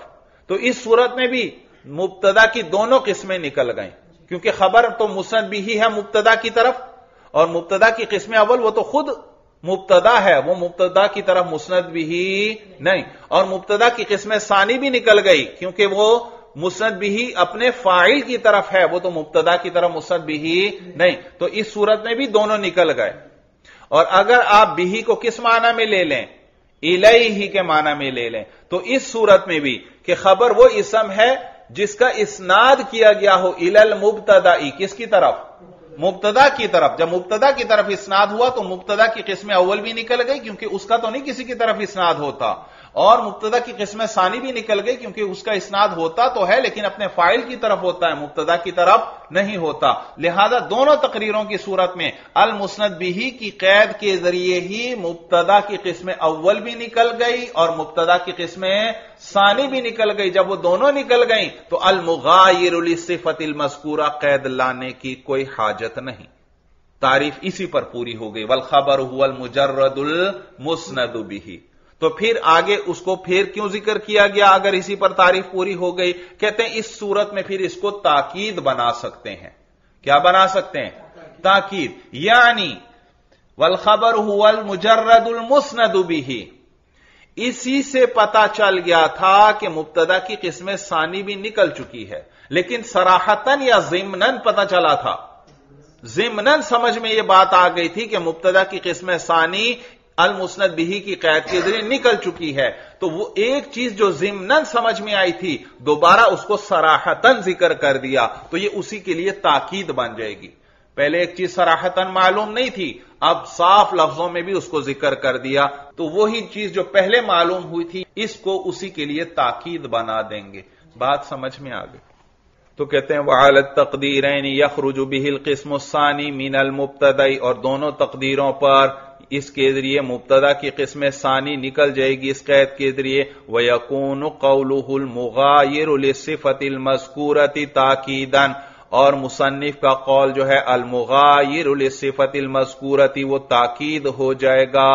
तो इस सूरत में भी मुबतदा की दोनों किस्में निकल गई। क्योंकि खबर तो मुसनद भी ही है मुबतदा की तरफ़, और मुबतदा की किस्में अव्वल, वो तो खुद मुबतदा है, वो मुबतदा की तरफ़ मुसनद भी ही नहीं। और मुबतदा की किस्में सानी भी निकल गई, क्योंकि वो मुसनद भी ही अपने फ़ाइल की तरफ़ है, वो तो मुबतदा की तरफ़ मुसनद भी ही नहीं। तो इस सूरत में भी दोनों निकल गए। और अगर आप बिही को किस माना में ले लें इलई ही के माना में ले लें। तो इस सूरत में भी कि खबर वो इसम है जिसका इसनाद किया गया हो इलल मुबतदाई, किसकी तरफ़? मुबतदा की तरफ़। जब मुबतदा की तरफ़ इसनाद हुआ तो मुबतदा की किस्में अव्वल भी निकल गई, क्योंकि उसका तो नहीं किसी की तरफ़ इसनाद होता। और मुबतदा की किस्म सानी भी निकल गई क्योंकि उसका इसनाद होता तो है, लेकिन अपने फ़ाइल की तरफ़ होता है, मुबतदा की तरफ़ नहीं होता। लिहाजा दोनों तकरीरों की सूरत में अल मुस्नद बिही की कैद के ज़रिए ही मुबतदा की किस्म अव्वल भी निकल गई और मुबतदा की किस्म सानी भी निकल गई। जब वो दोनों निकल गई तो अल मुगायर सिफतिल मस्कूरा कैद लाने की कोई हाजत नहीं। तारीफ़ इसी पर पूरी हो गई। वल खबर हुल मुजर्रदुल मुस्नद बिही। तो फिर आगे उसको फिर क्यों ज़िक्र किया गया? अगर इसी पर तारीफ़ पूरी हो गई, कहते हैं इस सूरत में फिर इसको ताकीद बना सकते हैं। क्या बना सकते हैं? ताकीद। यानी, वल खबर हुल मुजर्रदुल मुस्नदुबिही इसी से पता चल गया था कि मुबतदा की किस्में सानी भी निकल चुकी है। लेकिन सराहतन या जिमनन पता चला था। जिमनन समझ में यह बात आ गई थी कि मुबतदा की किस्में सानी अल मुस्नद बिही की कैद के ज़रिए निकल चुकी है। तो वो एक चीज़ जो जिमनन समझ में आई थी, दोबारा उसको सराहतन ज़िक्र कर दिया तो ये उसी के लिए ताकीद बन जाएगी। पहले एक चीज़ सराहतन मालूम नहीं थी, अब साफ़ लफ्जों में भी उसको ज़िक्र कर दिया तो वही चीज़ जो पहले मालूम हुई थी, इसको उसी के लिए ताकीद बना देंगे। बात समझ में आ गई। तो कहते हैं वालत तकदीर यखरुज बिहिल किस्मसानी मीनल मुबतदई और दोनों तकदीरों पर इसके ज़रिए मुबतदा की किस्म सानी निकल जाएगी। इस कैद के ज़रिए व यकून कौलुल मुगायर सिफतिल ताकीदन। और मुसन्फ का कौल जो है अलमुगायर सिफतिल मस्कूरती वो ताकीद हो जाएगा।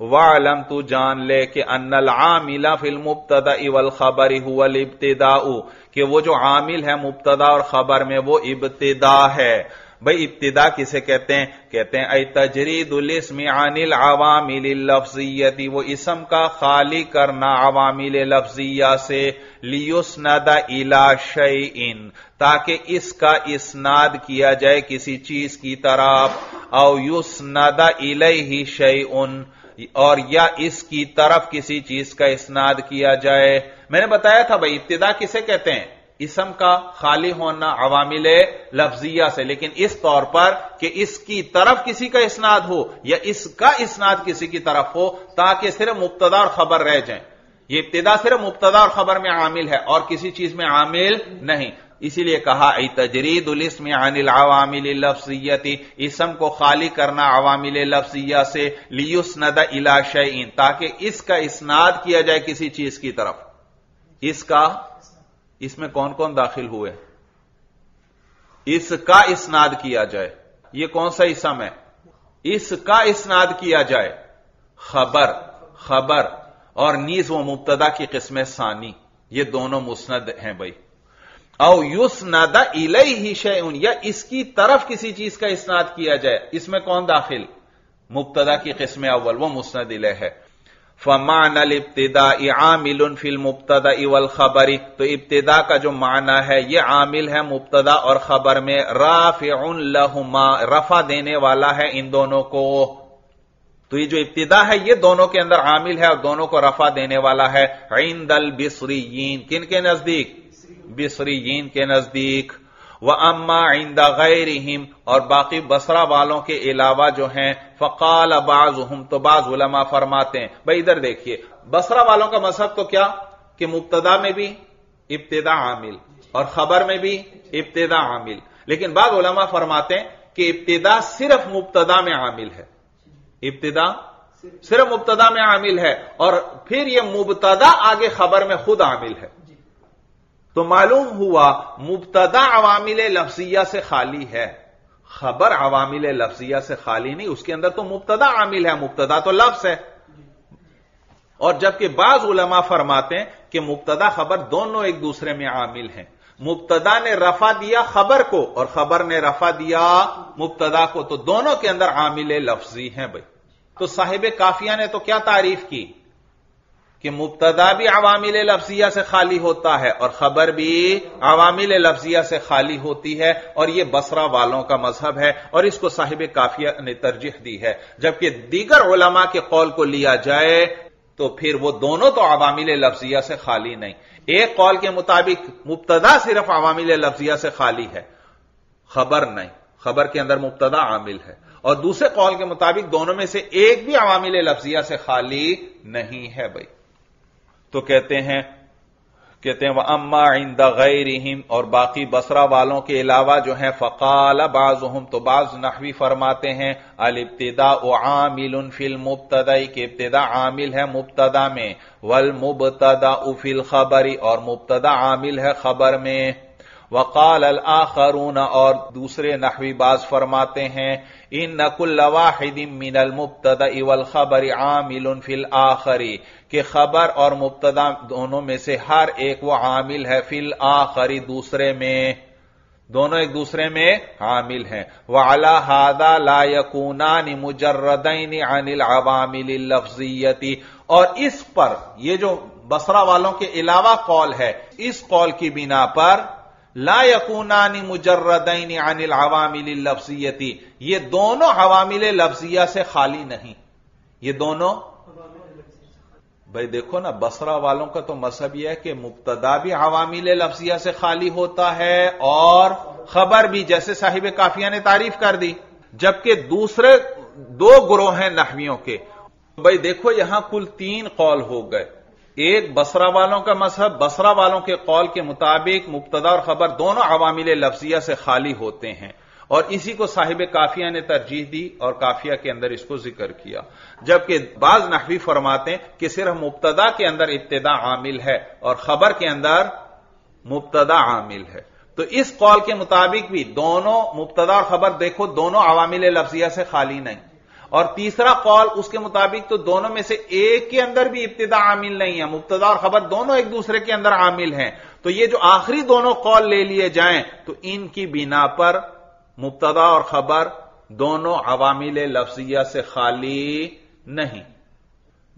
वालम तू जान ले कि अन्नल आमिला फिल मुबतदा इवल खबर हुल इब्तदाऊ, कि वो जो आमिल है मुबतदा और खबर में वो इब्तदा है। भाई इब्तदा किसे कहते हैं? कहते हैं अ तजरीदुलस्म अनिल अवामिल लफ्जियती वो इसम का खाली करना अवामिल लफ्जिया से। लियुसनदा इला इन ताकि इसका इसनाद किया जाए किसी चीज़ की तरफ़। और ही इलही उन और या इसकी तरफ़ किसी चीज़ का इसनाद किया जाए। मैंने बताया था भाई, इब्तदा किसे कहते हैं? इसम का खाली होना अवामिल लफ्जिया से, लेकिन इस तौर पर कि इसकी तरफ़ किसी का इसनाद हो या इसका इसनाद किसी की तरफ़ हो, ताकि सिर्फ़ मुबतदा और खबर रह जाए। ये इब्तदा सिर्फ़ मुबतदा और खबर में आमिल है और किसी चीज़ में आमिल नहीं। इसीलिए कहा तजरीद उलिस्म अनिल अवामिल लफ्जियती, इसम को खाली करना अवामिल लफ्जिया से लियुस नदा इला शईन ताकि इसका इसनाद किया जाए किसी चीज़ की तरफ़। इसका इसमें कौन कौन दाखिल हुए? इसका इसनाद किया जाए। यह कौन सा इसम है इसका इसनाद किया जाए। खबर खबर। और नीज व मुबतदा की किस्म सानी। ये दोनों मुस्नद हैं भाई। औ युस नादा इलई ही शय या इसकी तरफ़ किसी चीज़ का इसनाद किया जाए। इसमें कौन दाखिल? मुबतदा की किस्म अव्वल। वो मुस्नद इले है। फमान अल इब्तदा आमिल फिल मुबतदा इवल खबरी। तो इब्तदा का जो माना है यह आमिल है मुबतदा और खबर में। राफ लहुमा, रफा देने वाला है इन दोनों को। तो ये जो इब्तदा है, ये दोनों के अंदर आमिल है और दोनों को रफा देने वाला है। इंदल बिसरीन किन के नज़दीक? बिसरीन के नज़दीक। व अम्मा इंदा गैरहिम, और बाकी बसरा वालों के अलावा जो हैं, फ़काल बाज हम तो बाज उलमा फरमाते हैं, भाई इधर देखिए, बसरा वालों का मज़हब तो क्या? कि मुबतदा में भी इब्तदा आमिल, और खबर में भी इब्तदा आमिल। लेकिन बाद उलमा फरमाते हैं कि इब्तदा सिर्फ़ मुबतदा में आमिल है। इब्तदा सिर्फ़ मुबतदा में आमिल है, और फिर यह मुबतदा आगे खबर में खुद आमिल है। तो मालूम हुआ मुबतदा अवामिल लफ्जिया से खाली है। खबर अवामिल लफ्जिया से खाली नहीं, उसके अंदर तो मुबतदा आमिल है, मुबतदा तो लफ्स है। और जबकि बाज उलमा फरमाते हैं कि मुबतदा खबर दोनों एक दूसरे में आमिल हैं। मुबतदा ने रफा दिया खबर को, और खबर ने रफा दिया मुबतदा को तो दोनों के अंदर आमिल लफ्जी हैं भाई। तो साहिब काफिया ने तो क्या तारीफ़ की? कि मुबतदा भी अवामिल लफ्जिया से खाली होता है और खबर भी अवामिल लफ्जिया से खाली होती है और यह बसरा वालों का मज़हब है और इसको साहिब काफिया ने तरजीह दी है। जबकि दीगर उलमा के कौल को लिया जाए तो फिर वो दोनों तो अवामिल लफ्जिया से खाली नहीं। एक कौल के मुताबिक मुबतदा सिर्फ़ अवामिल लफ्जिया से खाली है, खबर नहीं। खबर के अंदर मुबतदा आमिल है। और दूसरे कौल के मुताबिक दोनों में से एक भी अवामिल लफ्जिया से खाली नहीं है भाई। तो कहते हैं कहते हैं, वह अम्मा इंद गैरहिम, और बाकी बसरा वालों के अलावा जो है, फ़काल बाज हम तो बाज नहवी फरमाते हैं, अल इब्तदा आमिल फिल मुबतदाई, के इब्तदा आमिल है मुबतदा में, वल मुबतदा उफिल खबरी, और मुबतदा आमिल है खबर में। वकाल अल आखरून, और दूसरे नहवी बाज फरमाते हैं इन नकुल वाहिदिम मिनल मुबतदा इवल खबर आमिल फिल आखरी कि खबर और मुबतदा दोनों में से हर एक वो आमिल है, फिल आखरी दूसरे में। दोनों एक दूसरे में हामिल हैं। वाला हादा लायकूनानी मुजर्रदैन अनिल अवामिल लफ्जियती। और इस पर, ये जो बसरा वालों के अलावा कौल है, इस कौल की बिना पर ला यकूनानी मुजर्रदैन अनिल अवामिल लफ्जियती। ये दोनों अवामिल लफ्जिया से खाली नहीं। ये दोनों भाई देखो ना, बसरा वालों का तो मज़हब यह है कि मुबतदा भी अवामिल लफ्जिया से खाली होता है और खबर भी, जैसे साहिब काफिया ने तारीफ़ कर दी, जबकि दूसरे दो ग्रोह हैं नहवियों के। भाई देखो, यहाँ कुल तीन कौल हो गए। एक, बसरा वालों का मज़हब, बसरा वालों के कौल के मुताबिक मुबतदा और खबर दोनों अवामिल लफ्जिया से खाली होते हैं। और इसी को साहिब काफिया ने तरजीह दी और काफिया के अंदर इसको ज़िक्र किया। जबकि बाज नहवी फरमाते हैं कि सिर्फ़ मुबतदा के अंदर इब्तदा आमिल है और खबर के अंदर मुबतदा आमिल है। तो इस कौल के मुताबिक भी दोनों मुबतदा और खबर देखो, दोनों अवामिल लफ्जिया से खाली नहीं। और तीसरा कौल उसके मुताबिक तो दोनों में से एक के अंदर भी इब्तदा आमिल नहीं है। मुबतदा और खबर दोनों एक दूसरे के अंदर आमिल हैं। तो ये जो आखिरी दोनों कौल ले लिए जाएँ तो इनकी बिना पर मुबतदा और खबर दोनों अवामिल लफ्जिया से खाली नहीं।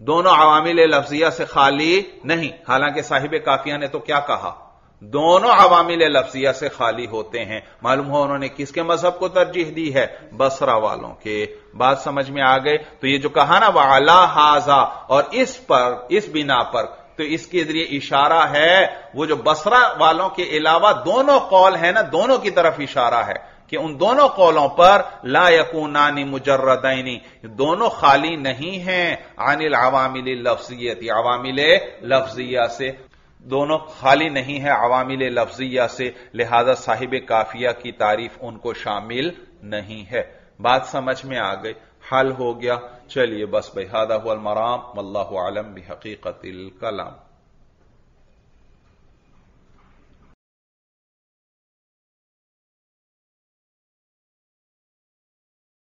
दोनों अवामिल लफ्जिया से खाली नहीं। हालाँकि साहिब काफिया ने तो क्या कहा? दोनों अवामिल लफ्जिया से खाली होते हैं। मालूम हो उन्होंने किसके मज़हब को तरजीह दी है? बसरा वालों के। बात समझ में आ गए तो ये जो कहा ना वह अला हाजा, और इस पर, इस बिना पर तो इसके ज़रिए इशारा है, वो जो बसरा वालों के अलावा दोनों कौल है ना, दोनों की तरफ़ इशारा है। कि उन दोनों कौलों पर ला यकूनानी मुजर्रदैनी, दोनों खाली नहीं हैं अनिल अवामिल लफ्जियत, अवामिल लफ्जिया से। दोनों खाली नहीं है अवामिल लफ्जिया से, लिहाजा साहिब काफिया की तारीफ़ उनको शामिल नहीं है। बात समझ में आ गई। हल हो गया। चलिए बस बेहादा मराम अल्लाह आलम भी हकीकत कलाम।